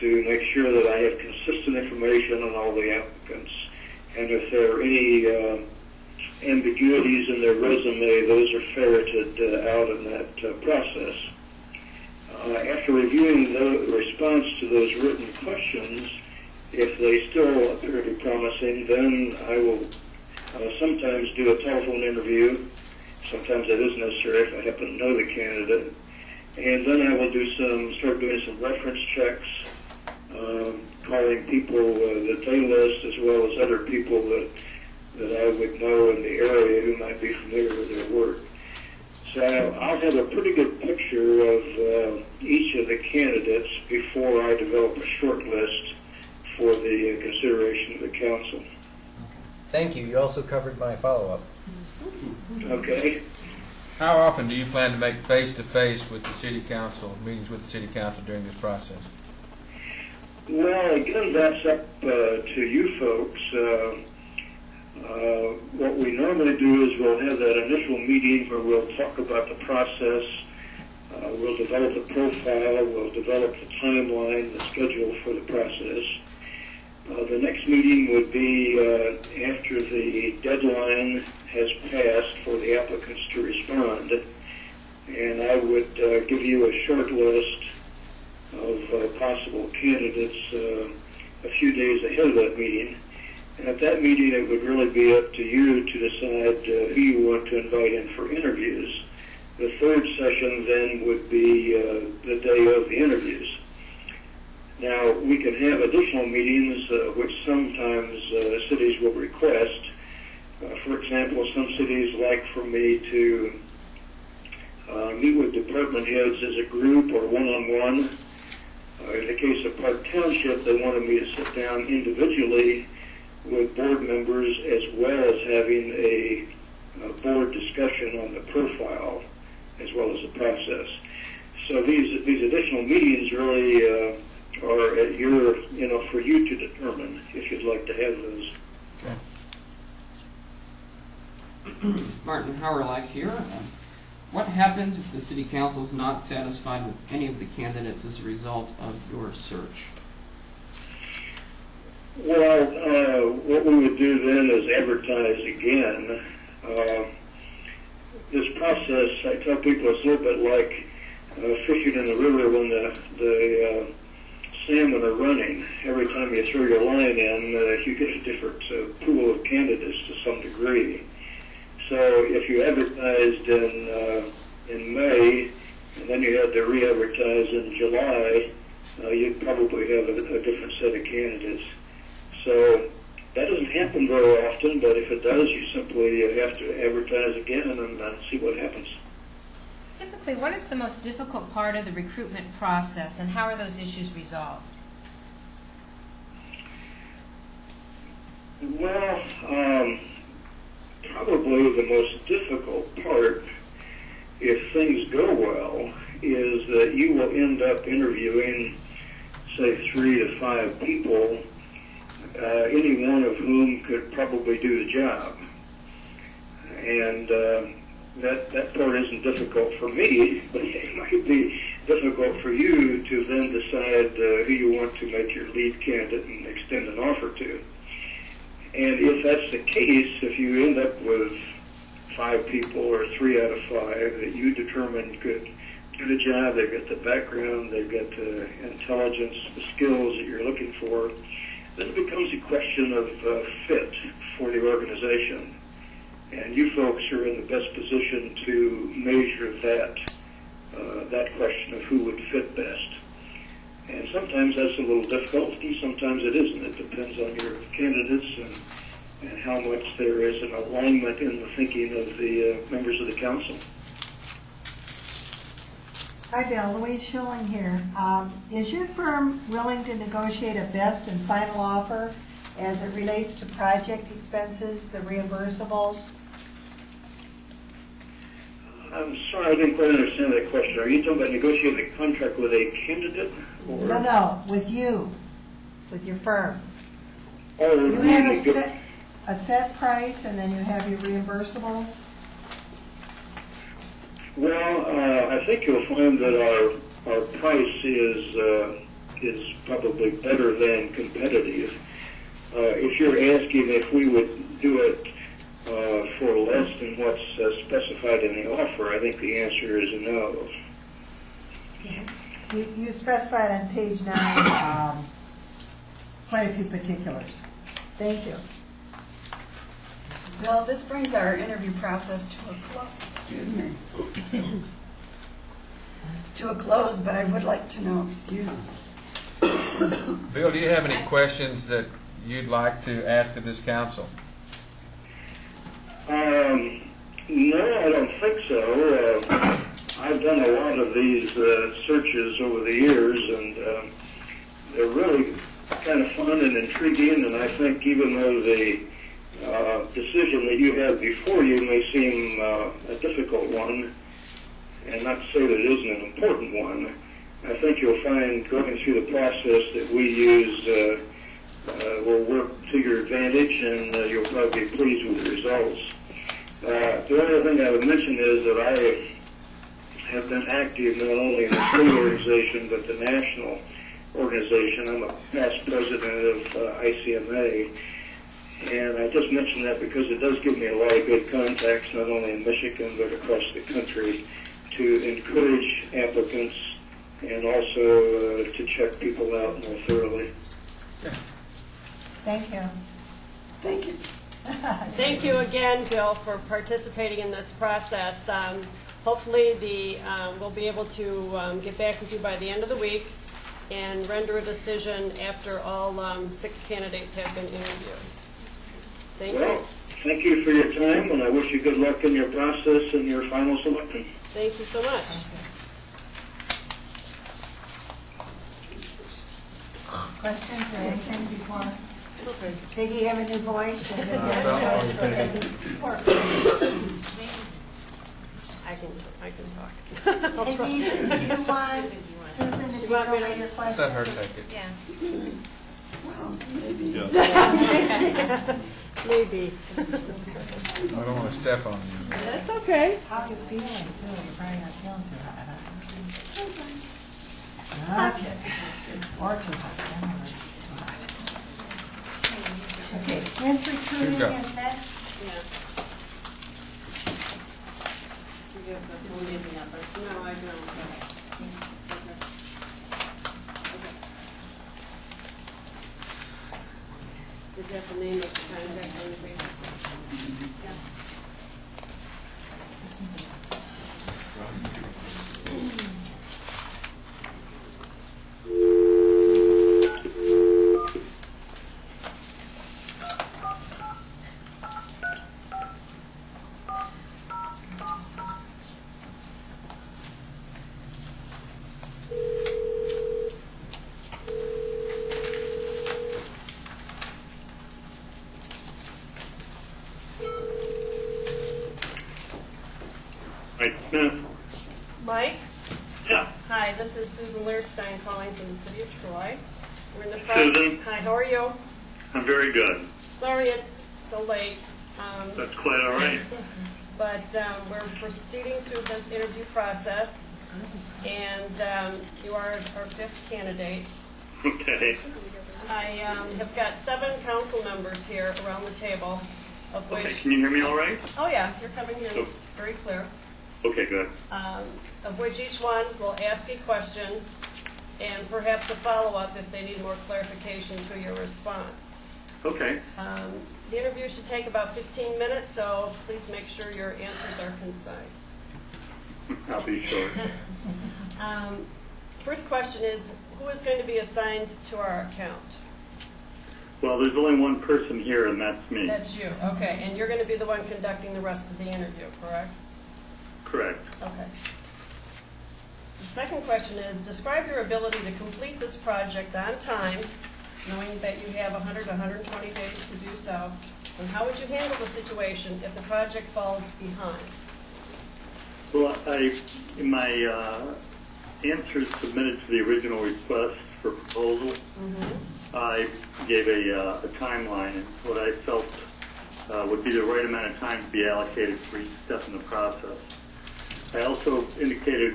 to make sure that I have consistent information on all the applicants. And if there are any uh, ambiguities in their resume, those are ferreted uh, out in that uh, process. Uh, after reviewing the response to those written questions, if they still appear to be promising, then I will uh, sometimes do a telephone interview. Sometimes that is necessary if I happen to know the candidate. And then I will do some, start doing some reference checks, um, calling people uh, that they list as well as other people that that I would know in the area who might be familiar with their work. So I'll have a pretty good picture of uh, each of the candidates before I develop a short list for the uh, consideration of the council. Thank you. You also covered my follow-up. Okay. How often do you plan to make face-to-face with the city council, meetings with the city council during this process? Well, again, that's up uh, to you folks. Uh, uh, what we normally do is we'll have that initial meeting where we'll talk about the process, uh, we'll develop the profile, we'll develop the timeline, the schedule for the process. Uh, the next meeting would be uh, after the deadline has passed for the applicants to respond, and I would give you a short list of uh, possible candidates uh, a few days ahead of that meeting. And at that meeting, it would really be up to you to decide uh, who you want to invite in for interviews. The third session then would be uh, the day of the interviews. Now, we can have additional meetings, uh, which sometimes uh, cities will request. For example, some cities like for me to uh, meet with department heads as a group or one-on-one. Uh, in the case of Park Township, they wanted me to sit down individually with board members as well as having a, a board discussion on the profile as well as the process. So these these additional meetings really uh, are at your you know for you to determine if you'd like to have those. Okay. Martin Howrylak here. What happens if the city council is not satisfied with any of the candidates as a result of your search? Well, uh, what we would do then is advertise again. Uh, this process, I tell people, it's a little bit like uh, fishing in the river when the the uh, salmon are running. Every time you throw your line in, uh, you get a different uh, pool of candidates to some degree. So if you advertised in uh, in May and then you had to re-advertise in July, uh, you'd probably have a, a different set of candidates. So that doesn't happen very often, but if it does, you simply have to advertise again and uh, see what happens. Typically, what is the most difficult part of the recruitment process, and how are those issues resolved? Well, um, probably the most difficult part, if things go well, is that you will end up interviewing, say, three to five people, uh, any one of whom could probably do the job. And uh, that, that part isn't difficult for me, but it might be difficult for you to then decide uh, who you want to make your lead candidate and extend an offer to. And if that's the case, if you end up with five people or three out of five that you determine could do the job, they've got the background, they've got the intelligence, the skills that you're looking for, then it becomes a question of uh, fit for the organization. And you folks are in the best position to measure that, uh, that question of who would fit best. And sometimes that's a little difficult, sometimes it isn't. It depends on your candidates and, and how much there is an alignment in the thinking of the uh, members of the council. Hi, Bill. Louise Schilling here. Um, Is your firm willing to negotiate a best and final offer as it relates to project expenses, the reimbursables? I'm sorry, I didn't quite understand that question. Are you talking about negotiating a contract with a candidate? Or? No, no, with you, with your firm. Oh, You have a set, a set price and then you have your reimbursables? Well, uh, I think you'll find that our, our price is, uh, is probably better than competitive. Uh, if you're asking if we would do it uh, for less than what's uh, specified in the offer, I think the answer is no. You, you specified on page nine, um, quite a few particulars. Thank you. Bill, this brings our interview process to a close, excuse me. To a close, but I would like to know, excuse me. Bill, do you have any questions that you'd like to ask of this council? Um, no, I don't think so. Uh, I've done a lot of these uh, searches over the years, and um, they're really kind of fun and intriguing. And I think even though the uh, decision that you have before you may seem uh, a difficult one, and not to say that it isn't an important one, I think you'll find going through the process that we use uh, uh, will work to your advantage, and uh, you'll probably be pleased with the results. Uh, the other thing I would mention is that I been active not only in the state organization but the national organization. I'm a past president of uh, ICMA, and I just mention that because it does give me a lot of good contacts, not only in Michigan but across the country, to encourage applicants and also uh, to check people out more thoroughly. Thank you. Thank you. Thank you again, Bill, for participating in this process. Um, Hopefully, the, um, we'll be able to um, get back with you by the end of the week and render a decision after all um, six candidates have been interviewed. Thank Well, you. thank you for your time, and I wish you good luck in your process and your final selection. Thank you so much. Questions or anything before? Peggy, you have a new voice? You have a new Uh, voice for Peggy? I can, I can talk. I'll try. Peggy, do you want Susan to You go want me over to- your questions? Let her take it. Yeah. Well, maybe. Maybe. I don't want to step on you. That's okay. How you feeling, too? You're probably not feeling too hot. Okay. Or too hot, anyway. Okay, Smith Recruiting Here you go. is next. Don't. Is that the name of the contract Smith? Mike? Yeah. Hi, this is Susan Leirstein calling from the city of Troy. We're in the Susan. Hi, how are you? I'm very good. Sorry it's so late. Um, That's quite all right. but um, we're proceeding through this interview process, and um, our fifth candidate. Okay. I um, have got seven council members here around the table, of Okay, which... can you hear me all right? Oh, yeah, you're coming in Oh. very clear. Okay, good. um, of which each one will ask a question and perhaps a follow-up if they need more clarification to your response. Okay. Um, The interview should take about 15 minutes, so please make sure your answers are concise. I'll be sure. Um, First question is, who is going to be assigned to our account? Well, there's only one person here, and that's me. That's you, okay, and you're going to be the one conducting the rest of the interview, correct? Correct. Okay. The second question is, describe your ability to complete this project on time, knowing that you have 100 to 120 days to do so, and how would you handle the situation if the project falls behind? Well, I, in my uh, answers submitted to the original request for proposal, I gave a, uh, a timeline and what I felt uh, would be the right amount of time to be allocated for each step in the process. I also indicated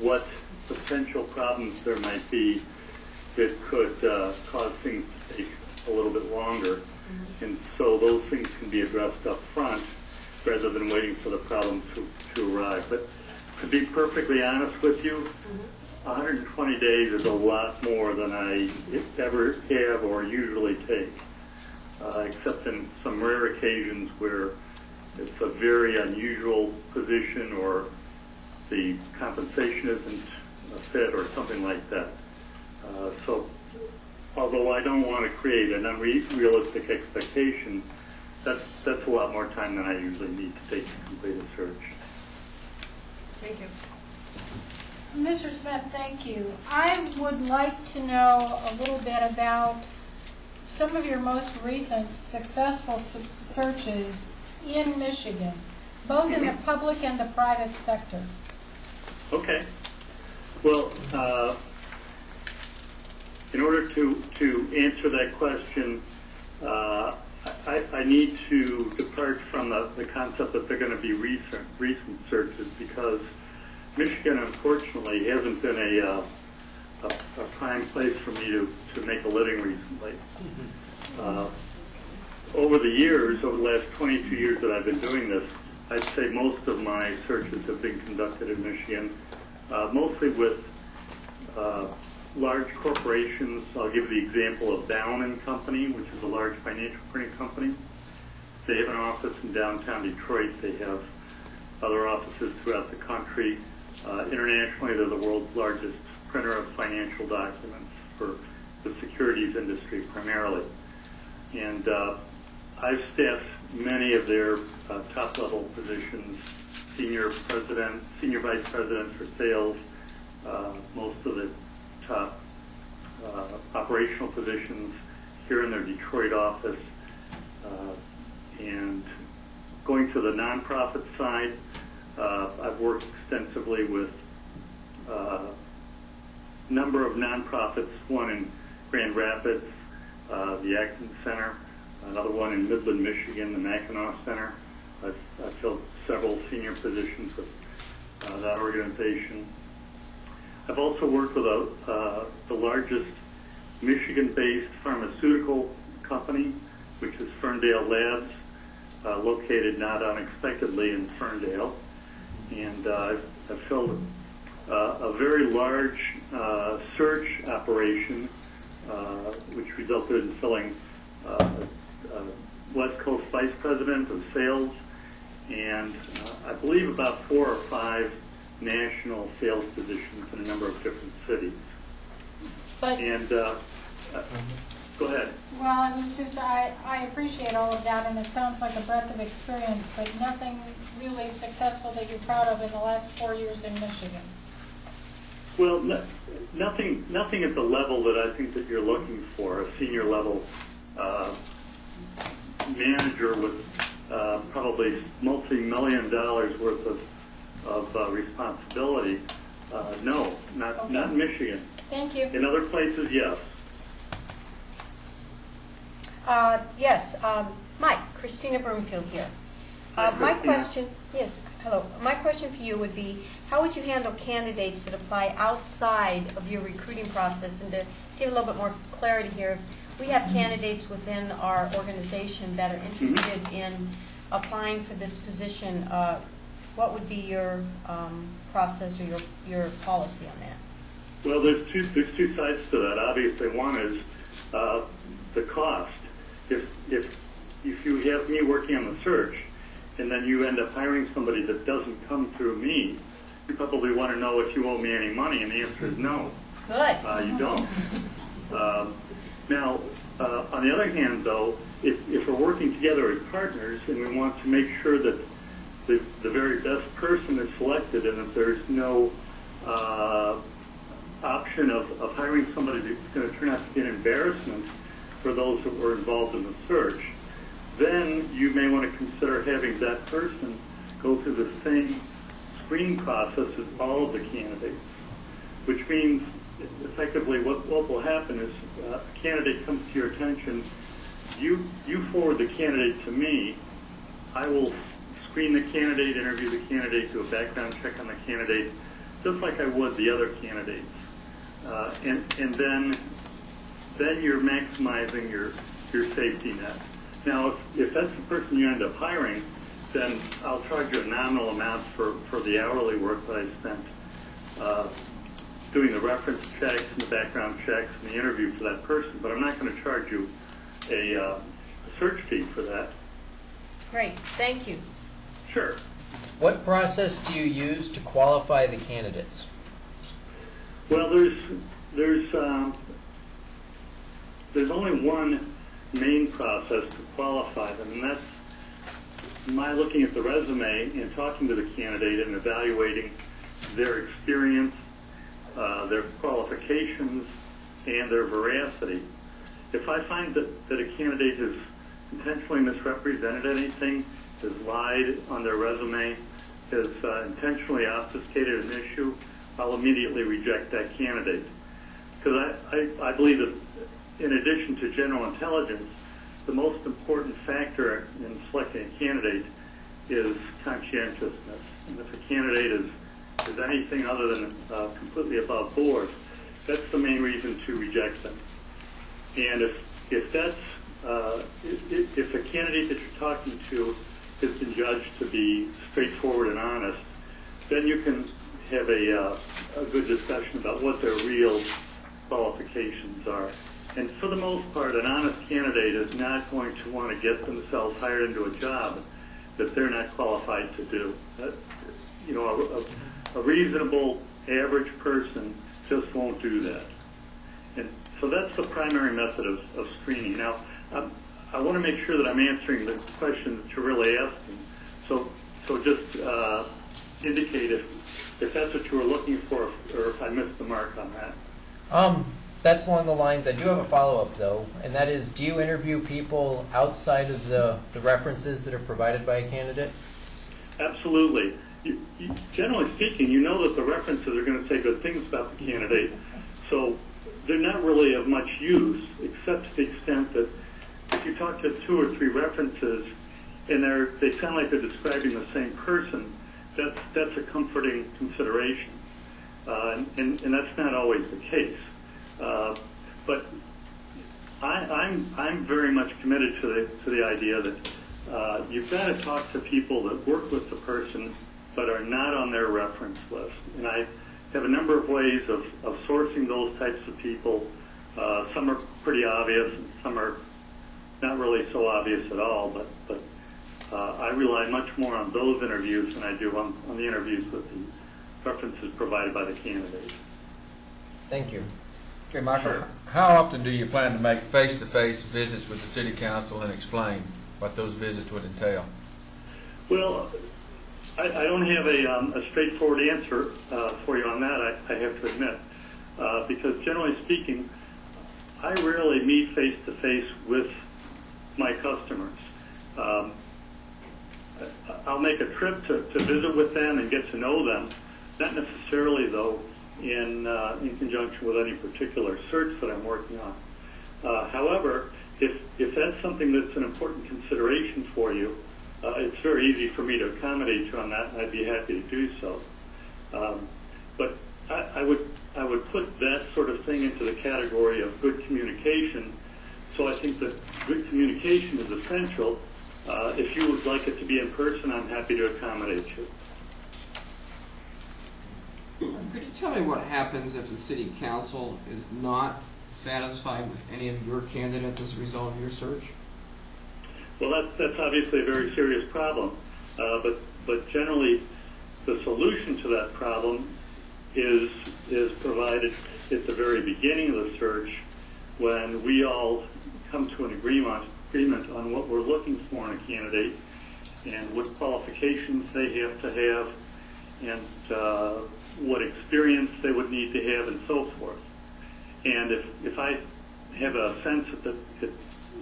what potential problems there might be that could uh, cause things to take a little bit longer. And so those things can be addressed up front rather than waiting for the problem to, to arrive. But to be perfectly honest with you, 120 days is a lot more than I ever have or usually take, uh, except in some rare occasions where it's a very unusual position or the compensation isn't a fit or something like that. Uh, so, although I don't want to create an unrealistic expectation, that's that's a lot more time than I usually need to take to complete a search. Thank you. Mr. Smith, thank you. I would like to know a little bit about some of your most recent successful s- searches in Michigan, both in the public and the private sector. Okay. Well, uh, in order to, to answer that question, uh, I, I need to depart from the, the concept that they're going to be recent, recent searches because Michigan, unfortunately, hasn't been a, uh, a, a prime place for me to, to make a living recently. Uh, over the years, over the last 22 years that I've been doing this, I'd say most of my searches have been conducted in Michigan, uh, mostly with uh, large corporations. I'll give the example of Bowne and Company, which is a large financial printing company. They have an office in downtown Detroit. They have other offices throughout the country. Uh, internationally, they're the world's largest printer of financial documents for the securities industry primarily. And uh, I've staffed many of their uh, top-level positions, senior president, senior vice president for sales, uh, most of the top operational positions here in their Detroit office. Uh, and going to the nonprofit side, uh, I've worked extensively with a number of nonprofits, one in Grand Rapids, uh, the Acton Center, another one in Midland, Michigan, the Mackinac Center. I've, I've filled several senior positions with uh, that organization. I've also worked with a, uh, the largest Michigan-based pharmaceutical company, which is Ferndale Labs, uh, located not unexpectedly in Ferndale. And uh, I've, I've filled uh, a very large uh, search operation, uh, which resulted in filling uh, uh, West Coast Vice President of Sales and uh, I believe about four or five national sales positions in a number of different cities. But, And uh, uh, go ahead. well, I was just, I, I appreciate all of that, and it sounds like a breadth of experience, but nothing really successful that you're proud of in the last four years in Michigan. Well, no, nothing, nothing at the level that I think that you're looking for, a senior level uh, manager with uh, probably multi-million dollars worth of, of uh, responsibility. Uh, no, not, not in Michigan. Thank you. In other places, yes. Uh, Yes, um, Mike, Christina Broomfield here. Uh, my question, yes, hello. My question for you would be, how would you handle candidates that apply outside of your recruiting process? And to give a little bit more clarity here, we have candidates within our organization that are interested in applying for this position. Uh, What would be your um, process or your, your policy on that? Well, there's two, there's two sides to that. Obviously, one is uh, the cost. If, if, if you have me working on the search, and then you end up hiring somebody that doesn't come through me, you probably want to know if you owe me any money, and the answer is no. Good. Uh, you don't. Um, now, uh, on the other hand, though, if, if we're working together as partners and we want to make sure that the, the very best person is selected and if there's no uh, option of, of hiring somebody that's going to turn out to be an embarrassment for those that were involved in the search, then you may want to consider having that person go through the same screening process as all of the candidates, which means effectively what, what will happen is uh, a candidate comes to your attention, you, you forward the candidate to me, I will screen the candidate, interview the candidate, do a background check on the candidate, just like I would the other candidates. Uh, and, and then, then you're maximizing your, your safety net. Now, if, if that's the person you end up hiring, then I'll charge you a nominal amount for, for the hourly work that I spent uh, doing the reference checks and the background checks and the interview for that person, but I'm not going to charge you a uh, search fee for that. Great, thank you. Sure. What process do you use to qualify the candidates? Well, there's there's um, there's only one main process to qualify them, and that's my looking at the resume and talking to the candidate and evaluating their experience, uh, their qualifications, and their veracity. If I find that, that a candidate has intentionally misrepresented anything, has lied on their resume, has uh, intentionally obfuscated an issue, I'll immediately reject that candidate. Because I, I, I believe that in addition to general intelligence, the most important factor in selecting a candidate is conscientiousness. And if a candidate is, is anything other than uh, completely above board, that's the main reason to reject them. And if, if that's, uh, if, if a candidate that you're talking to has been judged to be straightforward and honest, then you can have a, uh, a good discussion about what their real qualifications are. And for the most part, an honest candidate is not going to want to get themselves hired into a job that they're not qualified to do. That, you know, a, a, a reasonable, average person just won't do that. And so that's the primary method of, of screening. Now, um, I want to make sure that I'm answering the question that you're really asking. So, so just uh, indicate if, if that's what you were looking for, or if I missed the mark on that. Um, that's along the lines. I do have a follow up though, and that is, do you interview people outside of the, the references that are provided by a candidate? Absolutely. You, you, generally speaking, you know that the references are going to say good things about the candidate, so they're not really of much use, except to the extent that if you talk to two or three references and they're, they sound like they're describing the same person, that's, that's a comforting consideration. Uh, and, and, that's not always the case. Uh, but I, I'm, I'm very much committed to the, to the idea that uh, you've got to talk to people that work with the person but are not on their reference list. And I have a number of ways of, of sourcing those types of people. Uh, some are pretty obvious, some are not really so obvious at all, but, but uh, I rely much more on those interviews than I do on, on the interviews with the references provided by the candidates. Thank you. Okay, Michael, how often do you plan to make face-to-face visits with the city council and explain what those visits would entail? Well, I, I don't have a, um, a straightforward answer uh, for you on that, I, I have to admit. Uh, because generally speaking, I rarely meet face to face with my customers. Um, I'll make a trip to, to visit with them and get to know them, not necessarily, though, in, uh, in conjunction with any particular search that I'm working on. Uh, however, if, if that's something that's an important consideration for you, uh, it's very easy for me to accommodate you on that, and I'd be happy to do so. Um, but I, I would I would put that sort of thing into the category of good communication. So I think that good communication is essential. Uh, if you would like it to be in person, I'm happy to accommodate you. Could you tell me what happens if the city council is not satisfied with any of your candidates as a result of your search? Well, that's, that's obviously a very serious problem. Uh, but, but generally, the solution to that problem is, is provided at the very beginning of the search when we all come to an agreement, agreement on what we're looking for in a candidate and what qualifications they have to have and uh, what experience they would need to have and so forth. And if, if I have a sense that, that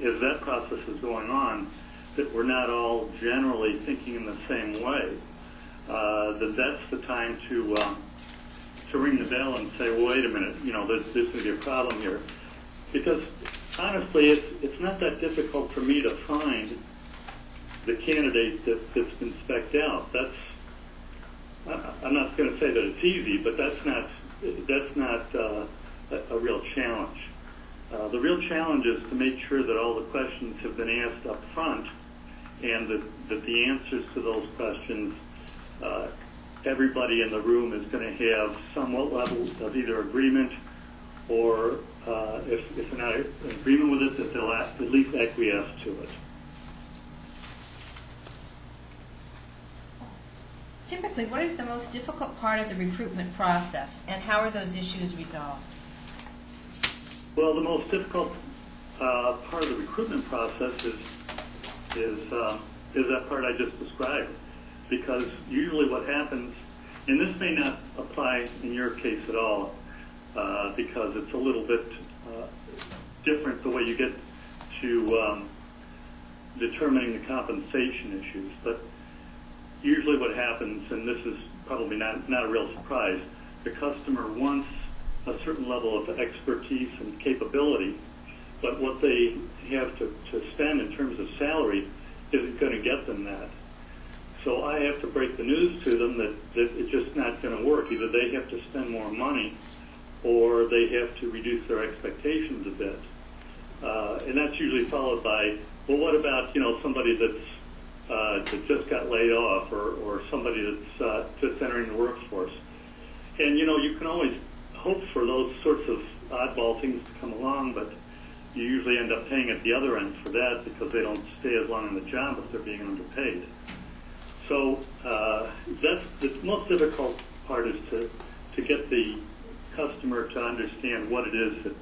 as that process is going on, that we're not all generally thinking in the same way, uh, that that's the time to um, to ring the bell and say, well, wait a minute, you know, this, this is your problem here. Because honestly, it's, it's not that difficult for me to find the candidate that, that's been specked out. That's I'm not going to say that it's easy, but that's not that's not uh, a, a real challenge. Uh, the real challenge is to make sure that all the questions have been asked up front and that, that the answers to those questions, uh, everybody in the room is going to have somewhat level of either agreement or uh, if, if they're not in agreement with it, that they'll at least acquiesce to it. Typically, what is the most difficult part of the recruitment process, and how are those issues resolved? Well, the most difficult uh, part of the recruitment process is is uh, is that part I just described, because usually what happens, and this may not apply in your case at all, uh, because it's a little bit uh, different the way you get to um, determining the compensation issues, but usually what happens, and this is probably not, not a real surprise, the customer wants a certain level of expertise and capability, but what they have to, to spend in terms of salary isn't going to get them that. So I have to break the news to them that, that it's just not going to work. Either they have to spend more money or they have to reduce their expectations a bit. Uh, and that's usually followed by, well, what about, you know, somebody that's uh, that just got laid off or, or somebody that's uh, just entering the workforce. And, you know, you can always hope for those sorts of oddball things to come along, but you usually end up paying at the other end for that because they don't stay as long in the job if they're being underpaid. So uh, that's the most difficult part is to, to get the customer to understand what it is that,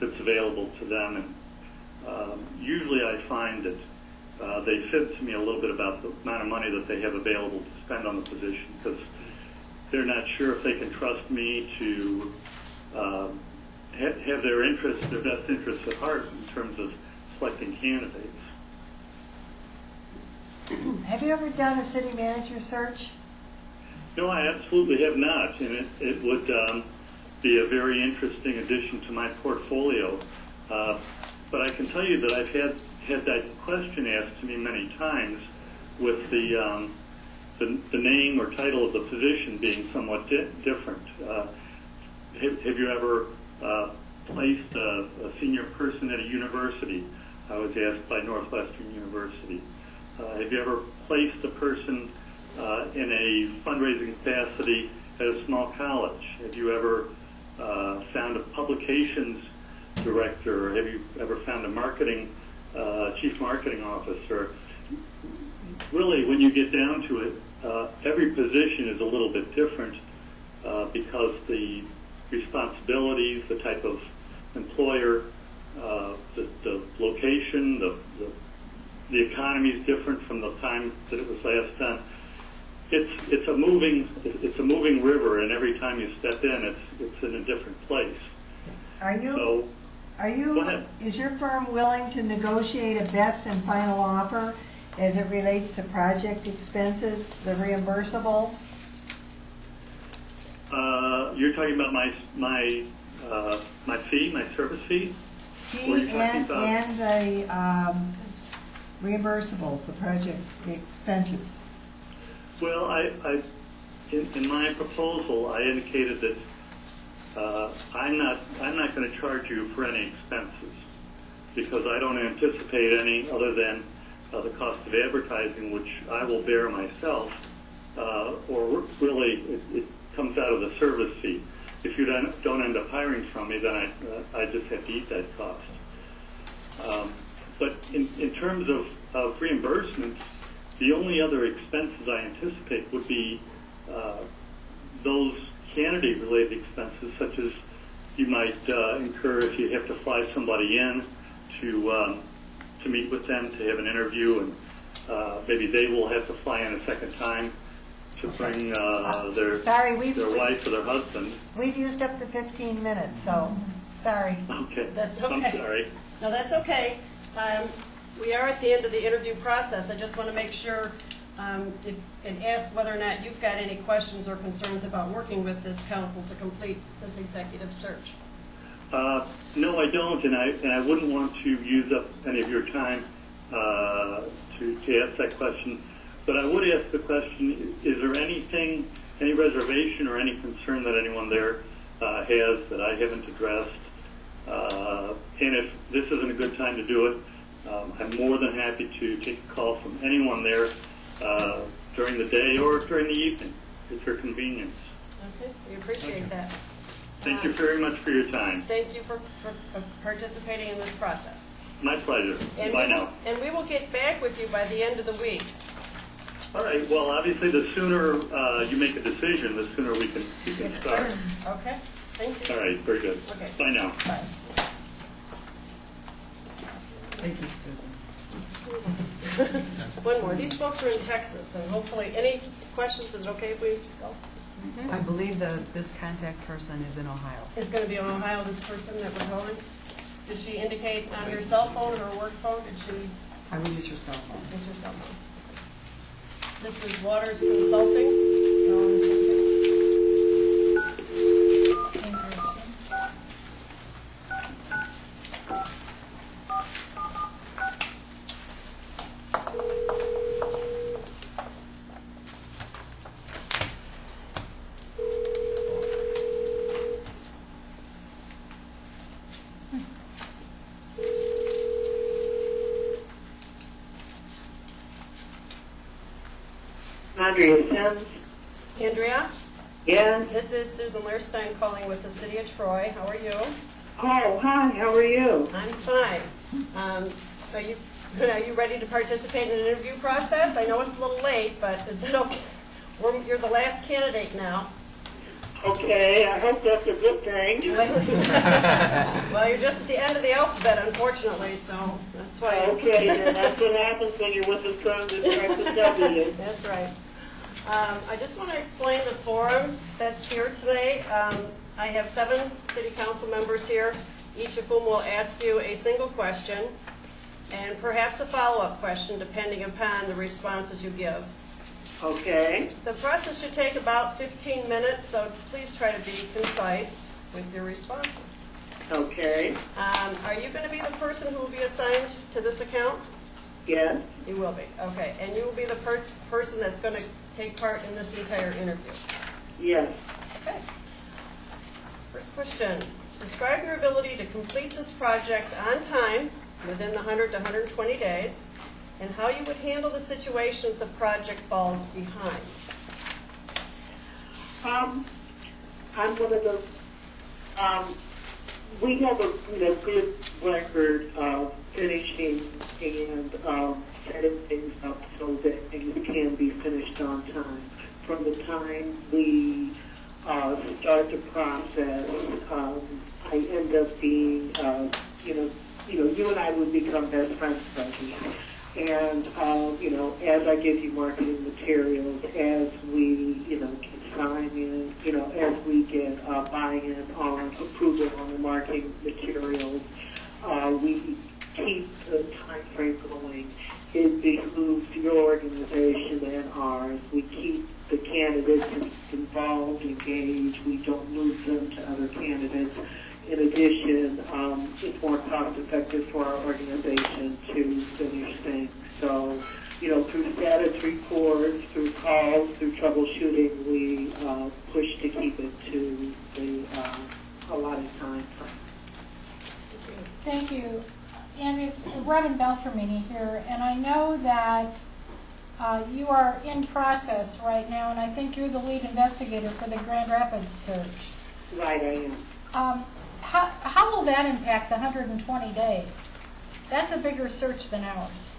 that's available to them. And um, usually I find that uh, they said to me a little bit about the amount of money that they have available to spend on the position because they're not sure if they can trust me to um, ha- have their interests, their best interests at heart in terms of selecting candidates. Have you ever done a city manager search? No, I absolutely have not, and it, it would um, be a very interesting addition to my portfolio. Uh, but I can tell you that I've had had that question asked to me many times, with the um, the, the name or title of the position being somewhat di- different. Uh, have, have you ever uh, placed a, a senior person at a university? I was asked by Northwestern University. Uh, have you ever placed a person uh, in a fundraising capacity at a small college? Have you ever uh, found a publications director? Or have you ever found a marketing uh, chief marketing officer? Really, when you get down to it, uh, every position is a little bit different uh, because the responsibilities, the type of employer, uh, the, the location, the, the the economy is different from the time that it was last done. It's it's a moving it's a moving river, and every time you step in, it's it's in a different place. Are you, So, are you, is your firm willing to negotiate a best and final offer as it relates to project expenses, the reimbursables? uh, you're talking about my my uh, my fee, my service fee. Or He you're talking and, about- and the, um, reimbursables, the project expenses. Well, I, I, in, in my proposal, I indicated that uh, I'm not, I'm not going to charge you for any expenses because I don't anticipate any other than uh, the cost of advertising, which I will bear myself, uh, or really it, it comes out of the service fee. If you don't, don't end up hiring from me, then I, uh, I just have to eat that cost. Um, but in, in terms of, of reimbursements, the only other expenses I anticipate would be uh, those candidate-related expenses, such as you might uh, incur if you have to fly somebody in to um, to meet with them to have an interview, and uh, maybe they will have to fly in a second time to bring uh, their Sorry, we've- their we- wife or their husband. We've used up the 15 minutes, so, sorry. Okay. That's I'm okay. sorry. No, that's okay. Um, We are at the end of the interview process. I just want to make sure um, if- and ask whether or not you've got any questions or concerns about working with this council to complete this executive search. Uh, no, I don't, and I and I wouldn't want to use up any of your time uh, to to ask that question. But I would ask the question: Is there anything, any reservation or any concern that anyone there uh, has that I haven't addressed? Uh, and if this isn't a good time to do it, um, I'm more than happy to take a call from anyone there uh, during the day or during the evening, at your convenience. Okay, we appreciate that. Thank you very much for your time. Thank you for for uh, participating in this process. My pleasure. And Bye we will- now. And we will get back with you by the end of the week. All right. Well, obviously, the sooner uh, you make a decision, the sooner we can we can start. Okay, thank you. All right. Very good. Okay. Bye now. Bye. Thank you, Susan. One more. These folks are in Texas, and hopefully, any questions, is it okay if we go? I believe that this contact person is in Ohio. It's going to be in Ohio, this person that we're calling? Did she indicate on her cell phone or work phone? Did she I would use her cell phone. use her cell phone? This is Waters Consulting. Um, Andrea Sims. Andrea? Yes. This is Susan Leirstein calling with the City of Troy. How are you? Oh, hi, how are you? I'm fine. Um, Are you, are you ready to participate in an interview process? I know it's a little late, but is it okay? We're- You're the last candidate now. Okay, I hope that's a good thing. Well, you're just at the end of the alphabet, unfortunately, so that's why. Okay, then that's what happens when you're with the son that starts with W. That's right. Um, I just want to explain the forum that's here today. Um, I have seven city council members here, each of whom will ask you a single question and perhaps a follow-up question depending upon the responses you give. Okay. The process should take about 15 minutes, so please try to be concise with your responses. Okay. Um, Are you going to be the person who will be assigned to this account? Yes. You will be, okay. And you will be the per- person that's going to take part in this entire interview? Yes. Okay. First question. Describe your ability to complete this project on time, within the 100 to 120 days, and how you would handle the situation if the project falls behind. Um, I'm one of the, um, we have a, you know, good record of finishing and, um, setting things up so that things can be finished on time. From the time we, uh, start the process, um, I end up being, uh, you know, you know, you and I would become best friends, Becky. And, uh, you know, as I give you marketing materials, as we, you know, get sign-in, you know, as we get uh, buy-in on approval on the marketing materials, uh, we keep the time frame going it behooves your organization and ours. We keep the candidates involved, engaged. We don't lose them to other candidates. In addition, um, it's more cost effective for our organization to finish things. So, you know, through status reports, through calls, through troubleshooting, we uh, push to keep it to the uh, allotted time. Thank you. And it's Robin Beltramini here, and I know that uh, you are in process right now, and I think you're the lead investigator for the Grand Rapids search. Right, I am. Um, how, how will that impact the 120 days? That's a bigger search than ours.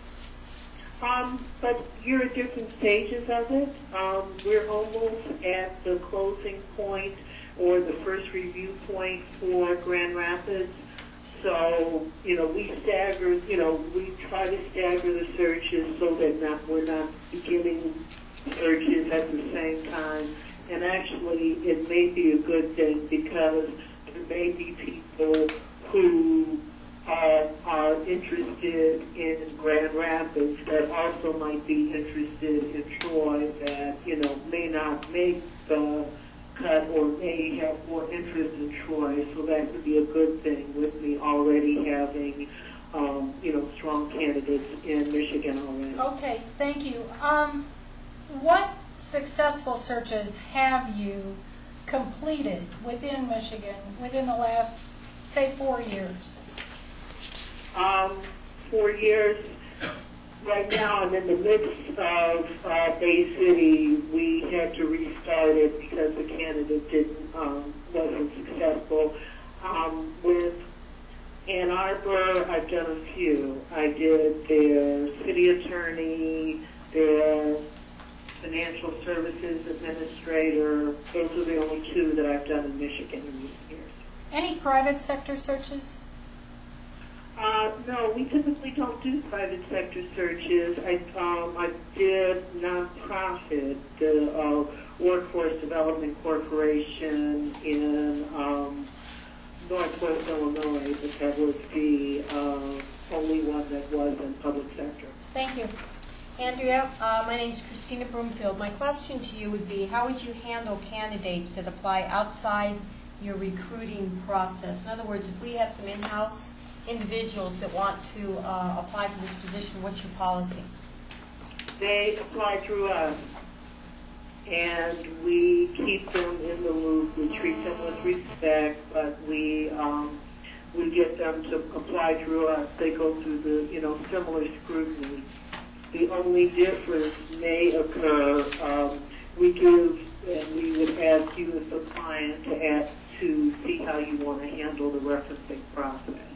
Um, but you're at different stages of it. Um, we're almost at the closing point or the first review point for Grand Rapids. So, you know, we stagger, you know, we try to stagger the searches so that not, we're not beginning searches at the same time. And actually, it may be a good thing because there may be people who are, are interested in Grand Rapids that also might be interested in Troy that, you know, may not make the cut or may have more interest in Troy. So that could be a good thing with me already having, um, you know, strong candidates in Michigan already. Okay, thank you. Um, what successful searches have you completed within Michigan within the last, say, four years? Um, four years. Right now, I'm in the midst of uh, Bay City. We had to restart it because the candidate didn't um, wasn't successful. Um, with Ann Arbor, I've done a few. I did their city attorney, their financial services administrator. Those are the only two that I've done in Michigan in recent years. Any private sector searches? Uh, no, we typically don't do private sector searches. I, um, I did nonprofit, the uh, Workforce Development Corporation in um, Northwest Illinois, but that was the uh, only one that was in public sector. Thank you. Andrea, uh, my name is Christina Broomfield. My question to you would be, how would you handle candidates that apply outside your recruiting process? In other words, if we have some in-house individuals that want to uh, apply for this position, what's your policy? They apply through us, and we keep them in the loop. We treat them with respect, but we um, we get them to apply through us. They go through the you know similar scrutiny. The only difference may occur. Um, we give, and we would ask you as a client to ask to see how you want to handle the referencing process.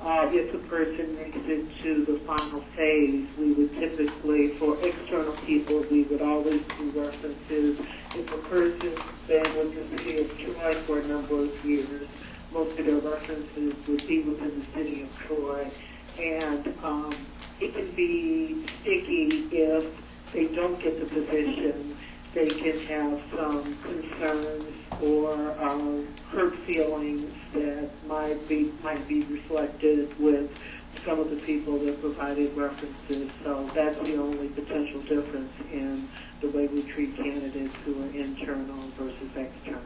Uh, if a person makes it to the final phase, we would typically, for external people, we would always do references. If a person's been with the city of Troy for a number of years, most of their references would be within the city of Troy. And um, it can be sticky if they don't get the position. They can have some concerns or um, hurt feelings that might be might be reflected with some of the people that provided references. So that's the only potential difference in the way we treat candidates who are internal versus external.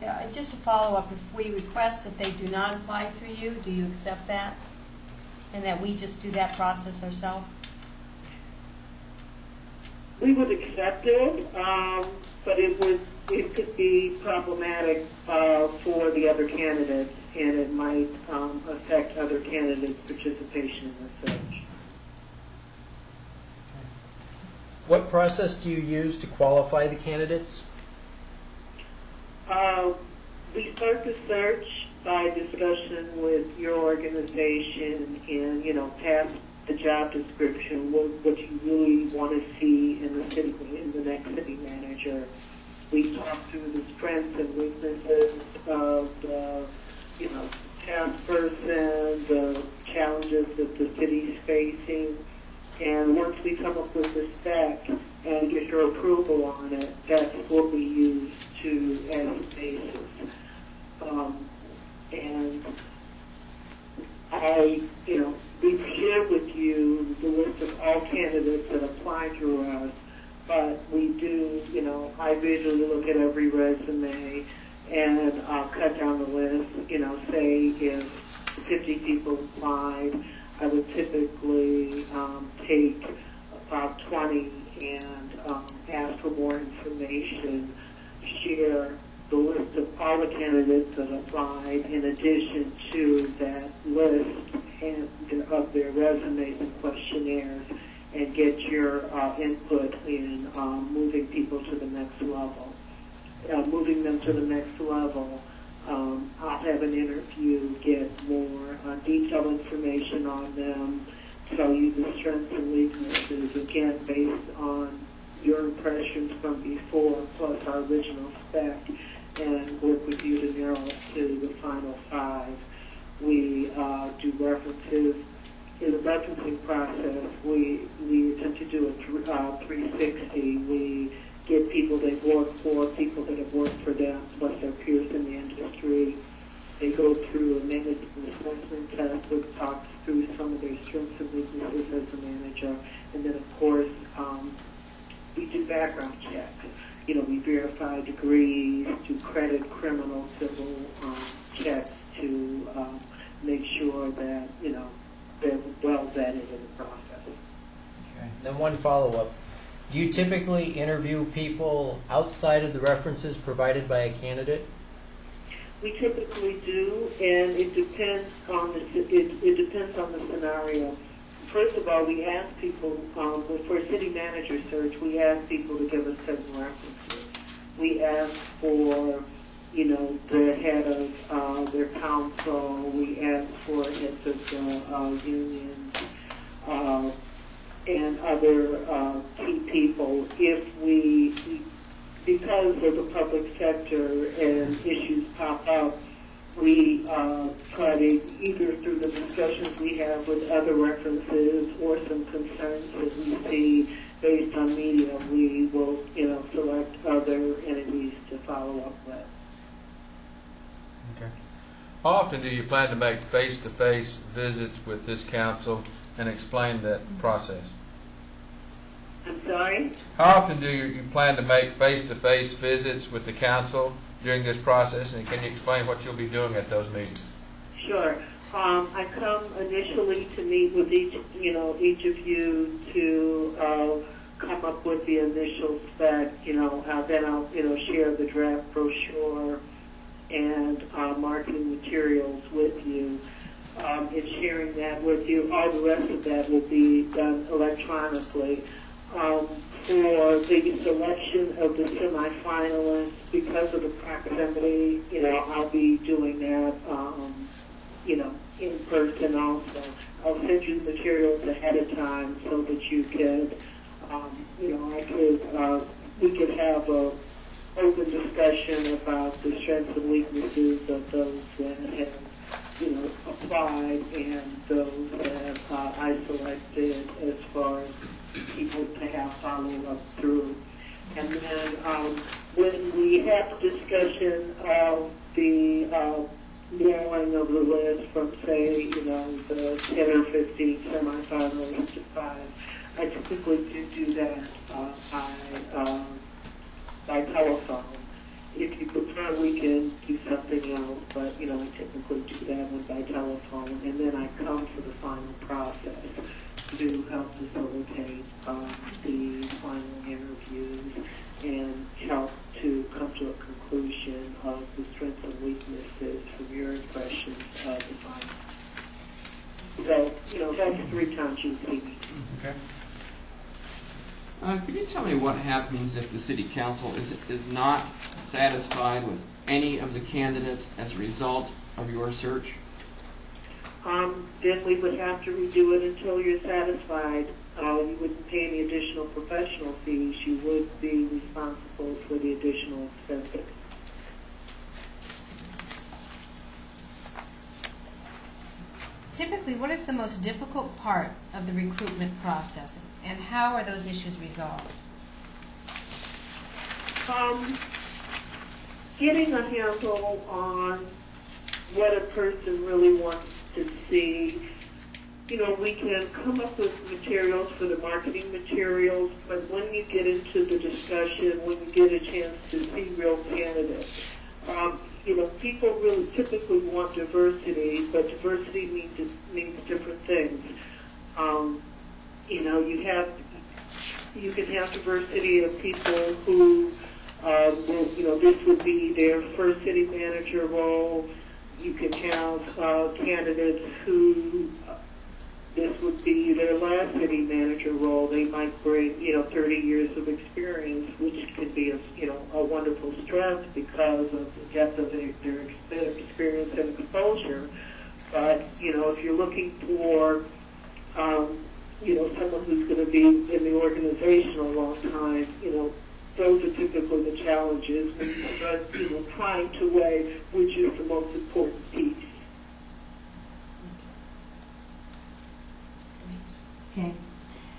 Yeah, just to follow up, if we request that they do not apply through you, do you accept that? And that we just do that process ourselves? We would accept it, um, but it would it could be problematic uh, for the other candidates, and it might um, affect other candidates' participation in the search. What process do you use to qualify the candidates? Uh, we start the search by discussion with your organization and, you know, past the job description, what, what you really want to see in the city, in the next city manager. We talk through the strengths and weaknesses of the, you know, task person, the challenges that the city's facing. And once we come up with the spec and get your approval on it, that's what we use to as a basis. Um, and I, you know, we've shared with you the list of all candidates that apply to us, but we do, you know, I visually look at every resume and I'll cut down the list, you know, say if 50 people applied, I would typically um, take about 20 and um, ask for more information, share the list of all the candidates that applied in addition to that list and of their resumes and questionnaires and get your uh, input in um, moving people to the next level. Uh, moving them to the next level, um, I'll have an interview, get more uh, detailed information on them, tell you the strengths and weaknesses, again, based on your impressions from before, plus our original spec, and work with you to narrow it to the final five. We uh, do references. In the referencing process, we, we attempt to do a uh, 360. We get people they've worked for, people that have worked for them, plus their peers in the industry. They go through a management assessment test that talks through some of their strengths and weaknesses as a manager. And then, of course, um, we do background checks. You know, we verify degrees, do credit, criminal, civil um, checks to um, make sure that, you know, they're well vetted in the process. Okay. Then one follow-up. Do you typically interview people outside of the references provided by a candidate? We typically do, and it depends on the it, it depends on the scenario. First of all, we ask people um, for a city manager search. We ask people to give us certain references. We ask for, you know, the head of uh, their council. We ask for heads of the uh, unions uh, and other uh, key people. If we because of the public sector and issues pop up, we uh, try to either through the discussions we have with other references or some concerns that we see based on media, we will, you know, select other entities to follow up with. How often do you plan to make face-to-face visits with this council and explain that process? I'm sorry? How often do you, plan to make face-to-face visits with the council during this process, and can you explain what you'll be doing at those meetings? Sure. Um, I come initially to meet with each, you know, each of you to uh, come up with the initial spec. You know, uh, then I'll, you know, share the draft brochure and uh, marketing materials with you. Um, and sharing that with you, all the rest of that will be done electronically. Um, for the selection of the semifinalists, because of the proximity, you know, I'll be doing that, um, you know, in person also. I'll send you materials ahead of time so that you could, um, you know, I could, uh, we could have a open discussion about the strengths and weaknesses of those that have, you know, applied and those that uh, I selected as far as people to have follow up through. And then um, when we have discussion of the uh, narrowing of the list from, say, you know, the 10 or 15 semifinalists to five, I typically do do that uh, by, uh, by telephone. If you prefer, we can do something else, but, you know, I typically do that one by telephone, and then I come for the final process to help facilitate um, the final interviews and help to come to a conclusion of the strengths and weaknesses from your impressions of the final. So, you know, that's three times you see me. Okay. Uh, could you tell me what happens if the city council is, is not satisfied with any of the candidates as a result of your search? Um, then we would have to redo it until you're satisfied. Uh, you wouldn't pay any additional professional fees. You would be responsible for the additional expenses. Typically, what is the most difficult part of the recruitment process, and how are those issues resolved? Um, getting a handle on what a person really wants to see. You know, we can come up with materials for the marketing materials, but when you get into the discussion, when you get a chance to see real candidates, um, you know, people really typically want diversity, but diversity means means different things. Um, you know, you have you can have diversity of people who Um, well, you know, this would be their first city manager role. You can have uh, candidates who uh, this would be their last city manager role. They might bring, you know, 30 years of experience, which could be, a, you know, a wonderful strength because of the depth of their, their experience and exposure. But, you know, if you're looking for, um, you know, someone who's going to be in the organization a long time, you know, those are typically the challenges But, you know, trying to weigh which is the most important piece. Okay.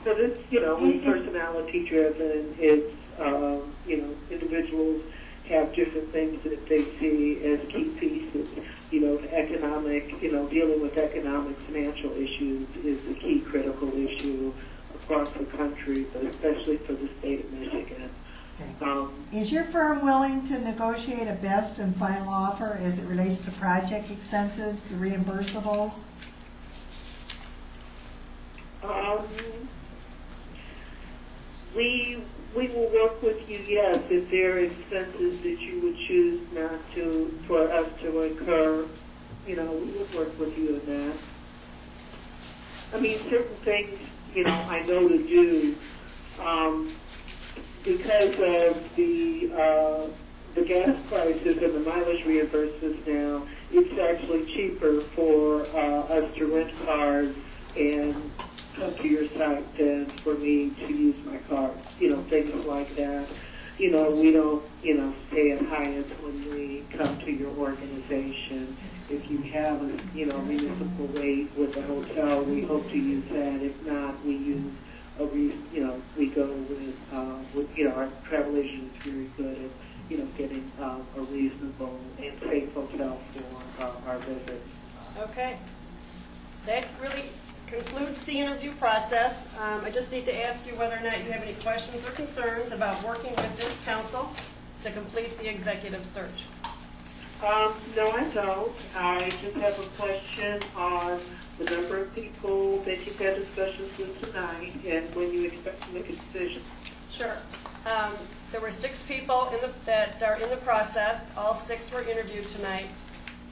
So this, you know, is personality driven. It's, um, you know, individuals have different things that they see as key pieces. You know, economic, you know, dealing with economic financial issues is a key critical issue across the country, but especially for the state of Michigan. Um, Is your firm willing to negotiate a best and final offer as it relates to project expenses, the reimbursables? Um, we we will work with you, yes, if there are expenses that you would choose not to for us to incur. You know, we would work with you in that. I mean, certain things, you know, I know to do um, because of the uh, the gas prices and the mileage reimbursements now. It's actually cheaper for uh, us to rent cars and come to your site for me to use my car. You know, things like that. You know, we don't, you know, stay at Hyatt when we come to your organization. If you have a, you know, municipal rate with a hotel, we hope to use that. If not, we use a, re- you know, we go with, uh, with, you know, our travel agent is very good at, you know, getting uh, a reasonable and safe hotel for uh, our visits. Okay. That really concludes the interview process. Um, I just need to ask you whether or not you have any questions or concerns about working with this council to complete the executive search. Um, no, I don't. I just have a question on the number of people that you've had discussions with tonight and when you expect to make a decision. Sure. Um, There were six people in the, that are in the process. All six were interviewed tonight.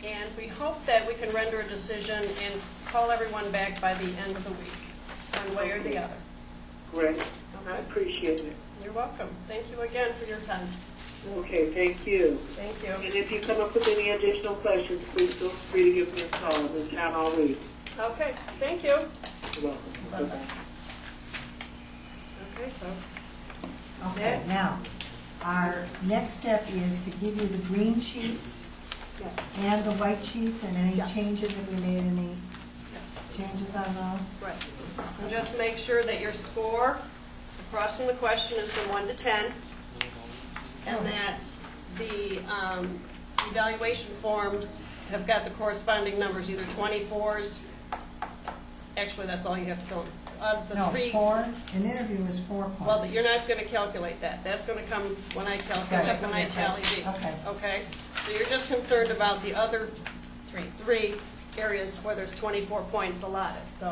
And we hope that we can render a decision and call everyone back by the end of the week, one way or the other. Great. I appreciate it. You're welcome. Thank you again for your time. Okay, thank you. Thank you. And if you come up with any additional questions, please feel free to give me a call. I'm in town all week. Okay, thank you. You're welcome. Bye-bye. Okay, folks. Okay, now, our next step is to give you the green sheets and the white sheets and any changes, if we made any changes on those. Right. And just make sure that your score across from the question is from 1 to 10, and that the um, evaluation forms have got the corresponding numbers, either 24s, actually, that's all you have to fill in. Of the No, three, four, an interview is four points. well, you're not going to calculate that. That's going to come when I calculate, Okay. when I tally these. Okay. Okay? So you're just concerned about the other Three. three areas where there's 24 points allotted. So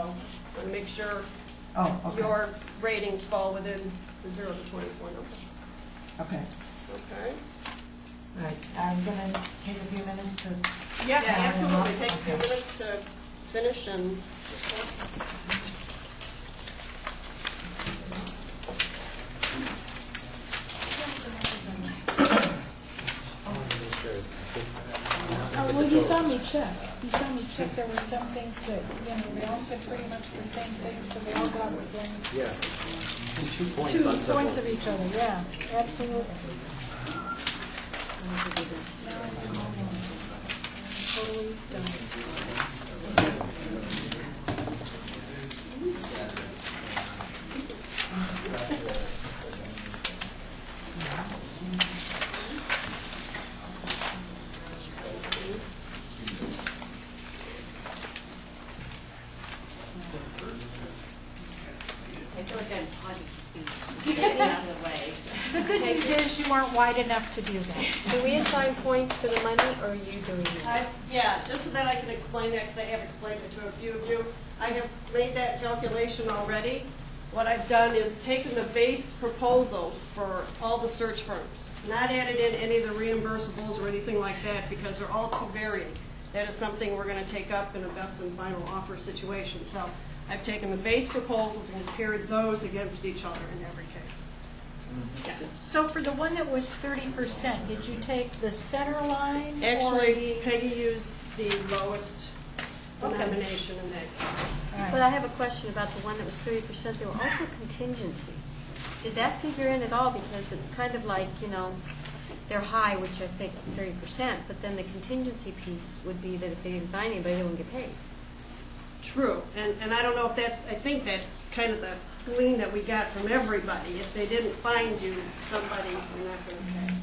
want to make sure Oh, okay. your ratings fall within the 0 to 24 number. Okay. Okay? All right, I'm going to take a few minutes to... Yeah, tally them absolutely. up. Take a few Okay. minutes to finish and... Oh, oh, well, you saw me check. You saw me check. There were some things that, you know, they all said pretty much the same thing, so they all got within Yeah. Two points two on several. points of each other. Yeah, absolutely. Totally done. I feel like I'm potty. Get out of the way. The good news is you weren't wide enough to do that. Do we assign points for the money, or are you doing it? I- Yeah, just so that I can explain that, because I have explained it to a few of you. I have made that calculation already, what I've done is taken the base proposals for all the search firms, not added in any of the reimbursables or anything like that, because they're all too varied. That is something we're gonna take up in a best and final offer situation. So I've taken the base proposals and compared those against each other in every case. Yes. So for the one that was thirty percent, did you take the center line? or Actually, the- Peggy used the lowest Okay. denomination in that case. But I have a question about the one that was thirty percent, there were also contingency. Did that figure in at all? Because it's kind of like, you know, they're high, which I think thirty percent, but then the contingency piece would be that if they didn't find anybody, they wouldn't get paid. True, and, and I don't know if that's, I think that's kind of the glean that we got from everybody. If they didn't find you, somebody, you're not gonna pay.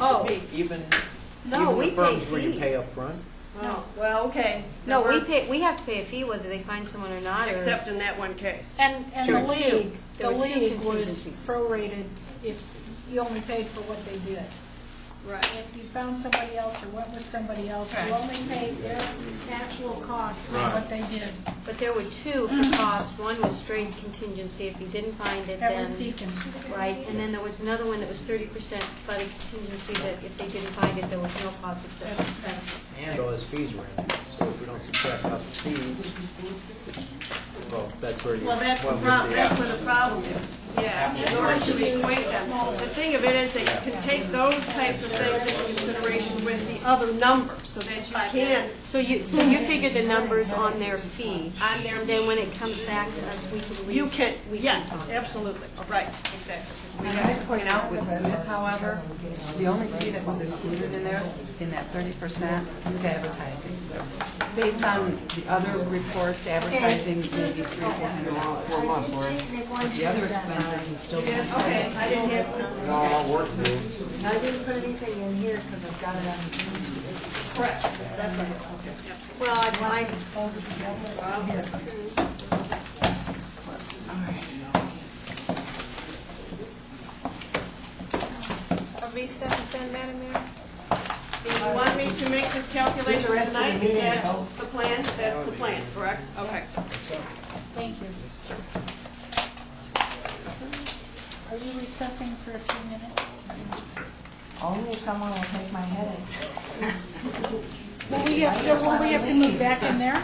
Oh. Even, No, even we the firms pay where you pay fees. up front? Oh, well, okay. No, we pay, we have to pay a fee whether they find someone or not, or. Except in that one case. And, and There the were two. league, There the were two league was contingencies. prorated if you only paid for what they did. Right. If you found somebody else or went with somebody else, you Right. only paid their actual costs of Right. what they did. But there were two for mm-hmm. cost. One was straight contingency. If you didn't find it, That then. was Deacon. Right, and then there was another one that was thirty percent by the contingency that if they didn't find it, there was no cost except expenses. And all his fees were in there. So if we don't subtract out the fees, well, that's where you. Well, that's the well, problem, yeah. that's where the problem is. Yeah, in order to equate them. The thing of it is that you can take those types of things into consideration with the other numbers, so that you can. So you, so you figure the numbers on their fee. On their. Then when it comes back to us, we can. re- You can, we can yes, absolutely, right, exactly. 'Cause we And have- I point out with Smith, however, the only fee that was included in there, in that thirty percent, was advertising. Based on the other reports, advertising maybe three, four hundred dollars. Four months, Lori. The other expenses would still be. Okay, I didn't have. It all worked through. I didn't put anything in here because I've got it on. The correct, that's right, okay, yep. Well, I, A recess then, Madam Mayor? If you want me to make this calculation the rest of the tonight, meeting, that's though. the plan, that's the plan, correct? Okay. Thank you. Are you recessing for a few minutes? Only if someone will take my headache. Will we have, will we have to move back in there?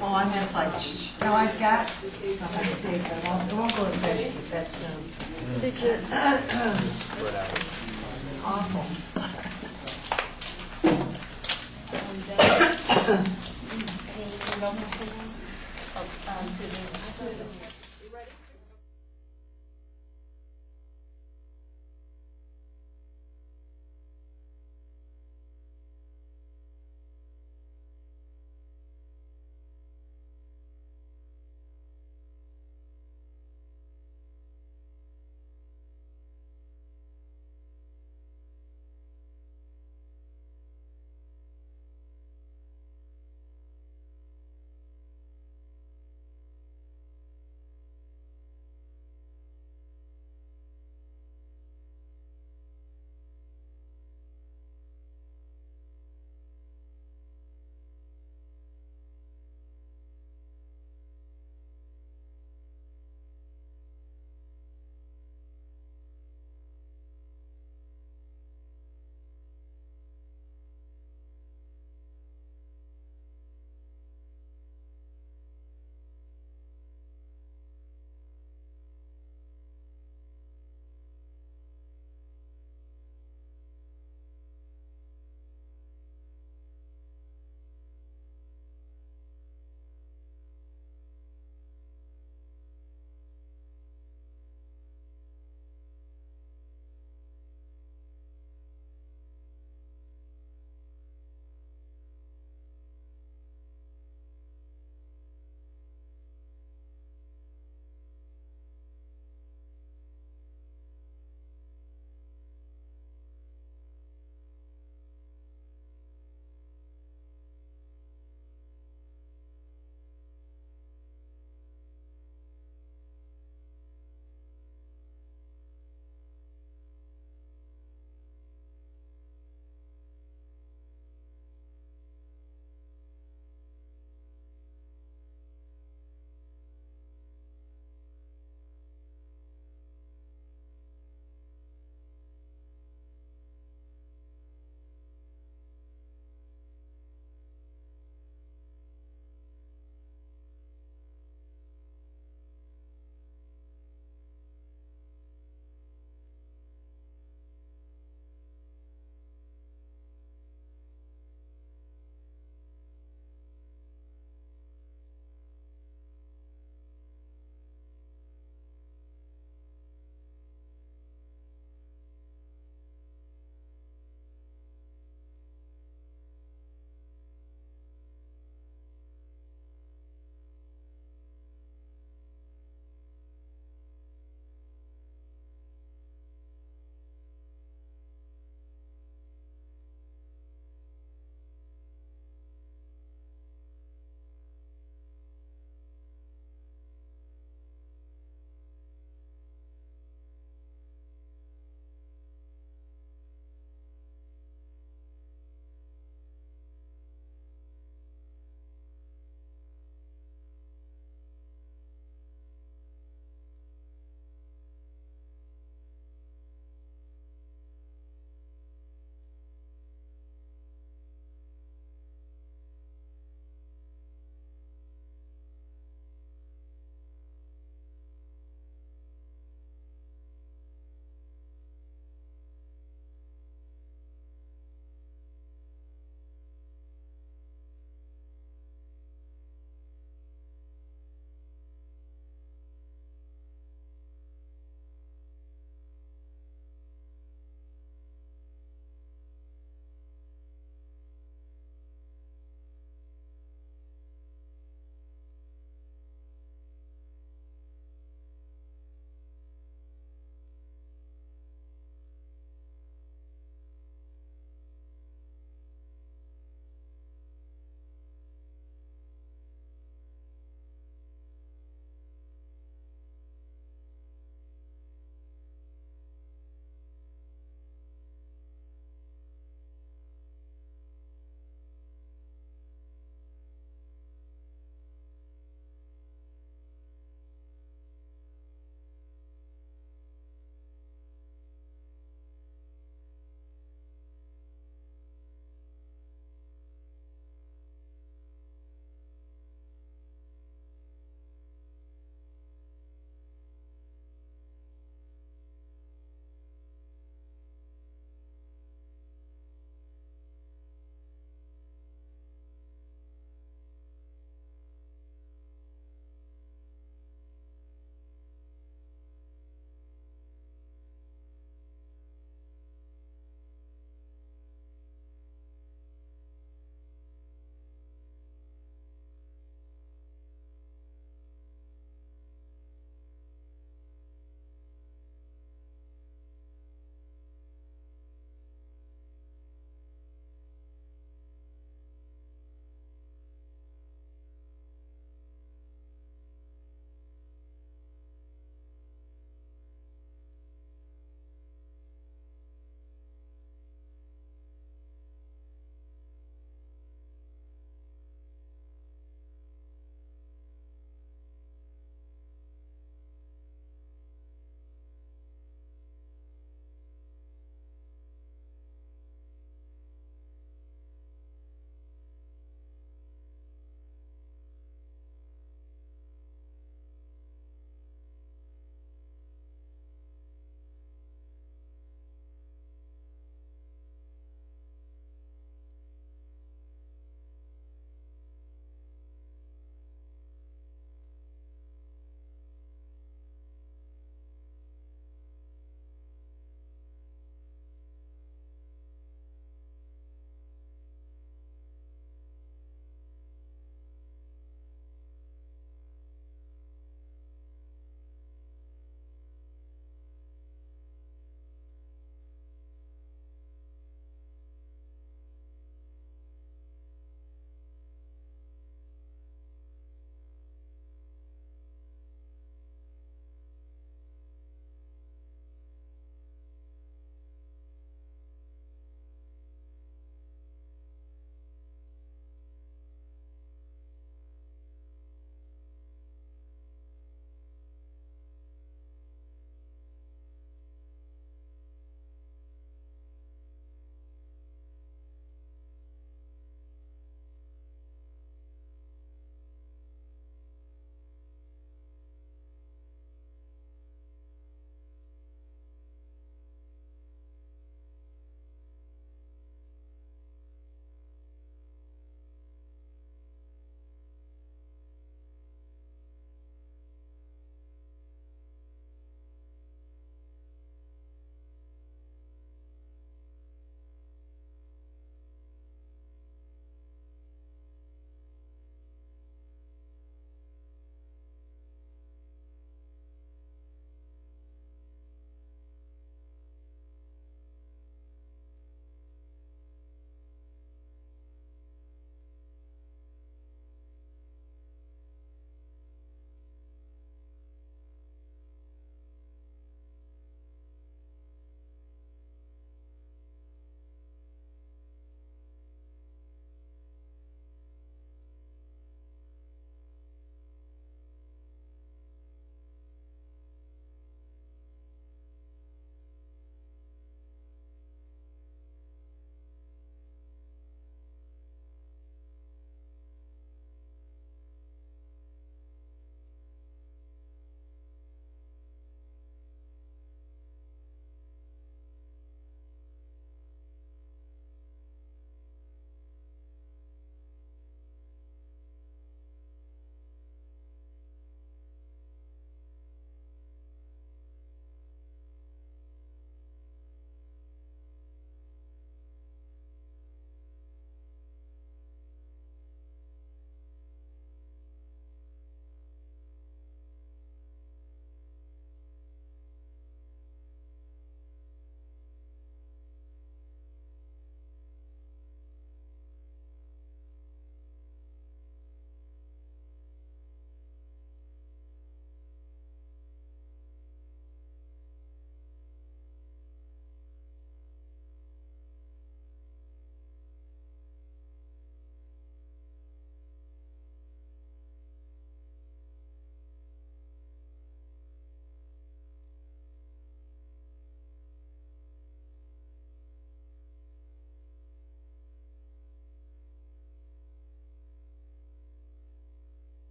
Oh, I'm just like, shh. No, I've got stuff I can take, but I won't, I won't go to bed with that soon. Um, did you, awful.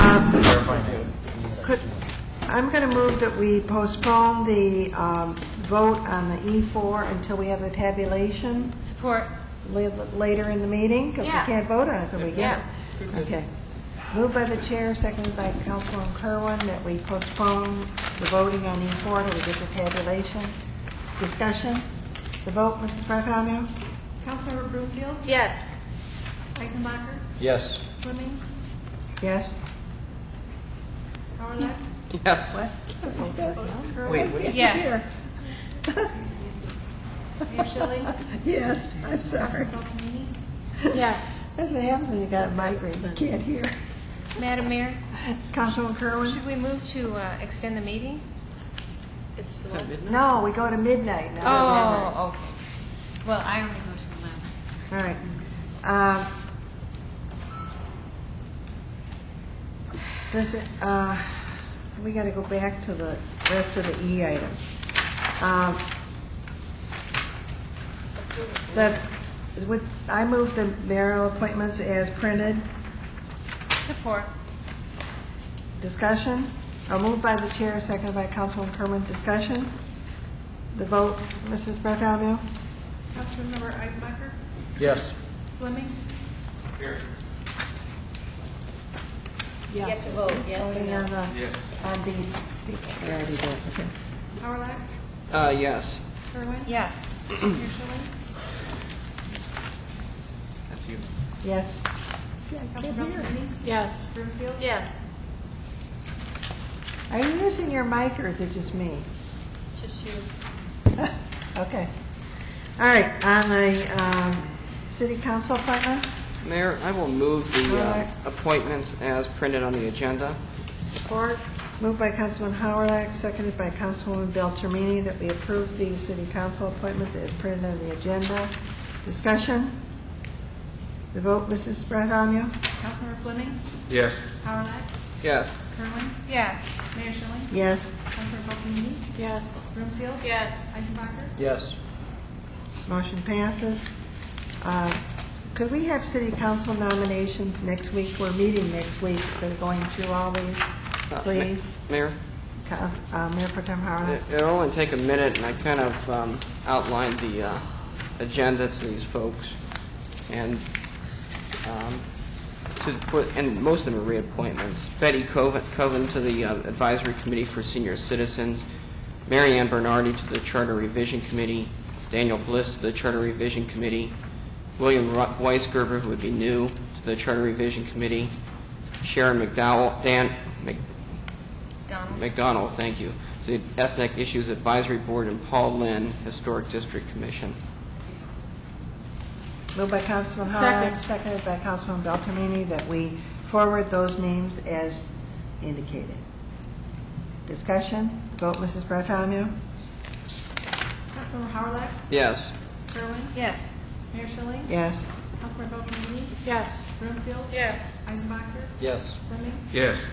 that. Could, I'm going to move that we postpone the um, vote on the E4 until we have the tabulation Support. la- later in the meeting, because we Yeah. can't vote on it until we get it. Okay. Moved by the chair, seconded by Councilwoman Kerwin, that we postpone the voting on E4 until we get the tabulation. Discussion? The vote, Mrs. Bartholomew? Councilmember Broomfield? Yes. Eisenbacher? Yes. Fleming? Yes? Howrylak? Yes. Wait, wait. Yes. Mayor Schilling? Yes, I'm sorry. Beltramini? Yes. That's what happens when you got a migraine, you can't hear. Madam Mayor, Councilwoman Kerwin? should we move to uh, extend the meeting? Is that midnight? No, we go to midnight now. Oh, okay. Well, I only go to 11. All right. Um, Does it, uh, we got to go back to the rest of the E items. Um, The, would, I move the mayoral appointments as printed. Support. Discussion? A move by the chair, seconded by Councilman Kerwin. Discussion? The vote, Mrs. Bartholomew? Councilmember Eisenbacher? Yes. Fleming? You have to vote, yes or Voting no. on the, on these people. We already did, okay. Howard? Uh, yes. Kerwin? Yes. Mayor Schilling? That's you. Yes? Councilmember Beltramini? Yes. Broomfield? Yes. Are you using your mic or is it just me? Just you. Okay. All right, on the um, city council appointments, Mayor, I will move the uh, Alright. appointments as printed on the agenda. support, moved by Councilman Howard, seconded by Councilwoman Beltramini, that we approve the city council appointments as printed on the agenda. Discussion? The vote, Mrs. Bartholomew? Councilmember Fleming? Yes. Howard? Yes. Kerwin? Yes. Mayor Schilling, Yes. Councilmember Beltramini? Yes. Broomfield? Yes. Eisenbacher? Yes. Motion passes. Uh, Could we have city council nominations next week? We're meeting next week, so going through all these, Uh, please. Mayor? Council- uh, Mayor Pro Tem Howard? It- It'll only take a minute, and I kind of um, outlined the uh, agenda to these folks. And um, to, for- and most of them are reappointments. Betty Coven Coven to the uh, Advisory Committee for Senior Citizens, Mary Ann Bernardi to the Charter Revision Committee, Daniel Bliss to the Charter Revision Committee, William Ru- Weisgerber, who would be new, to the Charter Revision Committee, Sharon McDowell, Dan, Mc- Donald. McDonald, thank you, the Ethnic Issues Advisory Board, and Paul Lynn, Historic District Commission. Moved by Councilman Howard, Second. seconded by Councilman Beltramini, that we forward those names as indicated. Discussion? Vote, Mrs. Bartholomew? Councilmember Howard? Yes. Kerwin? Yes. Mayor Schilling? Yes. Councilmember Beltramini? Yes. Broomfield? Yes. Eisenbacher? Yes. Fleming? Yes.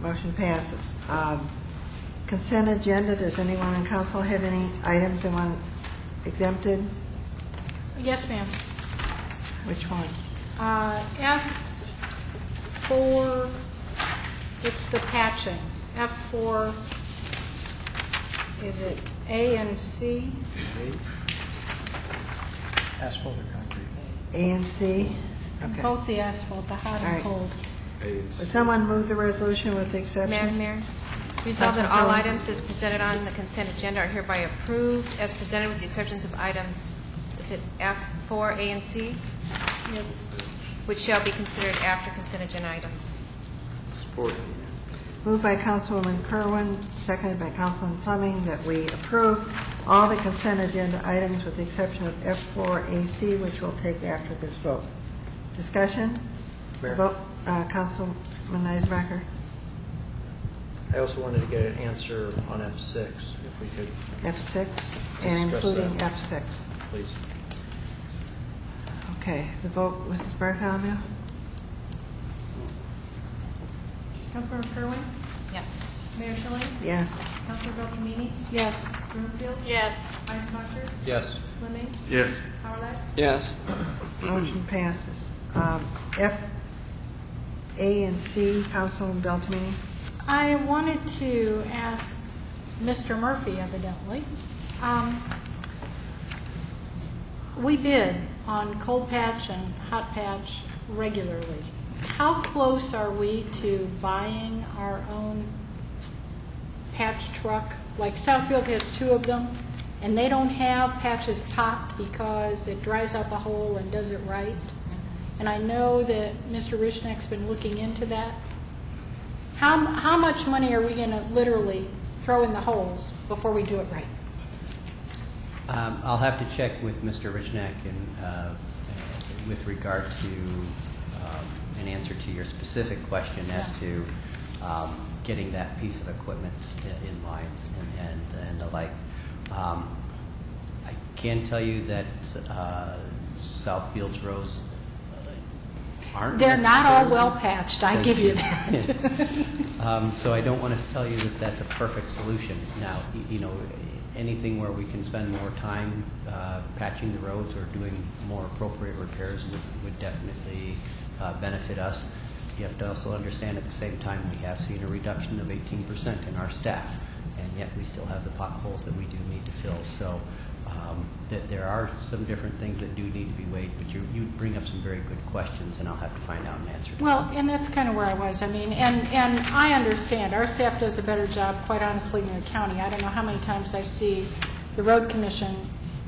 Motion passes. Um, Consent agenda, does anyone in council have any items they want exempted? Yes, ma'am. Which one? Uh, F4, it's the patching. F4, is it A and C? Asphalt or concrete? A and C? Okay. Both the asphalt, the hot All and right. cold. Would someone move the resolution with the exception? Madam Mayor, resolve that all items as presented on the consent agenda are hereby approved as presented with the exceptions of item, is it F4, A, and C, Yes. which shall be considered after consent agenda items. Support. Moved by Councilwoman Kerwin, seconded by Councilman Fleming, that we approve all the consent agenda items with the exception of F4AC, which we'll take after this vote. Discussion? Mayor. Vote, uh, Councilman Eisenbacher? I also wanted to get an answer on F6, if we could, F6, and Discuss including that. F6. please. Okay, the vote, Mrs. Bartholomew? Councilmember Kerwin? Yes. Mayor Schilling? Yes. Councilmember Beltramini? Yes. Broomfield? Yes. Eisenbacher? Yes. Fleming? Yes. Howard? Yes. Motion passes. Um, F, A and C, Councilman Beltrame. I wanted to ask Mr. Murphy, evidently. Um, We bid on cold patch and hot patch regularly. How close are we to buying our own patch truck? Like Southfield has two of them, and they don't have patches pop because it dries out the hole and does it right. And I know that Mr. Richneck's been looking into that. How, how much money are we going to literally throw in the holes before we do it right? Um, I'll have to check with Mr. Richneck and, uh, with regard to um, an answer to your specific question as to um, getting that piece of equipment in line and, and, and the like. Um, I can tell you that uh, Southfield's roads uh, aren't. They're not all necessarily- well patched, I give you you. that. Um, So I don't want to tell you that that's a perfect solution. Now, y- you know, anything where we can spend more time uh, patching the roads or doing more appropriate repairs would would definitely uh, benefit us. You have to also understand at the same time, we have seen a reduction of 18% in our staff, and yet we still have the potholes that we do need to fill. So um, that there are some different things that do need to be weighed, but you you bring up some very good questions, and I'll have to find out an answer to Well, and that's kind of where I was. I mean, and, and I understand, our staff does a better job, quite honestly, than the county. I don't know how many times I see the road commission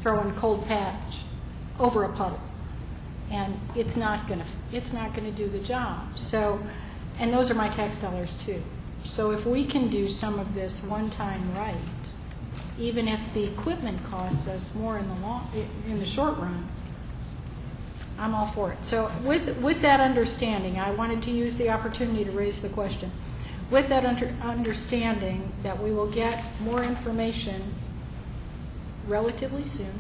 throwing cold patch over a puddle. And it's not going to, it's not going to do the job. So, and those are my tax dollars too. So if we can do some of this one time right, even if the equipment costs us more in the long, in the short run, I'm all for it. So with, with that understanding, I wanted to use the opportunity to raise the question. With that under, understanding that we will get more information relatively soon,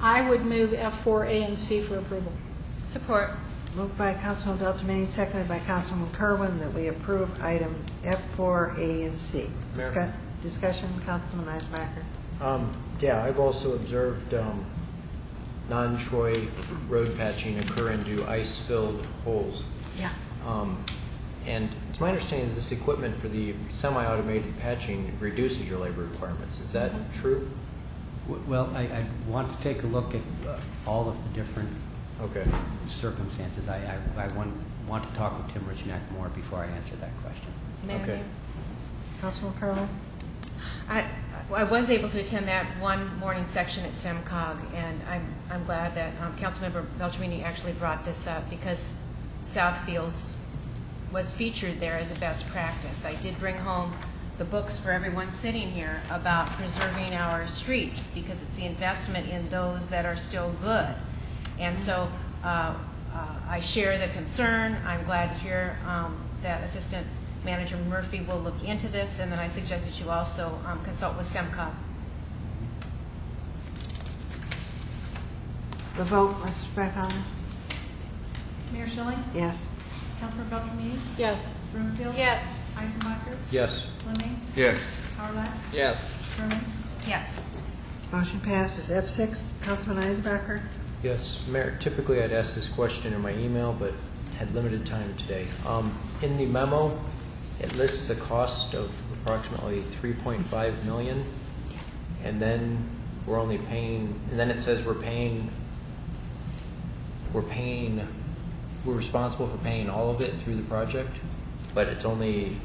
I would move F4, A, and C for approval. Support. Moved by Councilman Beltrame, seconded by Councilman Kerwin, that we approve item F4, A, and C. Mayor. Discuss- Discussion, Councilman Eisenbacher. Um, Yeah, I've also observed um, non-Troy road patching occur into ice-filled holes. Yeah. Um, And it's my understanding that this equipment for the semi-automated patching reduces your labor requirements. Is that Mhm. true? W- Well, I, I want to take a look at uh, all of the different Okay. circumstances. I, I, I want, want to talk with Tim Richneck more before I answer that question. Madam Okay. Mayor? Councilman Kerwin? I, I was able to attend that one morning section at SEMCOG, and I'm, I'm glad that um, Councilmember Beltramini actually brought this up because Southfields was featured there as a best practice. I did bring home the books for everyone sitting here about preserving our streets because it's the investment in those that are still good. And so uh, uh, I share the concern. I'm glad to hear um, that Assistant Manager Murphy will look into this, and then I suggest that you also um, consult with SEMCOG. The vote, Mrs. Bethany? Mayor Schilling? Yes. Councilmember Beltrame? Yes. Broomfield? Yes. Eisenbacher? Yes. Fleming? Yes. Howard? Yes. Sherman? Yes. Motion passes. F6, Councilman Eisenbacher? Yes, Mayor, typically I'd ask this question in my email, but had limited time today. Um, In the memo, it lists a cost of approximately 3.5 million, and then we're only paying, and then it says we're paying, we're paying, we're responsible for paying all of it through the project, but it's only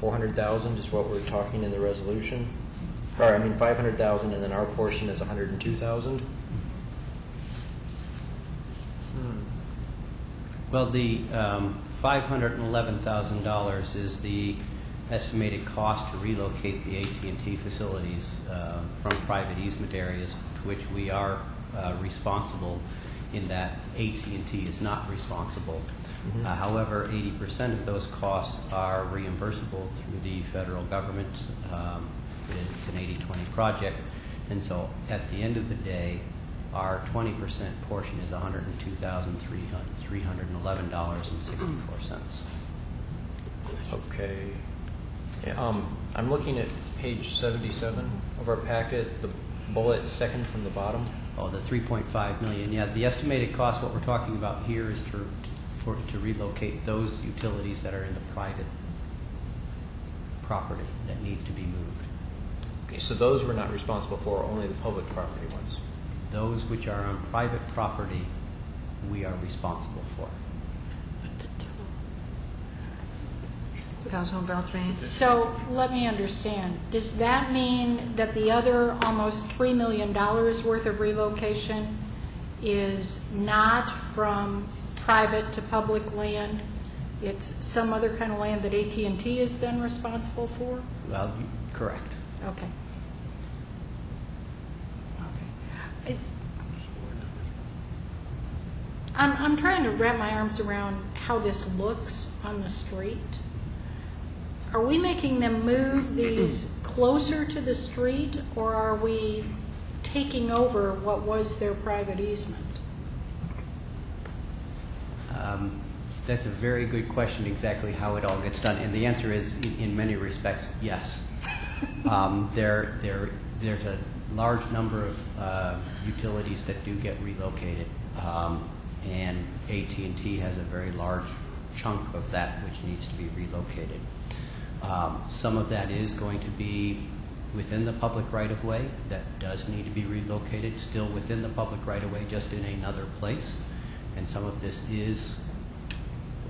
400,000 is what we're talking in the resolution. Or, I mean, 500,000, and then our portion is 102,000. Well, the um, $511,000 is the estimated cost to relocate the at and t facilities uh, from private easement areas to which we are uh, responsible in that at and t is not responsible. Mhm. Uh, However, 80% of those costs are reimbursable through the federal government. Um, It's an 80-20 project, and so at the end of the day, our 20% portion is $102,311.64. Okay. Yeah, um, I'm looking at page 77 of our packet, the bullet second from the bottom. Oh, the 3.5 million, yeah, the estimated cost, what we're talking about here is to, for, to relocate those utilities that are in the private property that need to be moved. Okay, so those we're not responsible for, only the public property ones. Those which are on private property, we are responsible for. Councilman Beltrame? So let me understand. Does that mean that the other almost $3 million worth of relocation is not from private to public land? It's some other kind of land that at and t is then responsible for? Well, correct. Okay. Okay. I- I'm, I'm trying to wrap my arms around how this looks on the street. Are we making them move these closer to the street, or are we taking over what was their private easement? Um, That's a very good question, exactly how it all gets done. And the answer is, in- in many respects, yes. Um, There, there, there's a large number of uh, utilities that do get relocated. Um, And at and t has a very large chunk of that which needs to be relocated. Um, Some of that is going to be within the public right-of-way, that does need to be relocated, still within the public right-of-way, just in another place. And some of this is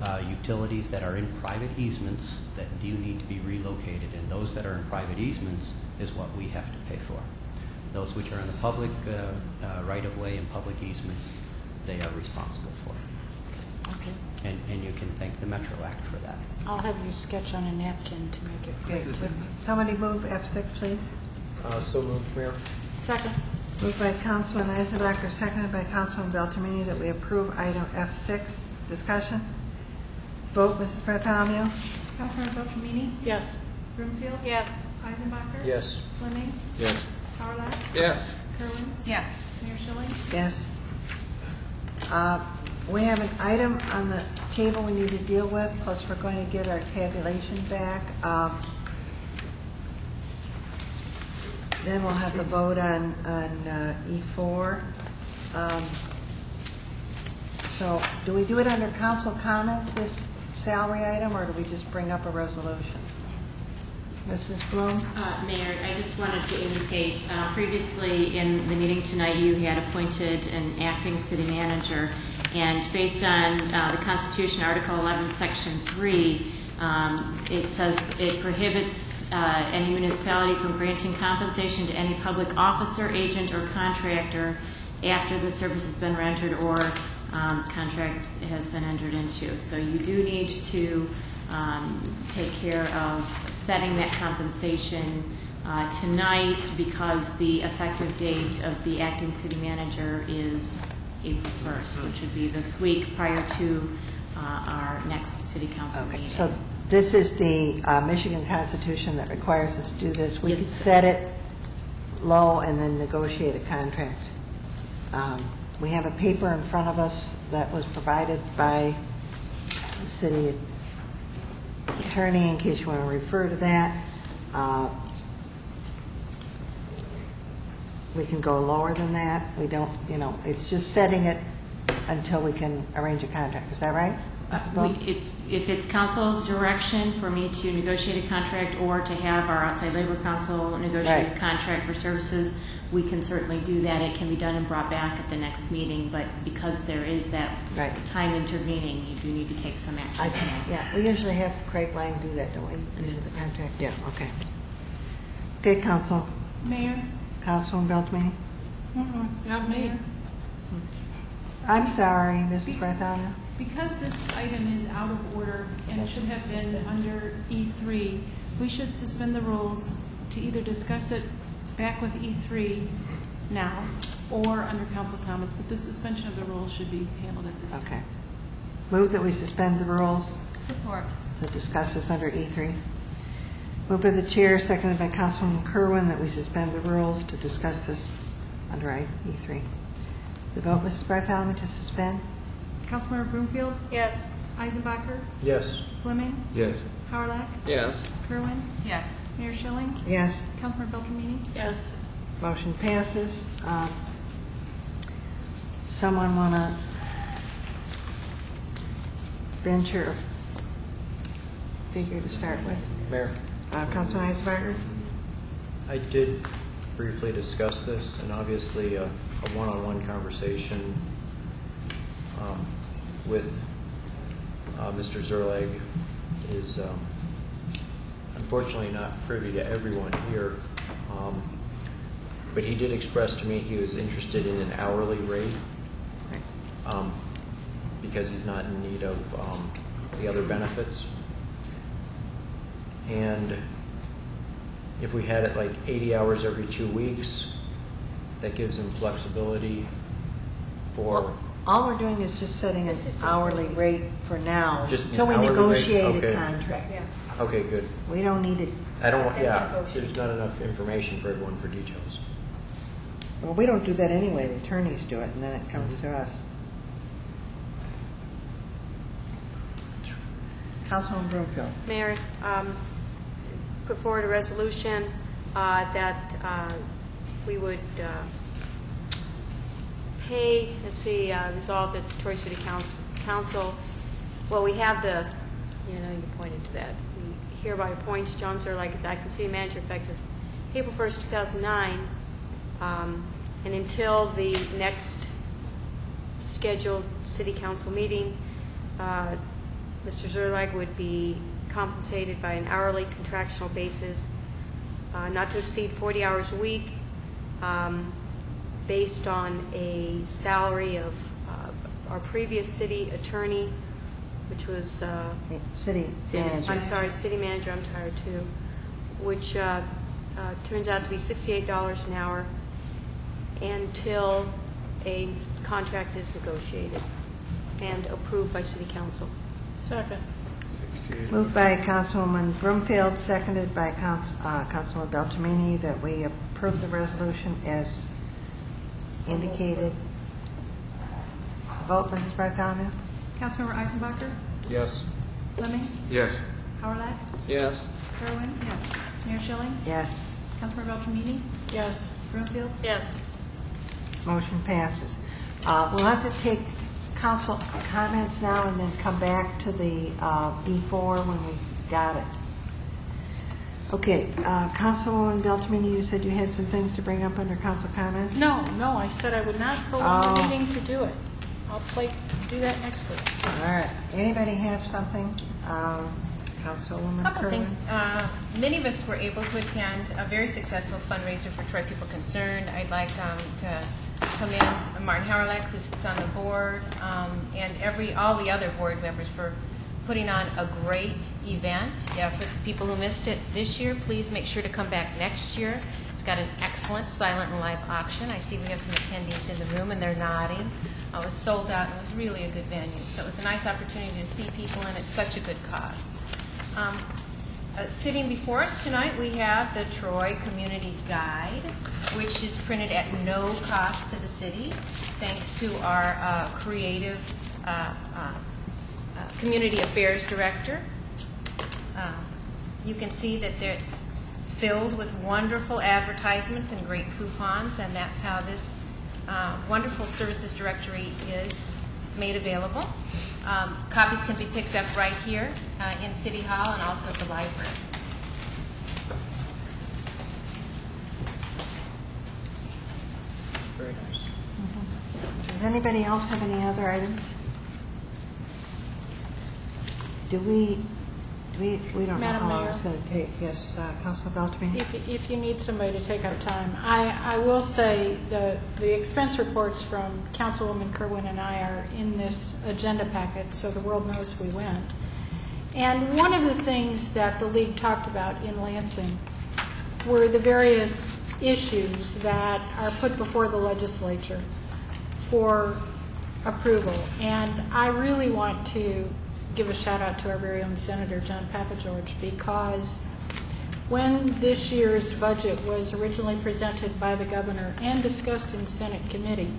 uh, utilities that are in private easements that do need to be relocated. And those that are in private easements is what we have to pay for. Those which are in the public uh, uh, right-of-way and public easements, they are responsible for. Okay. And, and you can thank the Metro Act for that. I'll have you sketch on a napkin to make it clear to me. Somebody move F6, please. Uh, So moved, Mayor. Second. Moved by Councilman Eisenbacher, seconded by Councilman Beltramini, that we approve item F6. Discussion? Vote, Mrs. Bartholomew? Councilmember Beltramini? Yes. Broomfield? Yes. Eisenbacher? Yes. Fleming? Yes. Howard? Yes. Kerwin? Yes. Mayor Schilling? Yes. Uh, We have an item on the table we need to deal with, plus we're going to get our tabulation back. Um, Then we'll have the vote on, on uh, E4. Um, So do we do it under council comments, this salary item, or do we just bring up a resolution? Mrs. Bluhm? Uh, Mayor, I just wanted to indicate, uh, previously in the meeting tonight, you had appointed an acting city manager, and based on uh, the Constitution, Article 11, Section 3, um, it says it prohibits uh, any municipality from granting compensation to any public officer, agent, or contractor after the service has been rendered or um, contract has been entered into. So you do need to um, take care of setting that compensation uh, tonight because the effective date of the acting city manager is April 1st, which would be this week prior to uh, our next city council Okay, meeting. so this is the uh, Michigan Constitution that requires us to do this. We Yes. could set it low and then negotiate a contract. Um, We have a paper in front of us that was provided by the city attorney, in case you want to refer to that. Uh, We can go lower than that. We don't, you know, it's just setting it until we can arrange a contract. Is that right? Uh, we- It's, if it's council's direction for me to negotiate a contract or to have our outside labor council negotiate a contract for services, we can certainly do that. It can be done and brought back at the next meeting, but because there is that Right. time intervening, you do need to take some action. I can, yeah, we usually have Craig Lang do that, don't we? It's a contract, yeah, okay. Okay, Council, Mayor? Councilman Beltrame. Not me. I'm sorry, Mrs. Bartholomew. Because this item is out of order and should have been under E3, we should suspend the rules to either discuss it back with E3 now or under council comments, but the suspension of the rules should be handled at this time. Okay. Move that we suspend the rules Support. to discuss this under E3. Moved by the chair, seconded by Councilman Kerwin, that we suspend the rules to discuss this under E3. The vote, Mrs. Bartholomew, to suspend? Councilmember Broomfield? Yes. Eisenbacher? Yes. Fleming? Yes. Howard? Yes. Kerwin? Yes. Mayor Schilling? Yes. Councilmember Beltramini? Yes. Motion passes. Um, Someone want to venture a figure to start with? Mayor? Uh, Councilman Eisenbacher? I did briefly discuss this, and obviously a, a one-on-one conversation um, with uh, Mr. Szerlag is um, unfortunately not privy to everyone here. Um, But he did express to me he was interested in an hourly rate um, because he's not in need of um, the other benefits. And if we had it like 80 hours every two weeks, that gives him flexibility for, All we're doing is just setting an hourly rate for now, Just an until we hourly rate? negotiate a Okay. contract. Okay, good. We don't need it, I don't, want yeah, there's not enough information for everyone for details. well, we don't do that anyway, the attorneys do it, and then it comes to us. Councilman Broomfield? Mayor, um, put forward a resolution uh, that uh, we would uh, pay, let's see, uh, resolve that the Troy City Council, Council, well, we have the, you know, you pointed to that. Hereby appoints John Szerlag as acting city manager effective April 1st, 2009, um, and until the next scheduled city council meeting, uh, Mr. Szerlag would be compensated by an hourly contractual basis, uh, not to exceed 40 hours a week, um, based on a salary of uh, our previous city attorney, which was... uh, City manager. I'm sorry, city manager, I'm tired too, which uh, uh, turns out to be $68 an hour until a contract is negotiated and approved by city council. Second. Moved by Councilwoman Broomfield, seconded by Council- uh, Councilman Beltramini, that we approve the resolution as indicated. Vote, Mrs. Bartholomew? Councilmember Eisenbacher? Yes. Fleming? Yes. Howard? Yes. Kerwin? Yes. Mayor Schilling? Yes. Councilmember Beltramini? Yes. Broomfield? Yes. Motion passes. Uh, We'll have to take council comments now and then come back to the uh, B4 when we got it. Okay, uh, Councilwoman Beltramini, you said you had some things to bring up under council comments? No, no, I said I would not prolong the Oh. meeting to do it. I'll play, do that next week. All right. Anybody have something? Um, Councilwoman Couple Kerwin? things. Uh, Many of us were able to attend a very successful fundraiser for Troy People Concerned. I'd like um, to commend Martin Howrylak, who sits on the board, um, and every, all the other board members for putting on a great event. Yeah, for people who missed it this year, please make sure to come back next year. It's got an excellent silent and live auction. I see we have some attendees in the room, and they're nodding. It was sold out, and it was really a good venue. So it was a nice opportunity to see people, and it's such a good cause. Um, uh, Sitting before us tonight, we have the Troy Community Guide, which is printed at no cost to the city, thanks to our uh, creative uh, uh, uh, Community Affairs Director. Uh, You can see that it's filled with wonderful advertisements and great coupons, and that's how this uh, wonderful services directory is made available. Um, Copies can be picked up right here uh, in City Hall and also at the library. Very nice. Does anybody else have any other items? Do we, do we, we don't know Madam how long Mayor? it's going to take. Yes, uh, Councilor Beltrame? If, if you need somebody to take up time, I, I will say the, the expense reports from Councilwoman Kerwin and I are in this agenda packet, so the world knows we went. And one of the things that the league talked about in Lansing were the various issues that are put before the legislature for approval. And I really want to give a shout out to our very own Senator John Pappageorge because when this year's budget was originally presented by the governor and discussed in Senate committee,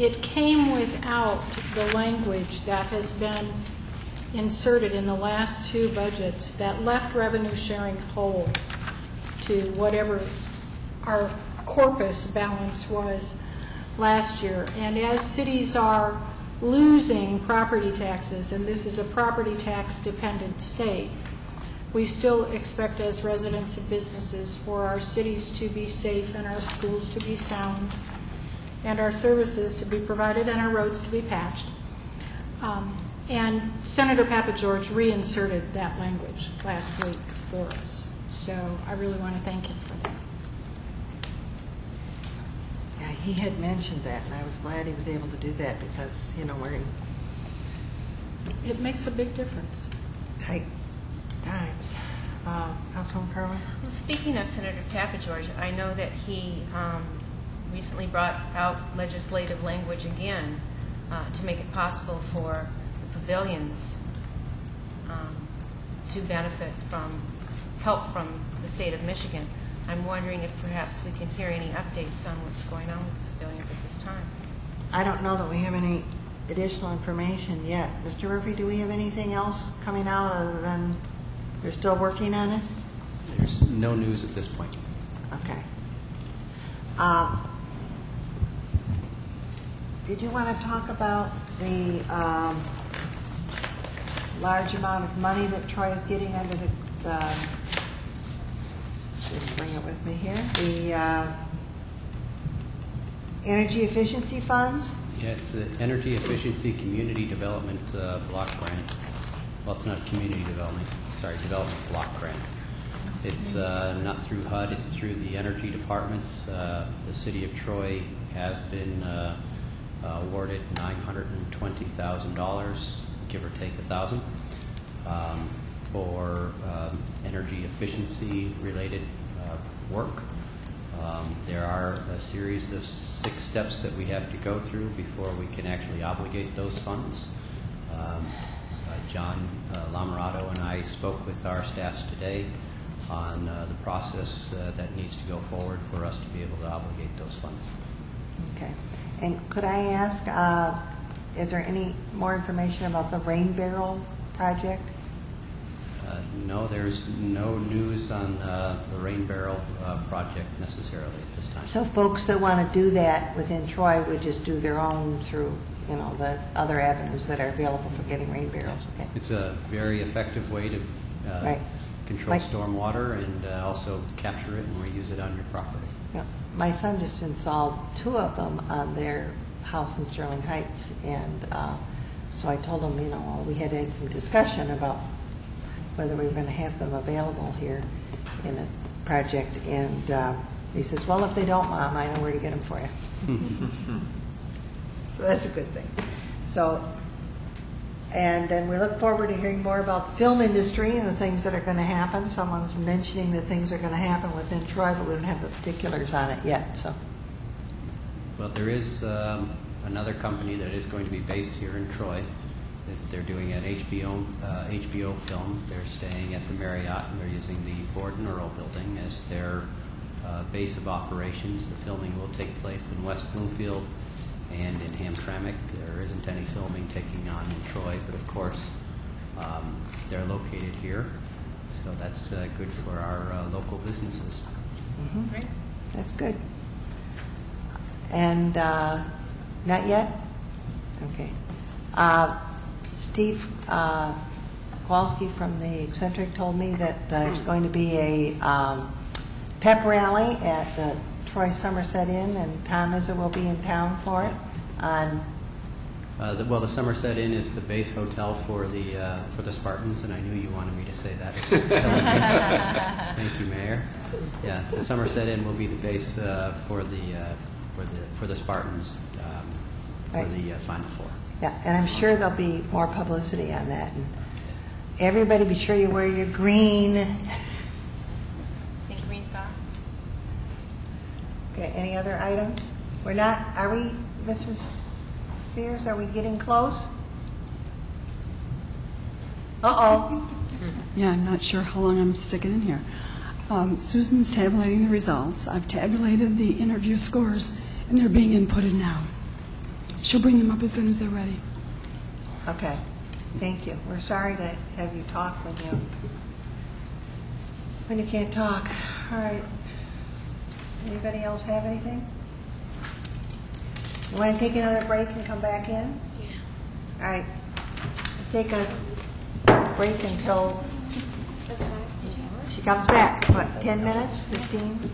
it came without the language that has been inserted in the last two budgets that left revenue sharing whole to whatever our corpus balance was last year. And as cities are losing property taxes, and this is a property tax dependent state, we still expect as residents and businesses for our cities to be safe and our schools to be sound and our services to be provided and our roads to be patched. Um, And Senator Pappageorge reinserted that language last week for us. So I really want to thank him for that. Yeah, he had mentioned that, and I was glad he was able to do that because, you know, we're in It makes a big difference. tight times. Uh, Councilwoman Kerwin? Well, speaking of Senator Pappageorge, I know that he um, recently brought out legislative language again uh, to make it possible for the pavilions um, to benefit from help from the state of Michigan. I'm wondering if perhaps we can hear any updates on what's going on with the pavilions at this time. I don't know that we have any additional information yet. Mr. Murphy, do we have anything else coming out other than they're still working on it? There's no news at this point. Okay. Uh, Did you want to talk about the um, large amount of money that Troy is getting under the, the- should bring it with me here, the uh, energy efficiency funds? Yeah, it's the Energy Efficiency Community Development uh, Block Grant. Well, it's not community development, sorry, development block grant. It's uh, not through HUD, it's through the energy departments. Uh, The city of Troy has been uh, awarded $920,000, give or take a thousand, um, for um, energy efficiency related uh, work. Um, There are a series of six steps that we have to go through before we can actually obligate those funds. Um, uh, John uh, Lamerato and I spoke with our staffs today on uh, the process uh, that needs to go forward for us to be able to obligate those funds. Okay. And could I ask, uh, is there any more information about the rain barrel project? Uh, No, there's no news on uh, the Rain Barrel uh, project necessarily at this time. So folks that want to do that within Troy would just do their own through, you know, the other avenues that are available for getting rain barrels, okay? It's a very effective way to uh, Right. control Like- stormwater and uh, also capture it and reuse it on your property. Yeah. My son just installed two of them on their house in Sterling Heights, and uh, so I told him, you know, we had had some discussion about whether we were going to have them available here in a project, and uh, he says, well, if they don't, Mom, I know where to get them for you. So that's a good thing. So, and then we look forward to hearing more about the film industry and the things that are going to happen. Someone's mentioning that things are going to happen within Troy, but we don't have the particulars on it yet, so. Well, there is um, another company that is going to be based here in Troy. That They're doing an HBO, uh, HBO film. They're staying at the Marriott, and they're using the Ford and Earl building as their uh, base of operations. The filming will take place in West Bloomfield and in Hamtramck. There isn't any filming taking on in Troy, but of course, um, they're located here, so that's uh, good for our uh, local businesses. Mhm. That's good. And, uh, not yet? Okay. Uh, Steve uh, Kowalski from the Eccentric told me that there's going to be a um, pep rally at the Troy Somerset Inn, and Tom Izzo will be in town for it on, Uh, the- Well, the Somerset Inn is the base hotel for the, uh, for the Spartans, and I knew you wanted me to say that. It's just- Thank you, Mayor. Yeah, the Somerset Inn will be the base uh, for the, uh, for the, for the Spartans um, for Right. the uh, Final Four. Yeah, and I'm sure there'll be more publicity on that. And Everybody be sure you wear your green. Think green thoughts? Okay, any other items? We're not, are we, Mrs. Sears, are we getting close? Uh-oh. Yeah, I'm not sure how long I'm sticking in here. Um, Susan's tabulating the results. I've tabulated the interview scores, and they're being inputted now. She'll bring them up as soon as they're ready. Okay, thank you. We're sorry to have you talk when you, when you can't talk. All right. Anybody else have anything? You want to take another break and come back in? Yeah. All right. Take a break until she comes back. What, 10 minutes, 15?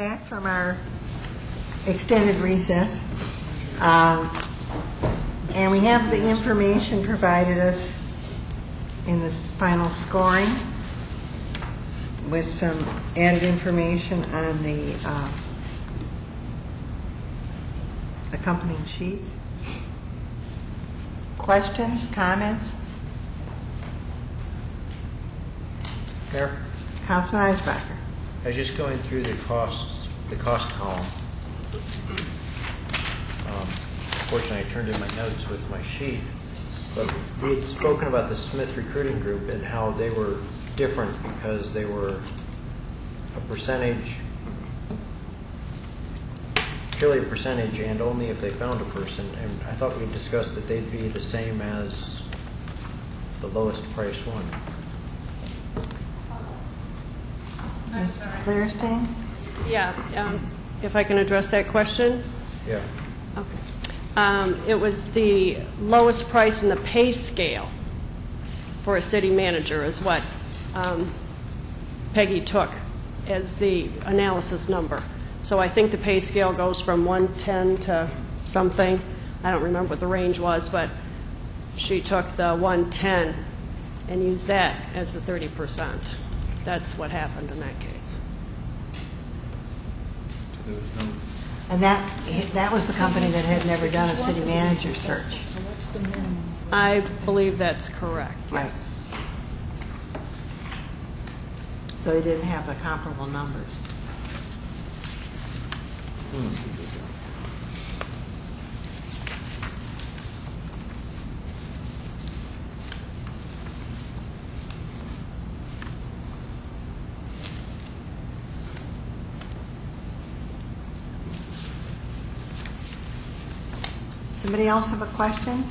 Back from our extended recess. Um, And we have the information provided us in this final scoring with some added information on the uh, accompanying sheets. Questions, comments? Mayor? Councilman Eisenbacher. I was just going through the costs, the cost column. Um, Fortunately, I turned in my notes with my sheet, but we had spoken about the Smith Recruiting Group and how they were different because they were a percentage, purely a percentage and only if they found a person. And I thought we discussed that they'd be the same as the lowest price one. Mrs. Leirstein? Yeah, um, if I can address that question? Yeah. Okay. Um, It was the lowest price in the pay scale for a city manager is what um, Peggy took as the analysis number. So I think the pay scale goes from 110 to something. I don't remember what the range was, but she took the 110 and used that as the 30%. That's what happened in that case. And that, that was the company that had never done a city manager search. So what's the minimum? I believe that's correct, Right. yes. So they didn't have the comparable numbers. Hmm. Somebody else have a question?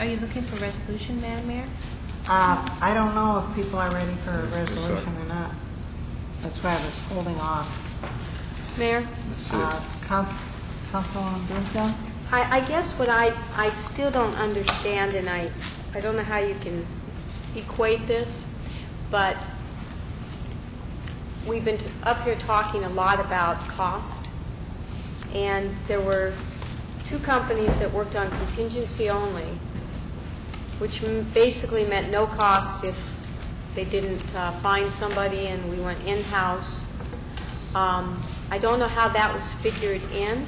Are you looking for resolution, Madam Mayor? Uh, I don't know if people are ready for a resolution or not. That's why I was holding off. Mayor? Uh, Coun- Councilwoman Briscoe? I, I guess what I, I still don't understand, and I, I don't know how you can equate this, but we've been up here talking a lot about cost, and there were two companies that worked on contingency only, which basically meant no cost if they didn't uh, find somebody and we went in-house. Um, I don't know how that was figured in,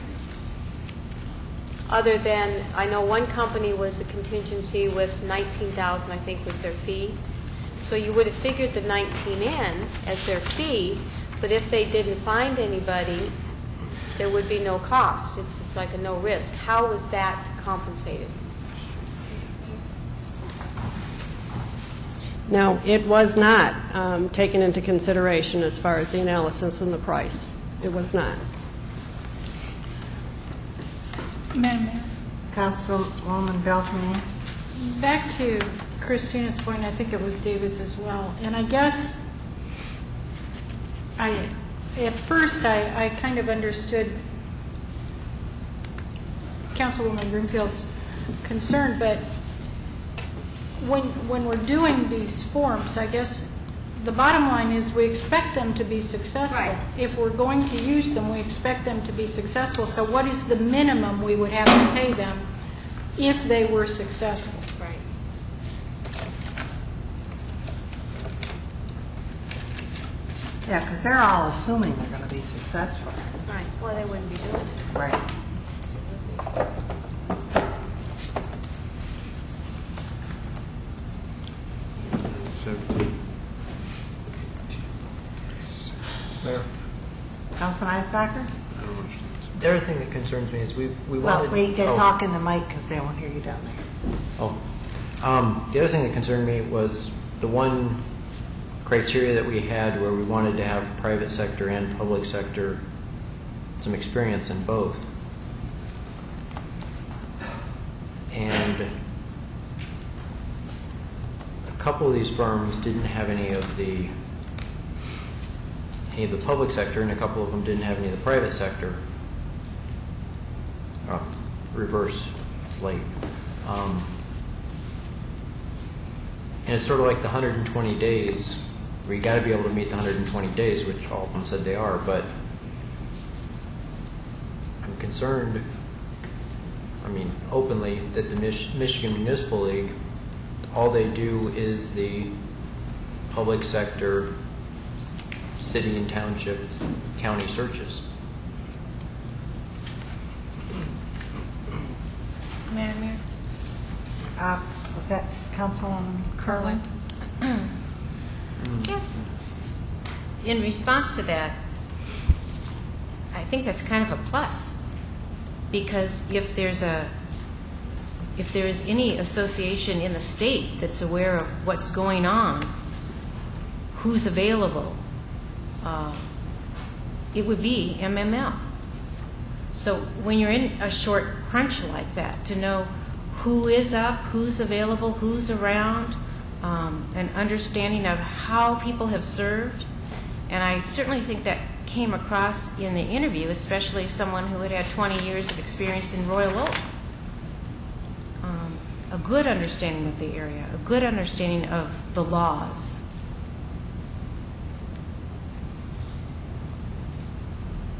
other than, I know one company was a contingency with 19,000, I think was their fee. So you would have figured the 19 in as their fee, but if they didn't find anybody, there would be no cost. It's, it's like a no risk. How was that compensated? No, it was not um, taken into consideration as far as the analysis and the price. It was not. Madam Mayor? Councilwoman Beltramini? Back to Christina's point, I think it was David's as well, and I guess I, at first, I, I kind of understood Councilwoman Broomfield's concern, but when, when we're doing these forms, I guess the bottom line is we expect them to be successful. Right. If we're going to use them, we expect them to be successful. So what is the minimum we would have to pay them if they were successful? Right. Yeah, because they're all assuming they're going to be successful. Right. Well, they wouldn't be doing it. Right. Mayor? Councilman Eisenbacher? The other thing that concerns me is we, we Well, wanted... wait, oh. talk in the mic because they won't hear you down there. Oh. Um, The other thing that concerned me was the one criteria that we had where we wanted to have private sector and public sector, some experience in both. And a couple of these firms didn't have any of the, any of the public sector, and a couple of them didn't have any of the private sector. Oh, reverse late. Um, And it's sort of like the 120 days, you got to be able to meet the 120 days, which all of them said they are, but I'm concerned, I mean, openly, that the Mich- Michigan Municipal League, all they do is the public sector, city and township, county searches. Madam Mayor? Uh, Was that Councilwoman Curley? Yes, s- s- in response to that, I think that's kind of a plus, because if there's a, if there is any association in the state that's aware of what's going on, who's available, uh, it would be MML. So when you're in a short crunch like that, to know who is up, who's available, who's around, um, an understanding of how people have served, and I certainly think that came across in the interview, especially someone who had had 20 years of experience in Royal Oak. Um, a good understanding of the area, a good understanding of the laws.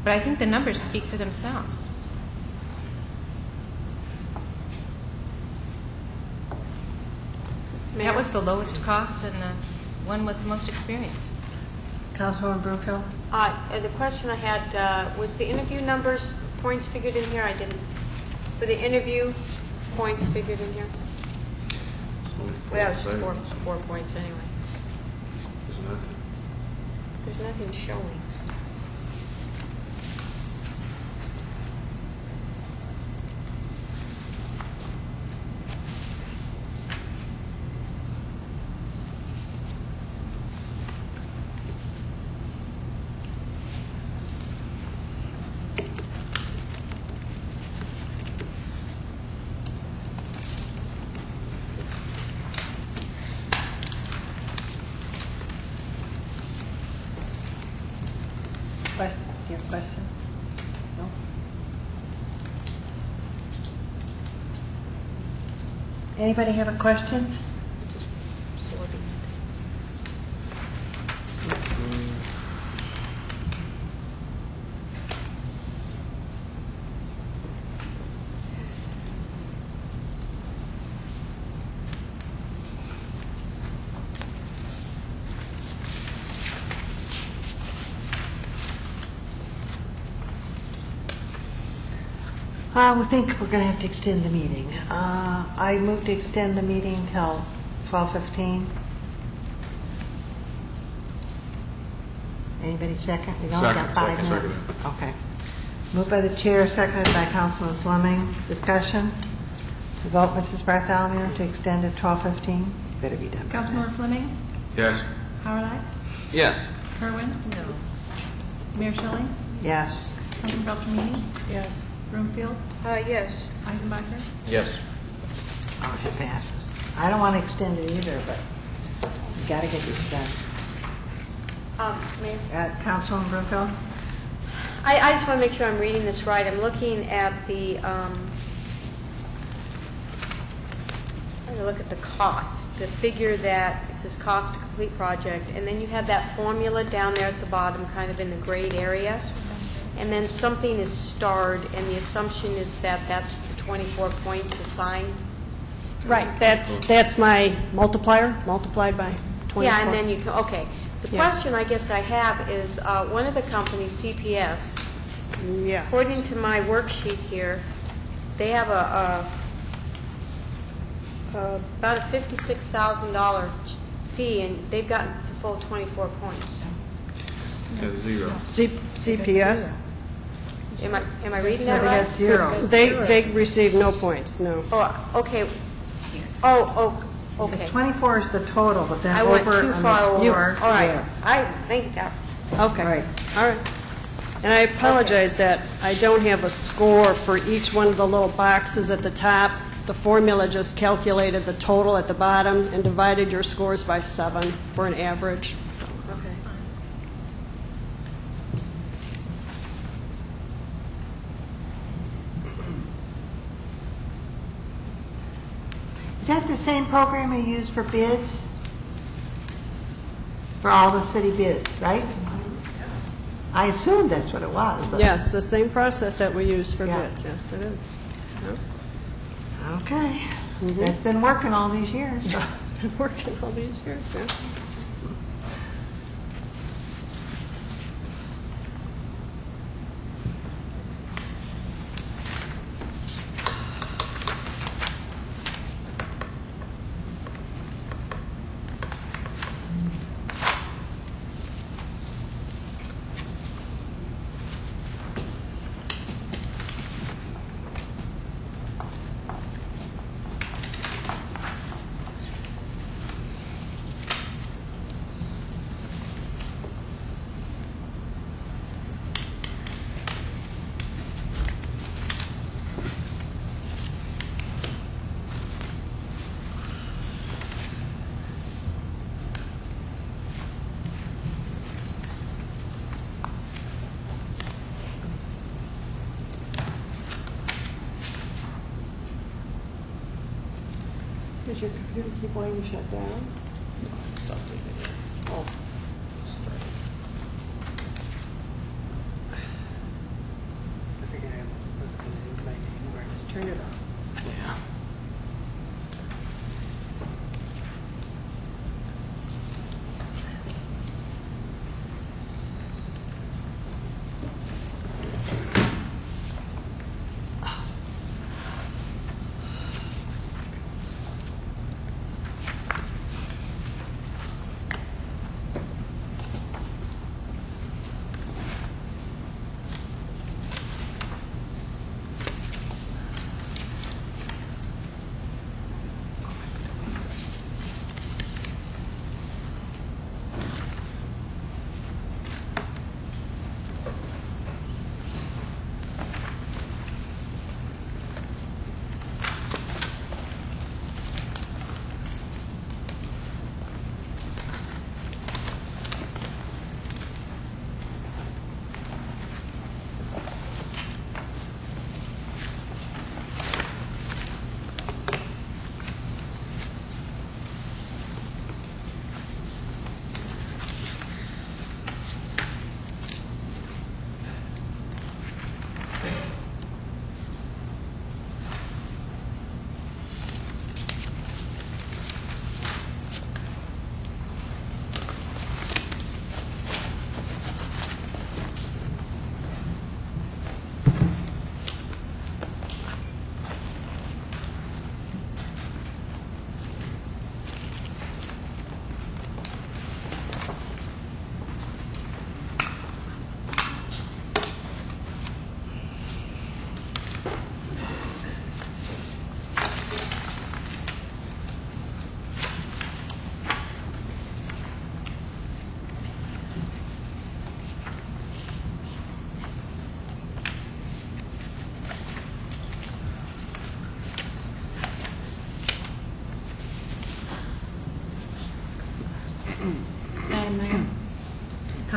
But I think the numbers speak for themselves. That was the lowest cost and the one with the most experience. Councilwoman Broomfield? Uh, uh, The question I had, uh, was the interview numbers, points figured in here? I didn't. Were the interview points figured in here? Well, it's just four, four points anyway. There's nothing. There's nothing showing. Question, do you have a question? No? Anybody have a question? We think we're going to have to extend the meeting. Uh, I move to extend the meeting till 12:15. Anybody second? We only got Second, five second, minutes. Okay. Moved by the chair, seconded by Councilman Fleming. Discussion? The vote, Mrs. Bartholomew, to extend to 12:15? Better be done. by then. Councilmember Fleming? Yes. Howrylak, Yes. Kerwin? No. Mayor Schilling? Yes. Councilman Beltramini? Yes. Broomfield? Uh, yes. Eisenbacher? Yes. Motion passes. I don't want to extend it either, but we got to get this done. Um, Mayor? Uh, Councilwoman Broomfield? I, I just want to make sure I'm reading this right. I'm looking at the, um, I'm going to look at the cost, the figure that, it says cost to complete project, and then you have that formula down there at the bottom, kind of in the grayed area. And then something is starred, and the assumption is that that's the 24 points assigned. Right, that's, that's my multiplier, multiplied by 24. Yeah, and then you, can okay. The Yeah. question I guess I have is, uh, one of the companies, CPS, Yeah. according to my worksheet here, they have a, a, a- about a $56,000 fee, and they've gotten the full 24 points. Zero. C- CPS? Am I, am I reading No, that they right? got zero. They, they receive no points, no. Oh, okay. Oh, oh, okay. 24 is the total, but then I over went on too the far over. score, All right, yeah. I think that, Okay. Right. All right. And I apologize that I don't have a score for each one of the little boxes at the top. The formula just calculated the total at the bottom and divided your scores by seven for an average, so. okay. Same program you use for bids? For all the city bids, right? I assumed that's what it was, but... Yes, the same process that we use for Yeah. bids, yes, it is. Okay. Mm-hmm. It's been working all these years. It's been working all these years, yeah. Does your shut down?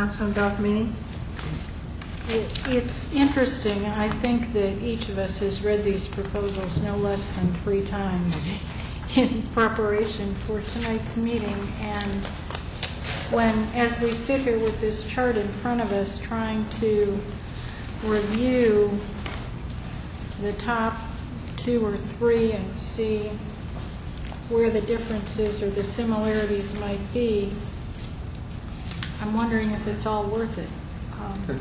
Councilman? It's interesting, I think that each of us has read these proposals no less than three times in preparation for tonight's meeting, and when, as we sit here with this chart in front of us, trying to review the top two or three and see where the differences or the similarities might be, wondering if it's all worth it. Um,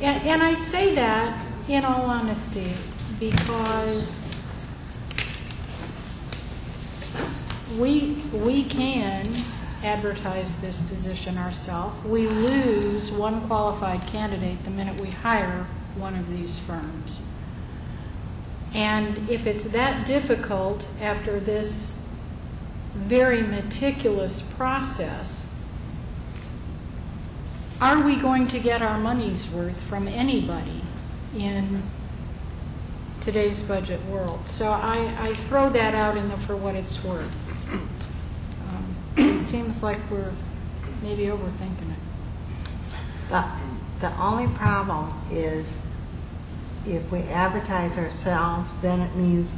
And, and I say that in all honesty, because we, we can advertise this position ourselves. We lose one qualified candidate the minute we hire one of these firms. And if it's that difficult after this very meticulous process, are we going to get our money's worth from anybody in today's budget world? So I, I throw that out in the for what it's worth. Um, It seems like we're maybe overthinking it. The, the only problem is if we advertise ourselves, then it means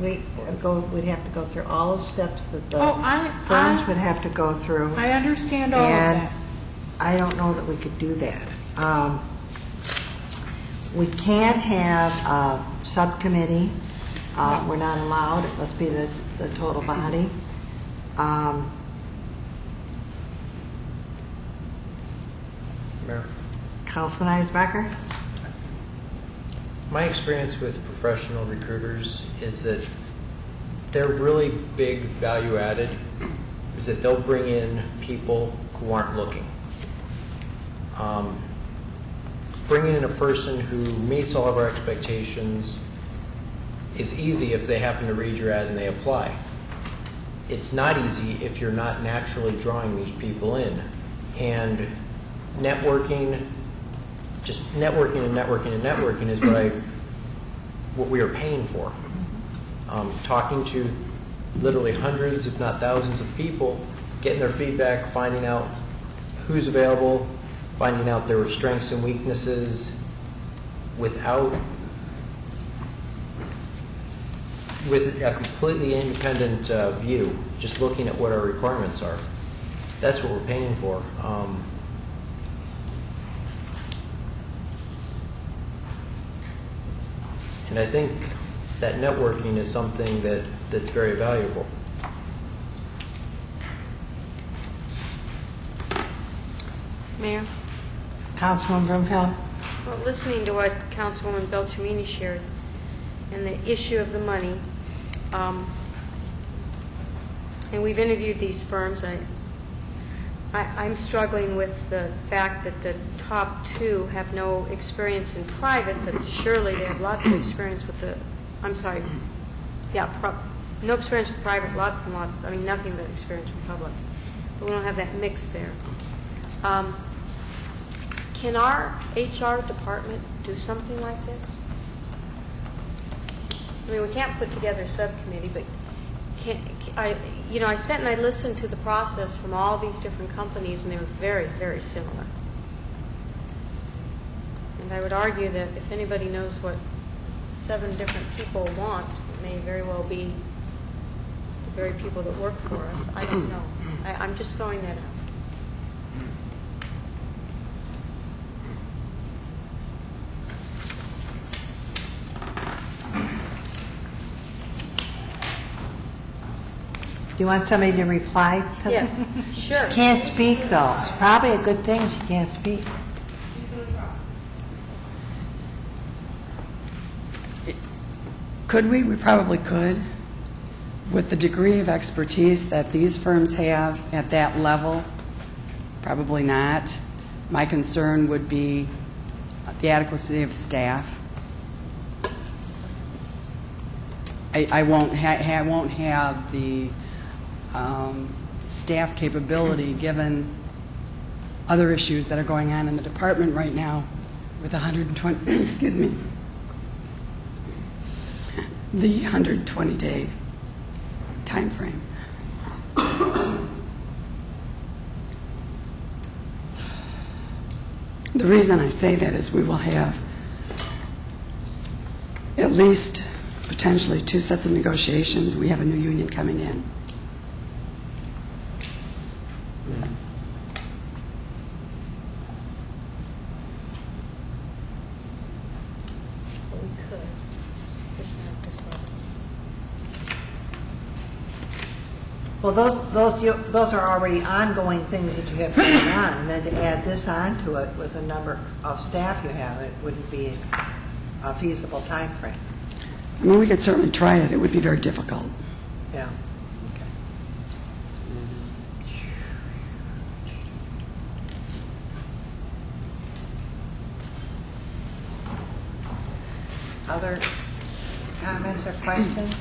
We go, we'd have to go through all the steps that the Oh, I- firms I- would have to go through. I understand all of that. I don't know that we could do that. Um, We can't have a subcommittee. Uh, We're not allowed. It must be the, the total body. Um, Mayor? Councilman Eisenbacher? My experience with professional recruiters is that they're really big value added, is that they'll bring in people who aren't looking. Um, Bringing in a person who meets all of our expectations is easy if they happen to read your ad and they apply. It's not easy if you're not naturally drawing these people in. And networking, just networking and networking and networking is what I, what we are paying for. Um, talking to literally hundreds, if not thousands of people, getting their feedback, finding out who's available, finding out their strengths and weaknesses without, with a completely independent uh, view, just looking at what our requirements are. That's what we're paying for. Um, And I think that networking is something that, that's very valuable. Mayor? Councilman Broomfield? Well, listening to what Councilwoman Beltramini shared and the issue of the money, um, and we've interviewed these firms, I, I, I'm struggling with the fact that the top two have no experience in private, but surely they have lots of experience with the, I'm sorry, yeah, pro- no experience with private, lots and lots, I mean, nothing but experience with public. But we don't have that mix there. Um, Can our HR department do something like this? I mean, we can't put together a subcommittee, but can, I, you know, I sat and I listened to the process from all these different companies, and they were very, very similar. And I would argue that if anybody knows what seven different people want, it may very well be the very people that work for us. I don't know. I, I'm just throwing that out. Do you want somebody to reply to Yes, this? sure. She can't speak, though. It's probably a good thing she can't speak. Could we? We probably could. With the degree of expertise that these firms have at that level, probably not. My concern would be the adequacy of staff. I, I won't ha, ha, won't have the um, staff capability, given other issues that are going on in the department right now with 120, excuse me, the 120-day timeframe. The reason I say that is we will have at least potentially two sets of negotiations. We have a new union coming in. But we could, just not this way. Well, those, those, you- those are already ongoing things that you have going on, and then to add this on to it with the number of staff you have, it wouldn't be a feasible timeframe. I mean, we could certainly try it. It would be very difficult. Yeah. Okay. Other comments or questions?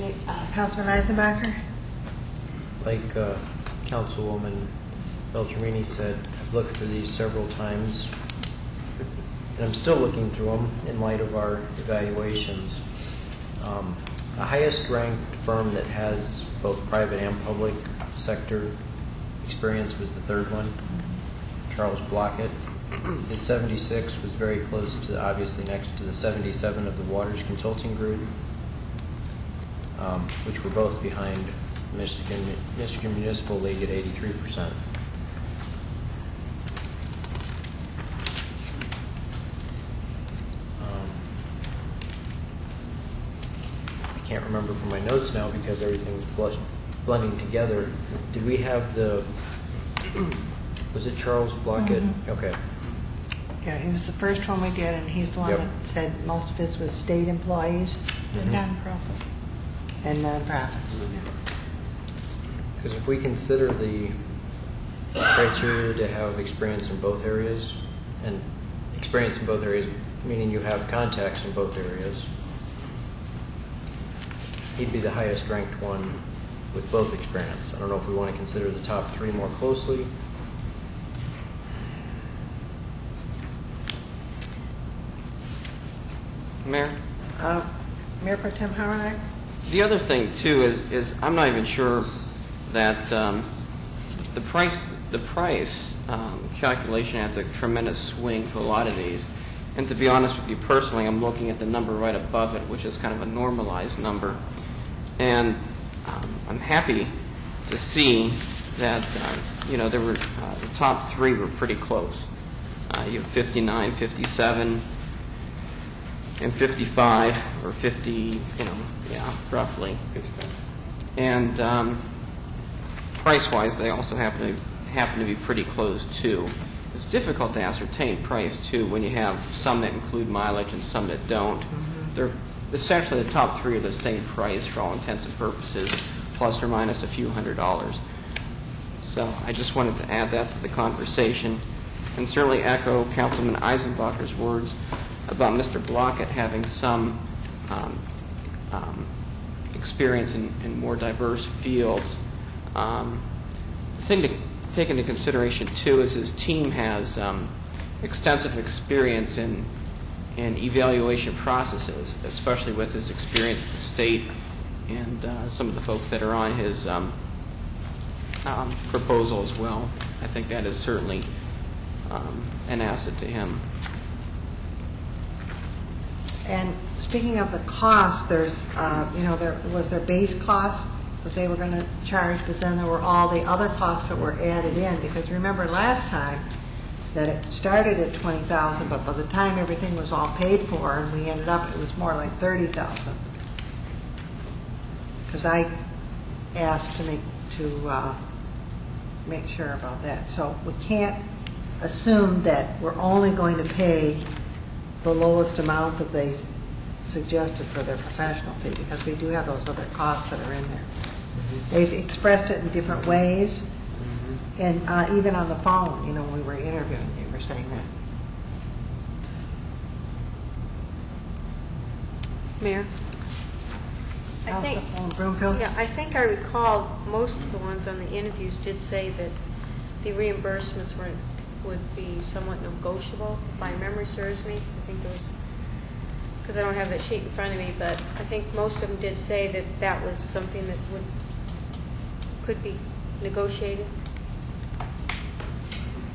Uh, Councilman Eisenbacher? Like uh, Councilwoman Beltramini said, I've looked through these several times, and I'm still looking through them in light of our evaluations. Um, The highest ranked firm that has both private and public sector experience was the third one, Charles Blockett. The 76 was very close to, obviously next to the 77 of the Waters Consulting Group, um, which were both behind Michigan Michigan Municipal League at 83%. Um, I can't remember from my notes now because everything's blush- blending together. Did we have the, was it Charles Blockett? Mhm. Okay. Yeah, he was the first one we did, and he's the one Yep. that said most of his was state employees The nonprofit. And nonprofits. Because if we consider the criteria to have experience in both areas, and experience in both areas, meaning you have contacts in both areas, he'd be the highest ranked one with both experience. I don't know if we want to consider the top three more closely. Mayor? Uh, Mayor Pro Tem Howrylak, The other thing too is, is I'm not even sure that um, the price, the price um, calculation has a tremendous swing to a lot of these. And to be honest with you personally, I'm looking at the number right above it, which is kind of a normalized number. And um, I'm happy to see that, you know, there were, uh, the top three were pretty close. Uh, You have 59, 57, and 55 or 50, you know, yeah, roughly. And um, price-wise, they also happen to happen to be pretty close too. It's difficult to ascertain price too when you have some that include mileage and some that don't. They're essentially the top three are the same price for all intents and purposes, plus or minus a few hundred dollars. So I just wanted to add that to the conversation, and certainly echo Councilman Eisenbacher's words about Mr. Blockett having some um, um, experience in, more diverse fields. Um, the thing to take into consideration too is his team has extensive experience in in evaluation processes, especially with his experience at the state and uh, some of the folks that are on his proposal as well. I think that is certainly an asset to him. And speaking of the cost, there's, uh, you know, there was their base cost that they were going to charge, but then there were all the other costs that were added in. Because remember last time that it started at 20,000, but by the time everything was all paid for and we ended up, it was more like 30,000. Because I asked to make, to uh, make sure about that. So we can't assume that we're only going to pay the lowest amount that they suggested for their professional fee, because we do have those other costs that are in there. They've expressed it in different ways, and uh, even on the phone, you know, when we were interviewing, they were saying that. Mayor? I think, Councilwoman Broomfield? yeah, I think I recall most of the ones on the interviews did say that the reimbursements were, would be somewhat negotiable, if my memory serves me. I think there was, because I don't have that sheet in front of me, but I think most of them did say that that was something that would, could be negotiated.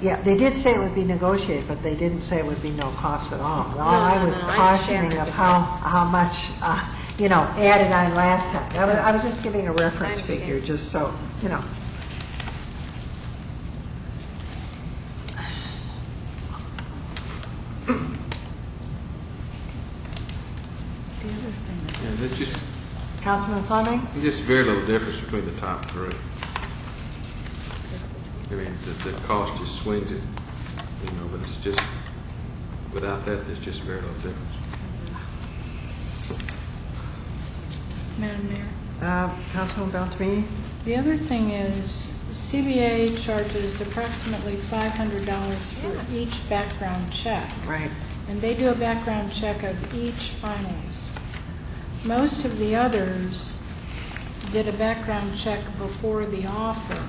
Yeah, they did say it would be negotiated, but they didn't say it would be no cost at all. All I no, was no, I cautioning understand. of how, how much, uh, you know, added on last time. I was, I was just giving a reference understand. figure, just so, you know. Yeah, there's just, Councilman Fleming? just very little difference between the top three. I mean, the, the cost just swings it, you know, but it's just, without that, there's just very little difference. Madam Mayor? Uh, Councilwoman Beltramini? The other thing is CBA charges approximately $500 for each background check. Right. And they do a background check of each finalist. Most of the others did a background check before the offer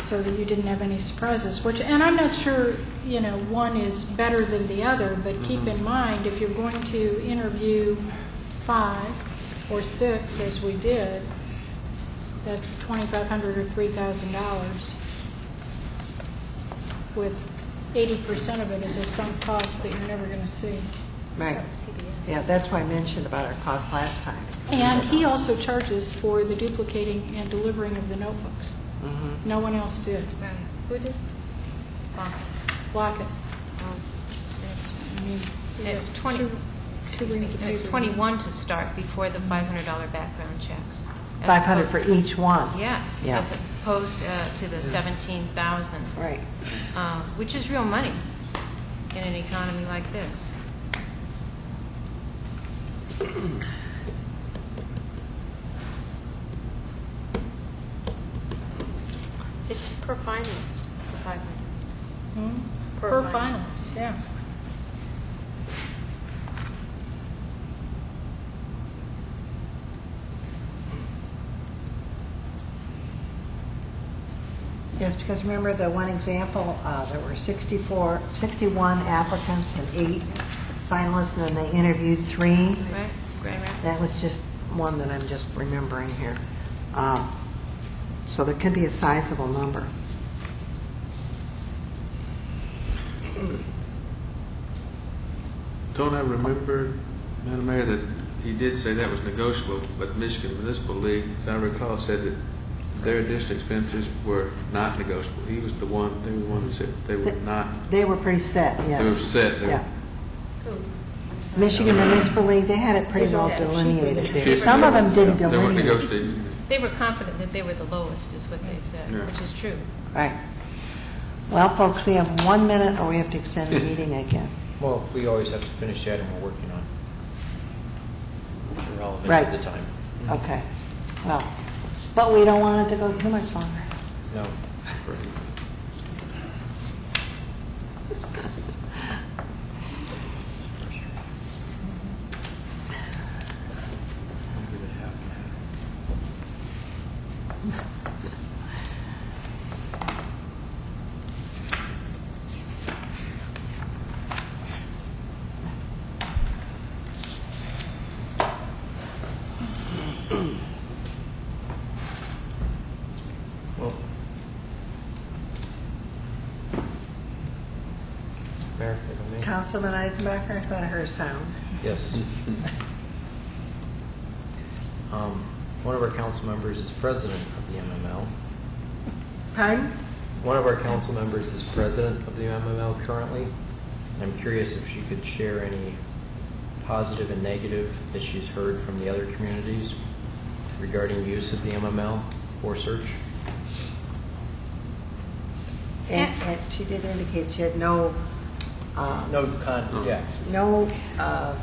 so that you didn't have any surprises, which, and I'm not sure, you know, one is better than the other, but keep mm-hmm. in mind, if you're going to interview five or six, as we did, that's 2,500 or $3,000 with eighty percent of it is a sunk cost that you're never gonna see. Right. Yeah, that's why I mentioned about our cost last time. And he also charges for the duplicating and delivering of the notebooks. Mm-hmm. No one else did. Right. Who did? Blockett. I mean, we It's 20, two- two reams of it's paper. 21 to start before the $500 background checks. As 500 for opposed- each one. Yes, Yeah. as opposed uh, to the 17,000. Right. uh, Which is real money in an economy like this. It's per finals, the 500. Hmm? Per Per finalist, yeah. Yes, because remember the one example, uh, there were 64, 61 applicants and eight finalists, and then they interviewed three. Right, Grand Rapids. That was just one that I'm just remembering here. Um, So there can be a sizable number. Don't I remember, Madam Mayor, that he did say that was negotiable, but the Michigan Municipal League, as I recall, said that their district expenses were not negotiable. He was the one, they were the one that said they were not, They were pretty set, yes. they were set. They were- Yeah. Michigan Municipal League, they had it pretty well delineated there. Some of them didn't They weren't delineate. negotiating. They were confident that they were the lowest, is what they said, Yeah. which is true. Right. Well, folks, we have one minute or we have to extend the meeting again. Well, we always have to finish that and we're working on it. Relevant Right. to the time. Okay. Well, but we don't want it to go too much longer. No. Well, Mayor, if I may? Eisenbacher, I thought I heard a sound. Yes. Um, One of our council members is president of the MML. Pardon? One of our council members is president of the MML currently. I'm curious if she could share any positive and negative that she's heard from the other communities regarding use of the MML for search. And, and she did indicate she had no, uh, No con, yeah. no, uh,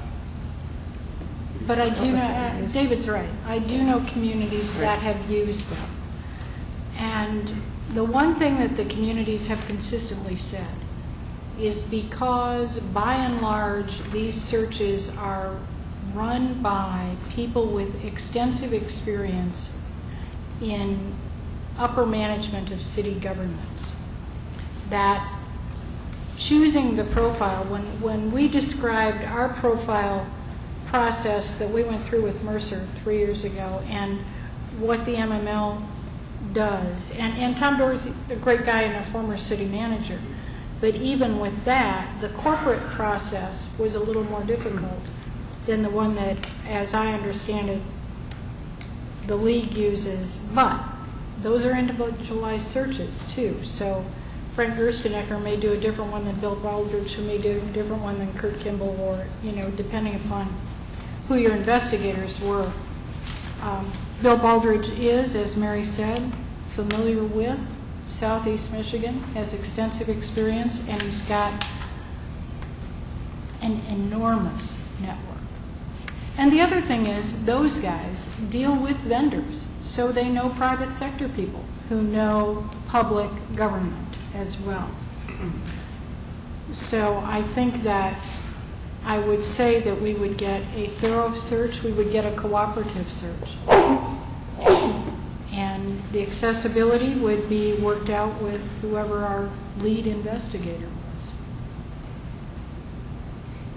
But I do know, uh, David's right, I do know communities that have used them. And the one thing that the communities have consistently said is because, by and large, these searches are run by people with extensive experience in upper management of city governments, that choosing the profile, when, when we described our profile process that we went through with Mercer three years ago and what the MML does, and, and Tom Dorsey, a great guy and a former city manager, but even with that, the corporate process was a little more difficult than the one that, as I understand it, the league uses, but those are individualized searches too. So Frank Gerstenecker may do a different one than Bill Baldridge, who may do a different one than Kurt Kimball, or, you know, depending upon who your investigators were. Um, Bill Baldridge is, as Mary said, familiar with Southeast Michigan, has extensive experience, and he's got an enormous network. And the other thing is, those guys deal with vendors, so they know private sector people who know public government as well. So I think that I would say that we would get a thorough search, we would get a cooperative search. And the accessibility would be worked out with whoever our lead investigator was.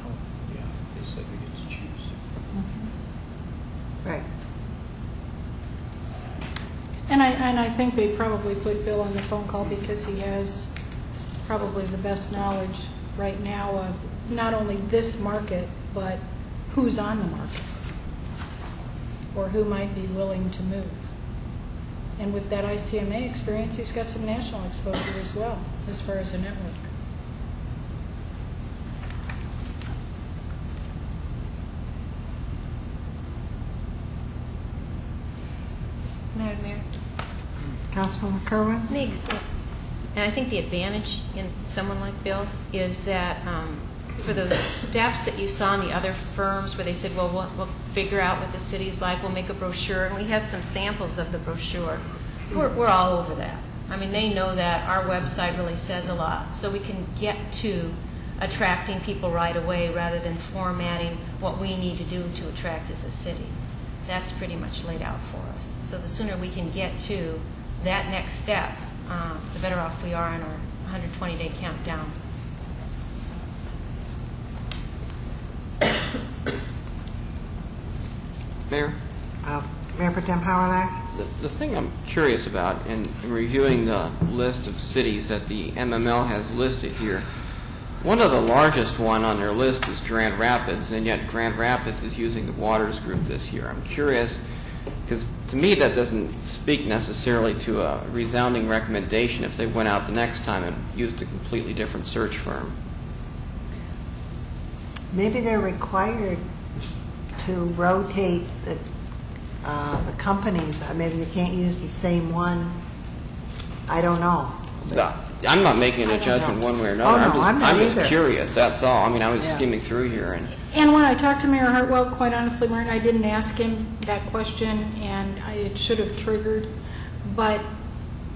Oh, yeah, they said we get to choose. right. And I, and I think they probably put Bill on the phone call because he has probably the best knowledge right now of not only this market, but who's on the market, or who might be willing to move. And with that ICMA experience, he's got some national exposure as well, as far as a network. Councilwoman Kerwin? And I think the advantage in someone like Bill is that um, for those steps that you saw in the other firms where they said, well, we'll we'll figure out what the city's like, we'll make a brochure, and we have some samples of the brochure, we're, we're all over that. I mean, they know that our website really says a lot, so we can get to attracting people right away rather than formatting what we need to do to attract as a city. That's pretty much laid out for us. So the sooner we can get to that next step, um, the better off we are in our 120-day countdown. Mayor? Uh, Mayor Pro Tem Howrylak, The, the thing I'm curious about in, in reviewing the list of cities that the MML has listed here, one of the largest one on their list is Grand Rapids, and yet Grand Rapids is using the Waters Group this year. I'm curious, because to me that doesn't speak necessarily to a resounding recommendation if they went out the next time and used a completely different search firm. maybe they're required to rotate the, uh, the companies. Uh, Maybe they can't use the same one. I don't know. No, I'm not making a judgment know. one way or another. Oh, another. no, I'm just, I'm not just curious, that's all. I mean, I was Yeah. skimming through here and And when I talked to Mayor Heartwell, quite honestly, Martin, I didn't ask him that question, and I, it should have triggered. But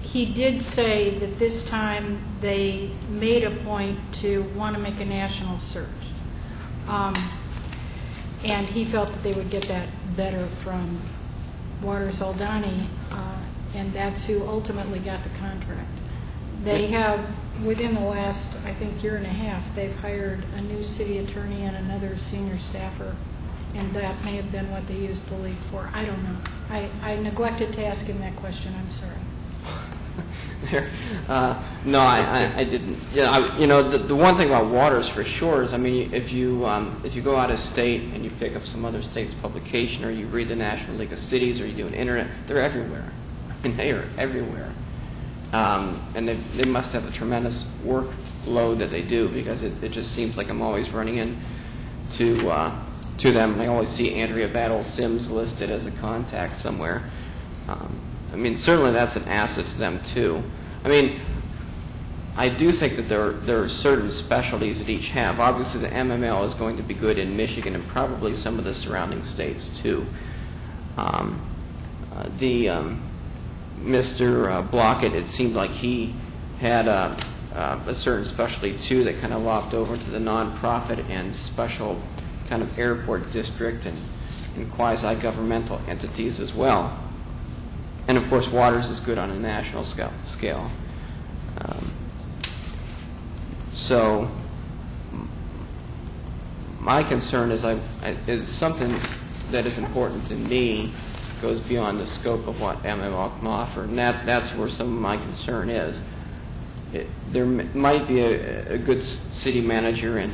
he did say that this time they made a point to want to make a national search. Um, and he felt that they would get that better from Waters Aldani, uh, and that's who ultimately got the contract. They have, within the last, I think, year and a half, they've hired a new city attorney and another senior staffer, and that may have been what they used the league for. I don't know. I, I neglected to ask him that question, I'm sorry. Uh, no, I, I, I didn't. You know, I, you know the, the one thing about waters for sure is, I mean, if you um, if you go out of state and you pick up some other state's publication, or you read the National League of Cities, or you do an internet, they're everywhere. I mean, they are everywhere, and they they must have a tremendous workload that they do because it, just seems like I'm always running in to uh, to them, and I always see Andrea Battle Sims listed as a contact somewhere. Um, I mean, certainly that's an asset to them too. I mean, I do think that there are, there are certain specialties that each have. Obviously, the MML is going to be good in Michigan and probably some of the surrounding states too. Um, uh, the um, Mr. Uh, Blockett, it seemed like he had a, uh, a certain specialty too that kind of lopped over to the nonprofit and special kind of airport district and, quasi-governmental entities as well. And of course, Waters is good on a national scale. Um, so, my concern is, I, I, is something that is important to me goes beyond the scope of what MML can offer, and that, that's where some of my concern is. There might be a, good city manager in,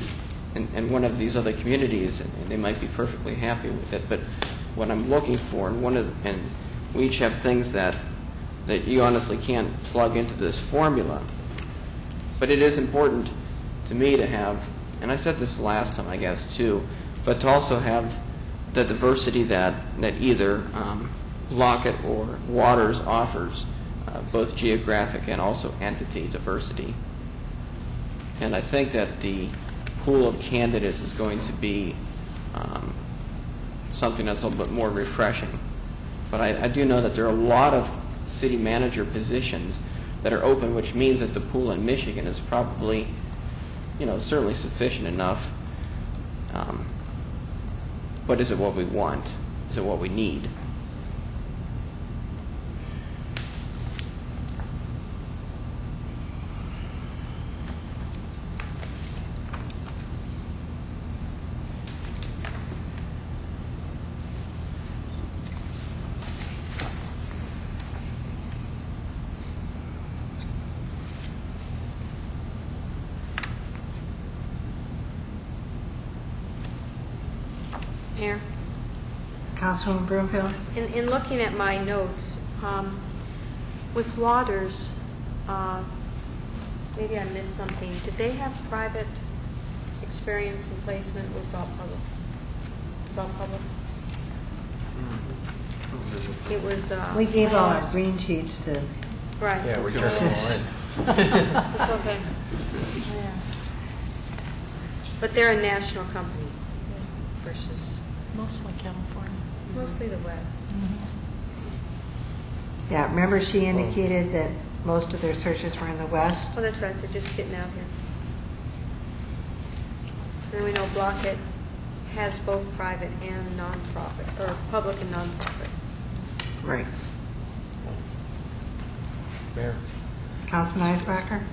one of these other communities, and, they might be perfectly happy with it. But what I'm looking for, and one of, the, and we each have things that that you honestly can't plug into this formula. But it is important to me to have, and I said this last time, I guess too, but to also have the diversity that that either um, Lockett or Waters offers, uh, both geographic and also entity diversity. And I think that the pool of candidates is going to be um, something that's a little bit more refreshing. But I, I do know that there are a lot of city manager positions that are open, which means that the pool in Michigan is probably, you know, certainly sufficient enough. Um, but is it what we want? Is it what we need? Councilwoman Broomfield? In, in looking at my notes, um, with Waters, uh, maybe I missed something. Did they have private experience in placement? Was it all public? Was it all public? It was. uh, We gave all our green sheets to... Right. Yeah, we're just all in. It's okay. But they're a national company versus Mostly California. Mostly the West. Yeah, remember she indicated that most of their searches were in the west? Oh, that's right, they're just getting out here. And we know Blockett has both private and nonprofit, or public and nonprofit. Right. Mayor? Councilman Eisenbacher?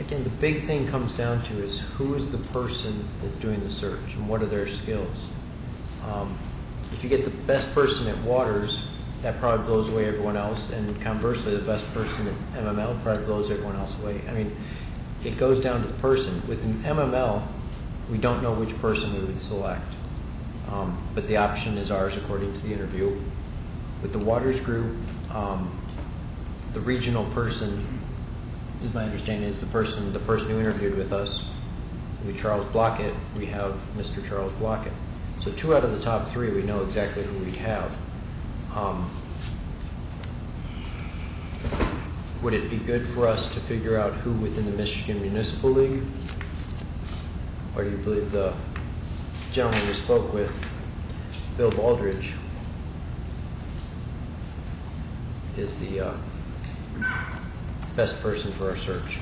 Again, the big thing comes down to is who is the person that's doing the search and what are their skills? Um, If you get the best person at Waters, that probably blows away everyone else, and conversely, the best person at MML probably blows everyone else away. I mean, it goes down to the person. With an MML, we don't know which person we would select, Um, but the option is ours according to the interview. With the Waters group, um, the regional person is my understanding is the person the person who interviewed with us with Charles Blockett we have Mr. Charles Blockett so two out of the top three we know exactly who we'd have um, would it be good for us to figure out who within the Michigan Municipal League or do you believe the gentleman we spoke with Bill Baldridge is the uh, best person for our search.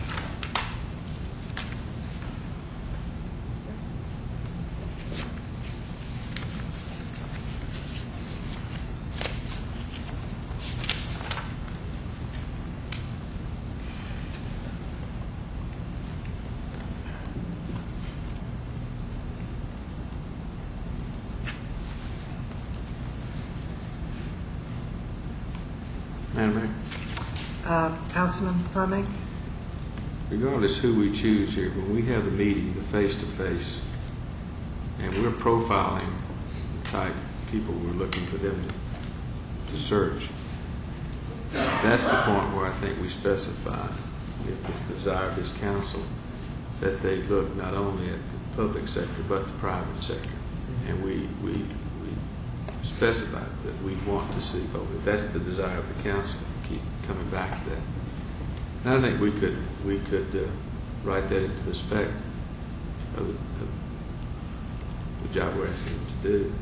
Madam Mayor, Uh, Councilman Fleming? regardless who we choose here, when we have the meeting, the face-to-face, and we're profiling the type of people we're looking for them to, to search, that's the point where I think we specify, if it's desire of this council, that they look not only at the public sector, but the private sector. And we, we, we specify that we want to see both. If that's the desire of the council, keep coming back to that. And I think we could, we could uh, write that into the spec of the, of the job we're asking them to do.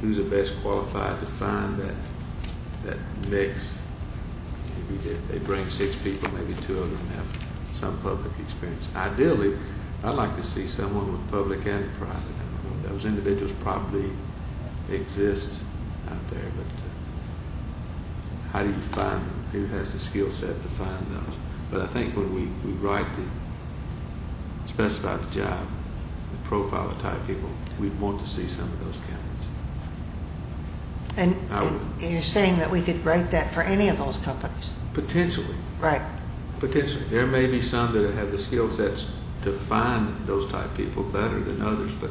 Who's the best qualified to find that, that mix? Maybe they, they bring six people, maybe two of them have some public experience. Ideally, I'd like to see someone with public and private. I Those individuals probably exist out there, but uh, how do you find them? Who has the skill set to find those? But I think when we, we write the, specify the job, the profile of type people, we want to see some of those candidates. And and you're saying that we could write that for any of those companies? Potentially. Right. Potentially. There may be some that have the skill sets to find those type people better than others, but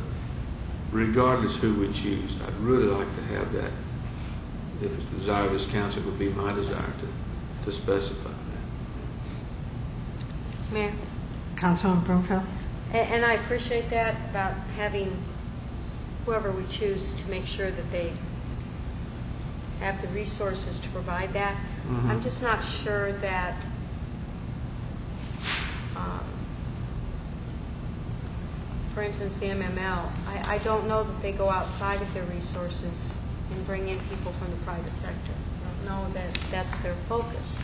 regardless who we choose, I'd really like to have that. If it's the desire of this council, it would be my desire to, to specify that. Mayor? Councilman Broomfield? A- And I appreciate that about having whoever we choose to make sure that they have the resources to provide that. Mhm. I'm just not sure that, um, for instance, the MML, I, I don't know that they go outside of their resources and bring in people from the private sector. Know that that's their focus.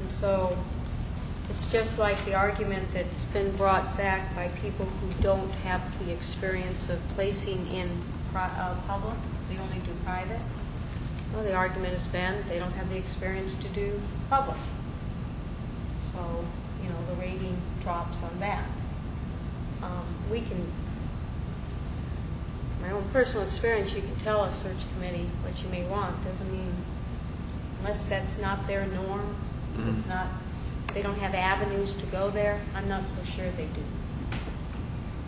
And so it's just like the argument that's been brought back by people who don't have the experience of placing in uh, public, they only do private. Well, the argument has been they don't have the experience to do public. So, you know, the rating drops on that. Um, we can, my own personal experience, you can tell a search committee what you may want. Doesn't mean, unless that's not their norm, it's Mhm. not, they don't have avenues to go there, I'm not so sure they do.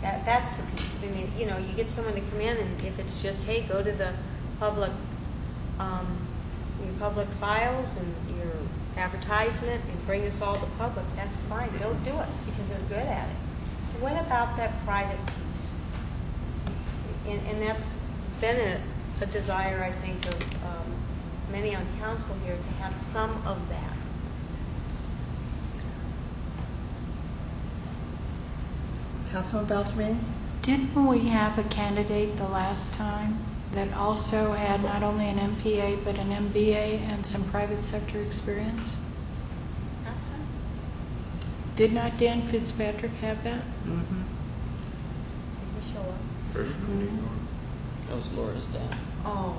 That, that's the piece. I mean, you know, you get someone to come in and if it's just, hey, go to the public, um, your public files and your advertisement and bring this all to public, that's fine. Don't do it because they're good at it. What about that private piece? And, and that's been a, a desire, I think, of um, many on council here to have some of that. Councilman Beltramini? Didn't we have a candidate the last time that also had not only an MPA, but an MBA and some private sector experience? Last time? Did not Dan Fitzpatrick have that? Mm-hmm. Did he show up? First meeting That was Laura's dad. Oh,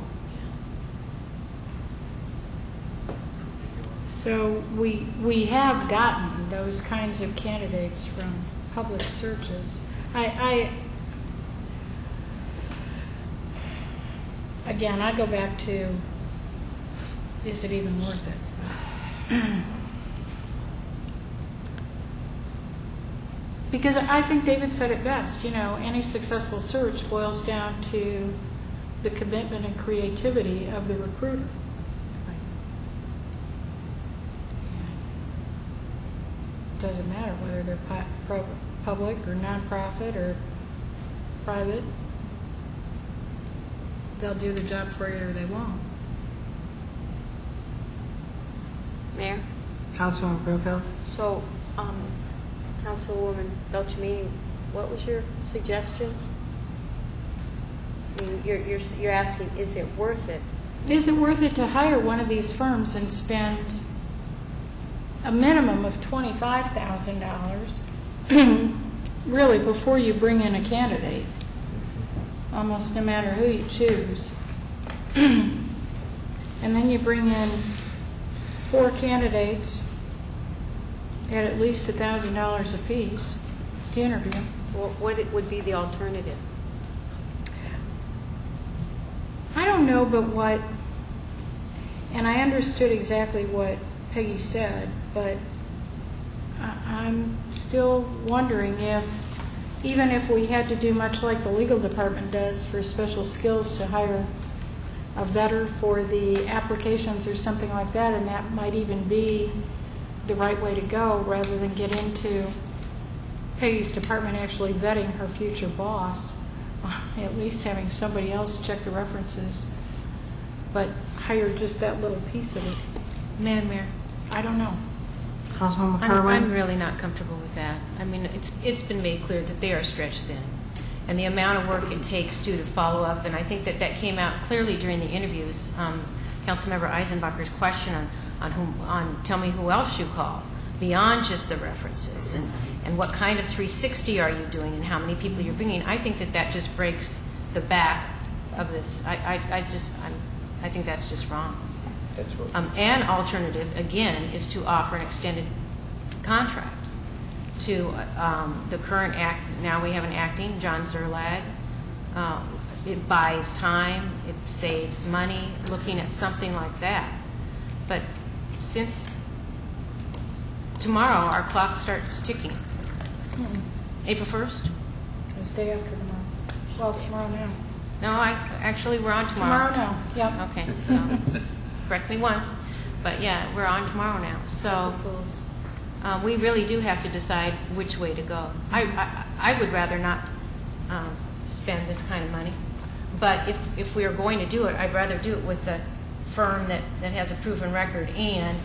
So we, we have gotten those kinds of candidates from public searches. I, I, again, I go back to, is it even worth it? Because I think David said it best, you know, any successful search boils down to the commitment and creativity of the recruiter. Doesn't matter whether they're pu- pro- public or nonprofit or private. They'll do the job for you or they won't. Mayor? Councilwoman Broomfield? So, um, Councilwoman Beltramini, what was your suggestion? I mean, you're, you're, you're asking, is it worth it? Is it worth it to hire one of these firms and spend a minimum of twenty-five thousand dollars, really, before you bring in a candidate? Almost no matter who you choose. And then you bring in four candidates at at least a thousand dollars apiece to interview. So what- would be the alternative? I don't know, but what, and I understood exactly what Peggy said, but I- I'm still wondering if, even if we had to do much like the legal department does for special skills to hire a vetter for the applications or something like that, and that might even be the right way to go, rather than get into Peggy's department actually vetting her future boss, at least having somebody else check the references, but hire just that little piece of it. Madam Mayor, I don't know. Councilwoman I'm, Kerwin? I'm really not comfortable with that. I mean, it's, it's been made clear that they are stretched thin. And the amount of work it takes to, to follow up, and I think that that came out clearly during the interviews. Um, Councilmember Eisenbacher's question on, on whom, on tell me who else you call, beyond just the references, and, and what kind of 360 are you doing, and how many people you're bringing. I think that that just breaks the back of this. I, I, I just, I'm, I think that's just wrong. That's what. Um, An alternative, again, is to offer an extended contract to um, the current act, now we have an acting, John Szerlag. Uh, It buys time, it saves money, looking at something like that. But since tomorrow, our clock starts ticking. April 1st? It's day after tomorrow. Well, tomorrow now. No, I, actually, we're on tomorrow. Tomorrow now, yep. Okay, so, correct me once, but yeah, we're on tomorrow now, so, uh, we really do have to decide which way to go. I, I, I would rather not, um, spend this kind of money, but if, if we are going to do it, I'd rather do it with the firm that, that has a proven record and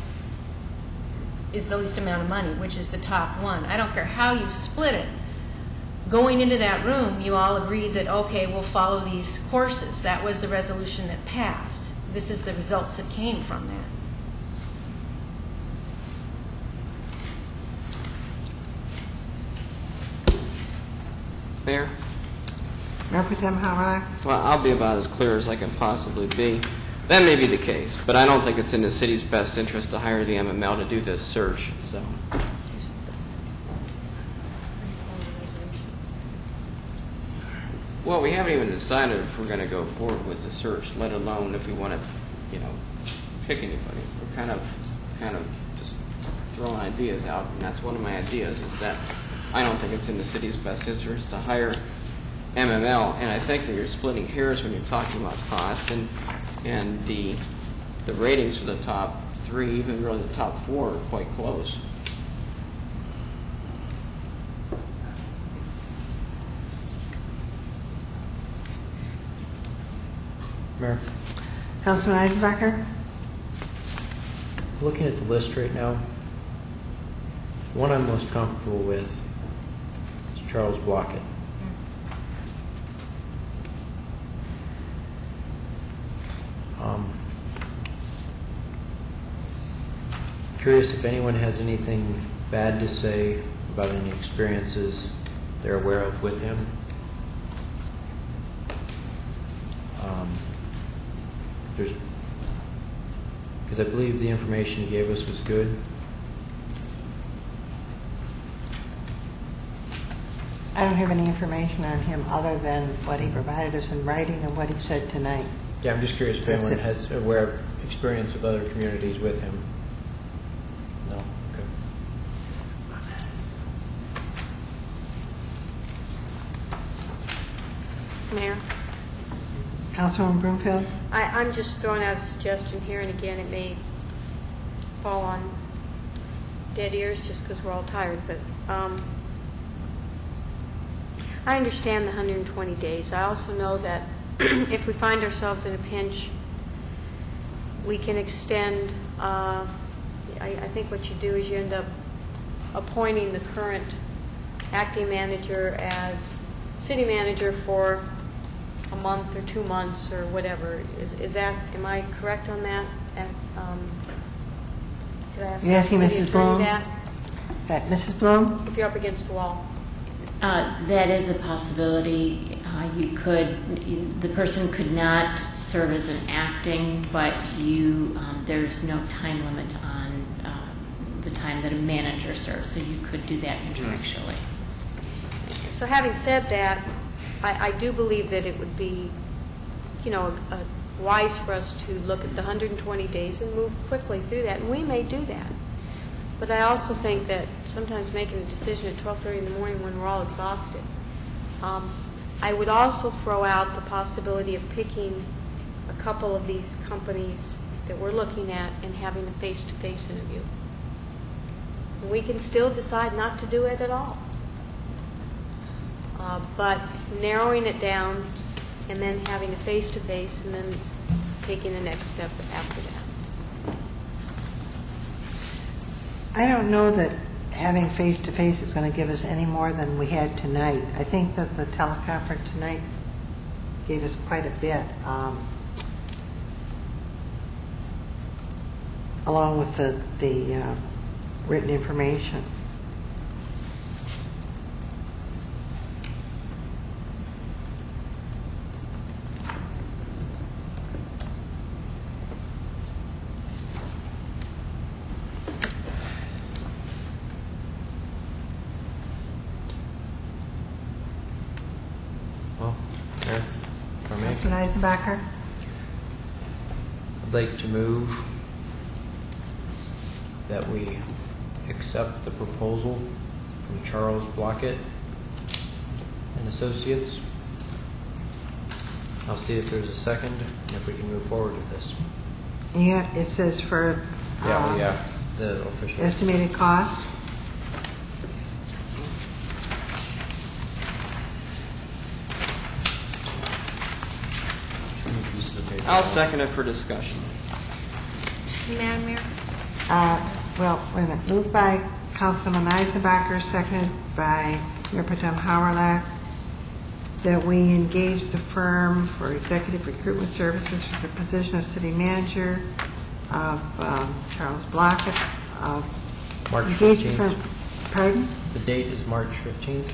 is the least amount of money, which is the top one. I don't care how you split it, going into that room, you all agreed that, okay, we'll follow these courses. That was the resolution that passed. This is the results that came from that. Mayor? Mayor Pro Tem Howard? Well, I'll be about as clear as I can possibly be. That may be the case, but I don't think it's in the city's best interest to hire the MML to do this search, so. Well, we haven't even decided if we're going to go forward with the search, let alone if we want to, you know, pick anybody. We're kind of, kind of just throwing ideas out, and that's one of my ideas, is that I don't think it's in the city's best interest to hire MML, and I think that you're splitting hairs when you're talking about cost, and, and the, the ratings for the top three, even really the top four, are quite close. Mayor, Councilman Eisenbacher? looking at the list right now, the one I'm most comfortable with is Charles Blockett. Um, Curious if anyone has anything bad to say about any experiences they're aware of with him. Um, There's, because I believe the information he gave us was good. I don't have any information on him other than what he provided us in writing and what he said tonight. Yeah, I'm just curious if That's anyone it. has uh, aware of experience with other communities with him. No? Okay. Mayor? Councilwoman Broomfield? I, I'm just throwing out a suggestion here, and again, it may fall on dead ears just because we're all tired, but um, I understand the 120 days. I also know that if we find ourselves in a pinch, we can extend, uh, I, I think what you do is you end up appointing the current acting manager as city manager for a month or two months or whatever. Is, is that, am I correct on that? And, um, Could I ask You asking the city Mrs. attorney Bluhm? that? Uh, Mrs. Bluhm? If you're up against the wall. Uh, That is a possibility. Uh, You could, you- the person could not serve as an acting, but you, um, there's no time limit on uh, the time that a manager serves, so you could do that contractually. So having said that, I, do believe that it would be, you know, wise for us to look at the 120 days and move quickly through that, and we may do that. But I also think that sometimes making a decision at 12:30 in the morning when we're all exhausted. Um, I would also throw out the possibility of picking a couple of these companies that we're looking at and having a face-to-face interview. We can still decide not to do it at all. Uh, But narrowing it down and then having a face-to-face and then taking the next step after that. I don't know that having face-to-face is going to give us any more than we had tonight. I think that the teleconference tonight gave us quite a bit, um, along with the, the uh, written information. Well, Mayor, if I may, Councilman Eisenbacher? I'd like to move that we accept the proposal from Charles Blockett and Associates. I'll see if there's a second and if we can move forward with this. Yeah, it says for Yeah, um, well, yeah, the official. estimated cost. I'll second it for discussion. Madam Mayor? Uh, Well, wait a minute, moved by Councilman Eisenbacher, seconded by Mayor Potem Howard, that we engage the firm for executive recruitment services for the position of city manager of um, Charles Blockett. uh, March engage the 15th. firm- Pardon? The date is March 15th,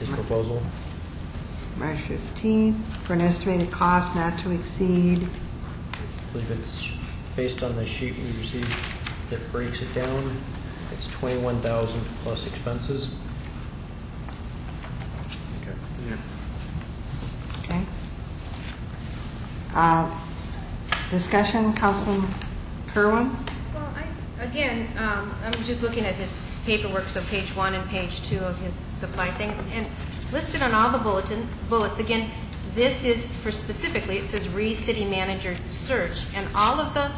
his proposal. March 15th, for an estimated cost not to exceed, I believe it's based on the sheet we received that breaks it down. It's 21,000 plus expenses. Okay. Yeah. okay? Uh, Discussion, Councilman Kerwin? Well, I, again, um, I'm just looking at his paperwork, so page one and page two of his supply thing, and listed on all the bulletin, bullets, again, this is for specifically, it says re-city manager search, and all of the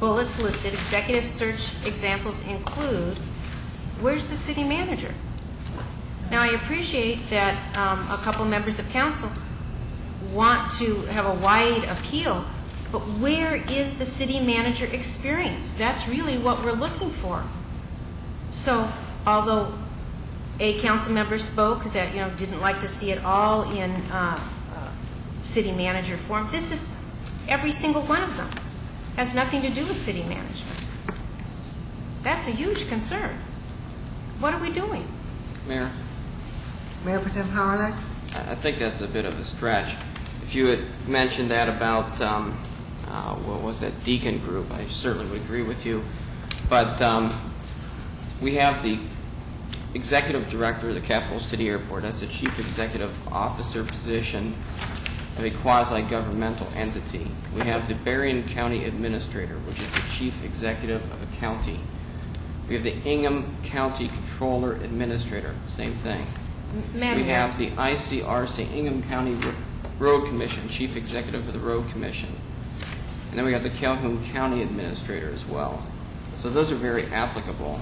bullets listed, executive search examples include, where's the city manager? Now, I appreciate that um, a couple members of council want to have a wide appeal, but where is the city manager experience? That's really what we're looking for. So, although a council member spoke that, you know, didn't like to see it all in uh, uh, city manager form, this is every single one of them. Has nothing to do with city management. That's a huge concern. What are we doing? Mayor, Mayor Pro Tem Howard? I I think that's a bit of a stretch. If you had mentioned that about, um, uh, what was that, Deacon Group, I certainly would agree with you. But um, we have the executive director of the Capital City Airport. That's the chief executive officer position of a quasi-governmental entity. We have the Berrien County Administrator, which is the chief executive of a county. We have the Ingham County Controller Administrator, same thing. Madam We have the ICRC, Ingham County Road Commission, Chief Executive of the Road Commission. And then we have the Calhoun County Administrator as well. So those are very applicable.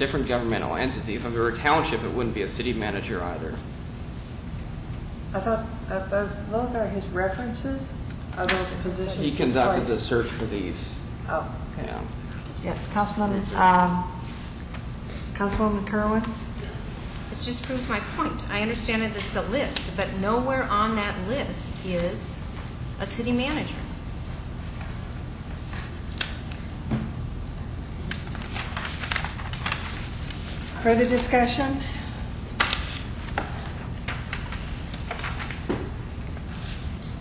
Different governmental entity. If it were a township, it wouldn't be a city manager either. I thought, uh, those are his references? Are those positions? He conducted the search for these. Oh, okay. Yeah. Yes, Councilman, um, Councilwoman Kerwin? It just proves my point. I understand that it's a list, but nowhere on that list is a city manager. Further discussion?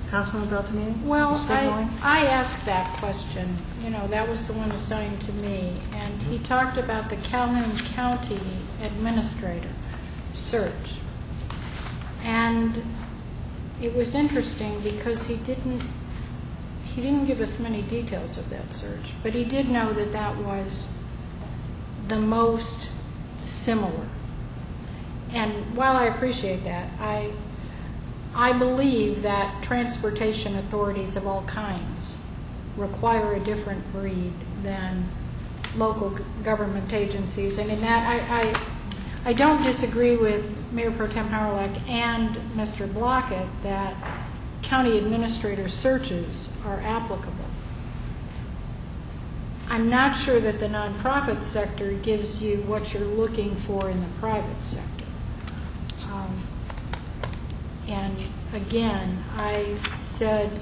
Councilwoman Beltramini? Well, I, Signaling? I asked that question, you know, that was the one assigned to me, and he talked about the Calhoun County Administrator search. And it was interesting because he didn't, he didn't give us many details of that search, but he did know that that was the most similar. And while I appreciate that, I, I believe that transportation authorities of all kinds require a different breed than local government agencies. And in that, I, I, I don't disagree with Mayor Pro Tem Howard and Mr. Blockett that county administrator searches are applicable. I'm not sure that the nonprofit sector gives you what you're looking for in the private sector. Um, And again, I said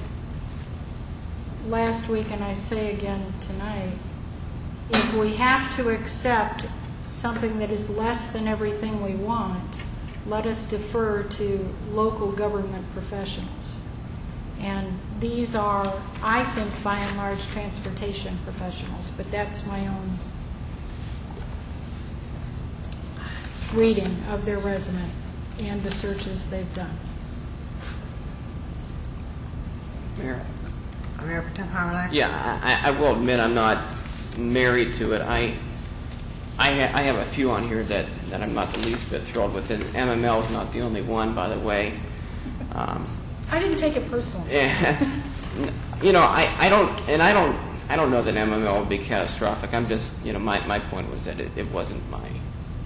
last week, and I say again tonight, if we have to accept something that is less than everything we want, let us defer to local government professionals. And these are, I think, by and large, transportation professionals, but that's my own reading of their resume and the searches they've done. Mayor? Mayor Pro Tem Howard? Yeah, I, I will admit I'm not married to it. I, I, ha- I have a few on here that, that I'm not the least bit thrilled with, and MML is not the only one, by the way. Um, I didn't take it personally. Yeah. You know, I, I don't, and I don't, I don't know that MML would be catastrophic. I'm just, you know, my, my point was that it, it wasn't my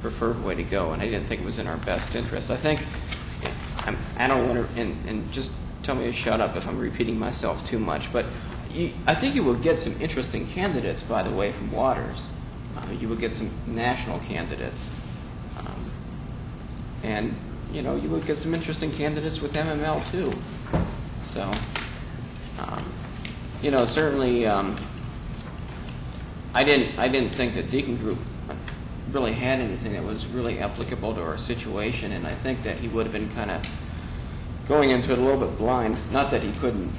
preferred way to go, and I didn't think it was in our best interest. I think, I'm, I don't want to, and, and just tell me to shut up if I'm repeating myself too much, but you, I think you will get some interesting candidates, by the way, from Waters. Uh, you will get some national candidates. Um, and, you know, you would get some interesting candidates with MML too. So, um, you know, certainly, um, I didn't, I didn't think that Deacon Group really had anything that was really applicable to our situation, and I think that he would have been kind of going into it a little bit blind. Not that he couldn't,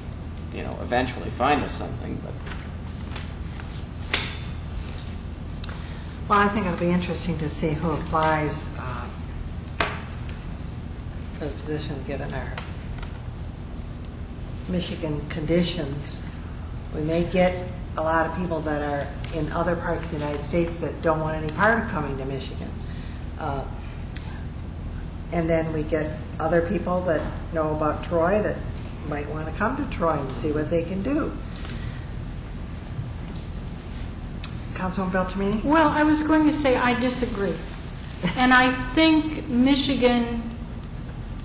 you know, eventually find us something, but Well, I think it'll be interesting to see who applies uh, for the position, given our Michigan conditions. We may get a lot of people that are in other parts of the United States that don't want any part of coming to Michigan. Uh, And then we get other people that know about Troy that might want to come to Troy and see what they can do. Councilwoman Beltramini? Well, I was going to say I disagree. And I think Michigan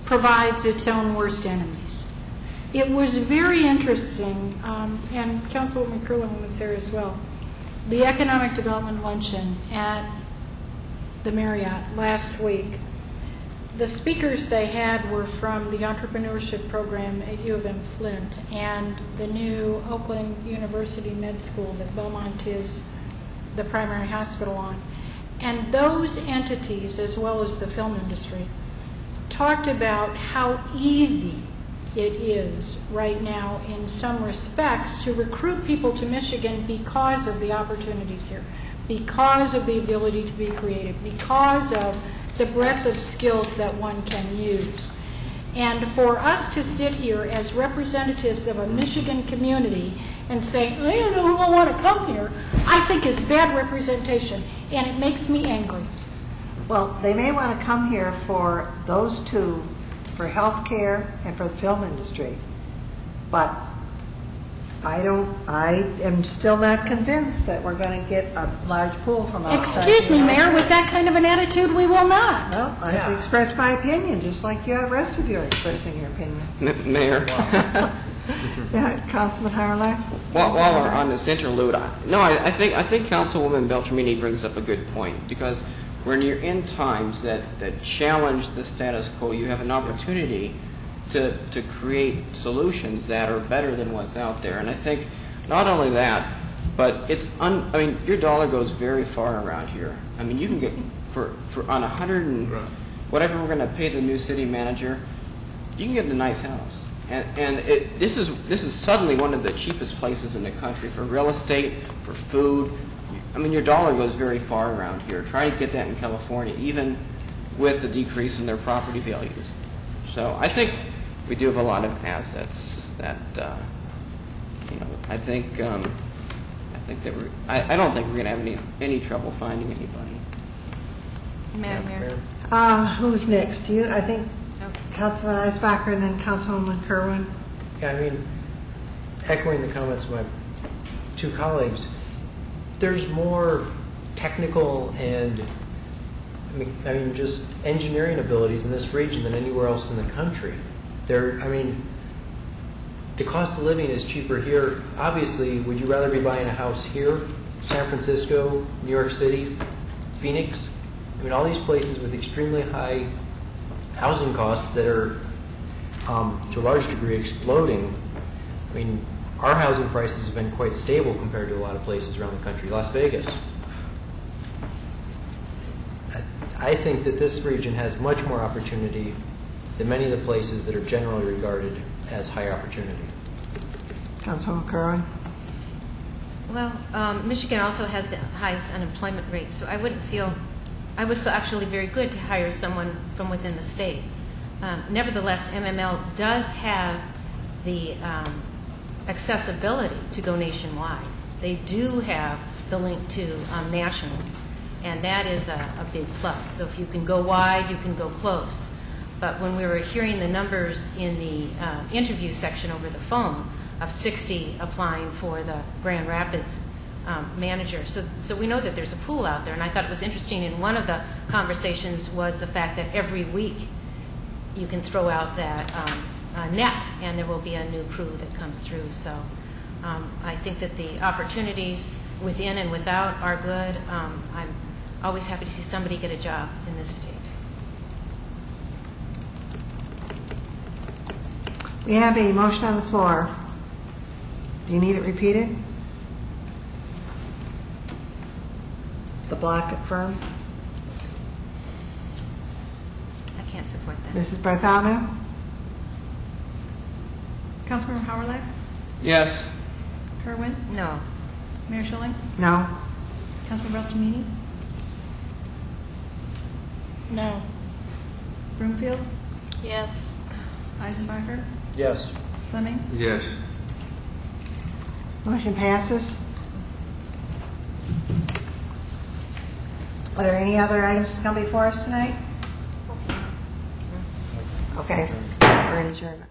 provides its own worst enemies. It was very interesting, um, and Councilwoman Kerwin was there as well, the Economic Development Luncheon at the Marriott last week. The speakers they had were from the entrepreneurship program at U of M Flint and the new Oakland University Med School that Beaumont is the primary hospital on. And those entities, as well as the film industry, talked about how easy it is right now, in some respects, to recruit people to Michigan because of the opportunities here, because of the ability to be creative, because of the breadth of skills that one can use. And for us to sit here as representatives of a Michigan community and say, I don't know who will want to come here, I think is bad representation, and it makes me angry. Well, they may want to come here for those two, for healthcare and for the film industry. But I don't, I am still not convinced that we're going to get a large pool from outside. Excuse me, Mayor, with that kind of an attitude, we will not. Well, I've expressed my opinion, just like you, the rest of you are expressing your opinion. M- Mayor, Yeah, Councilman Howrylak? while, while we're on this interlude, I, no, I, I think I think Councilwoman Beltramini brings up a good point because when you're in times that, that challenge the status quo, you have an opportunity to to create solutions that are better than what's out there. And I think not only that, but it's un, I mean your dollar goes very far around here. I mean you can get for for on a hundred and whatever we're going to pay the new city manager, you can get a nice house. And, and it, this is this is suddenly one of the cheapest places in the country for real estate, for food. I mean, your dollar goes very far around here. Try to get that in California, even with the decrease in their property values. So I think we do have a lot of assets that, uh, you know, I think um, I think that we're I, I don't think we're going to have any any trouble finding anybody. Madam Mayor. Uh, who's next? You, I think Councilman Eisenbacher and then Councilwoman Kerwin. Yeah, I mean, echoing the comments of my two colleagues, there's more technical and, I mean- I mean, just engineering abilities in this region than anywhere else in the country. There, I mean, the cost of living is cheaper here. Obviously, would you rather be buying a house here, San Francisco, New York City, Phoenix? I mean, all these places with extremely high housing costs that are, um, to a large degree, exploding. I mean, our housing prices have been quite stable compared to a lot of places around the country. Las Vegas. I- I think that this region has much more opportunity than many of the places that are generally regarded as high opportunity. Councilwoman Kerwin. Well, um, Michigan also has the highest unemployment rate, so I wouldn't feel, I would feel actually very good to hire someone from within the state. Um, Nevertheless, MML does have the um, accessibility to go nationwide. They do have the link to um, national, and that is a, a big plus. So if you can go wide, you can go close. But when we were hearing the numbers in the uh, interview section over the phone of 60 applying for the Grand Rapids um, manager, so, so we know that there's a pool out there. And I thought it was interesting, in one of the conversations was the fact that every week you can throw out that um, uh, net, and there will be a new crew that comes through. So um, I think that the opportunities within and without are good. Um, I'm always happy to see somebody get a job in this state. We have a motion on the floor. Do you need it repeated? The block firm? I can't support that. Mrs. Bartholomew? Councilmember Howrylak? Yes. Kerwin? No. Mayor Schilling? No. Councilmember Beltramini? No. Broomfield? Yes. Eisenbacher? Yes. Fleming? Yes. Motion passes. Are there any other items to come before us tonight? Okay, we're in adjournment.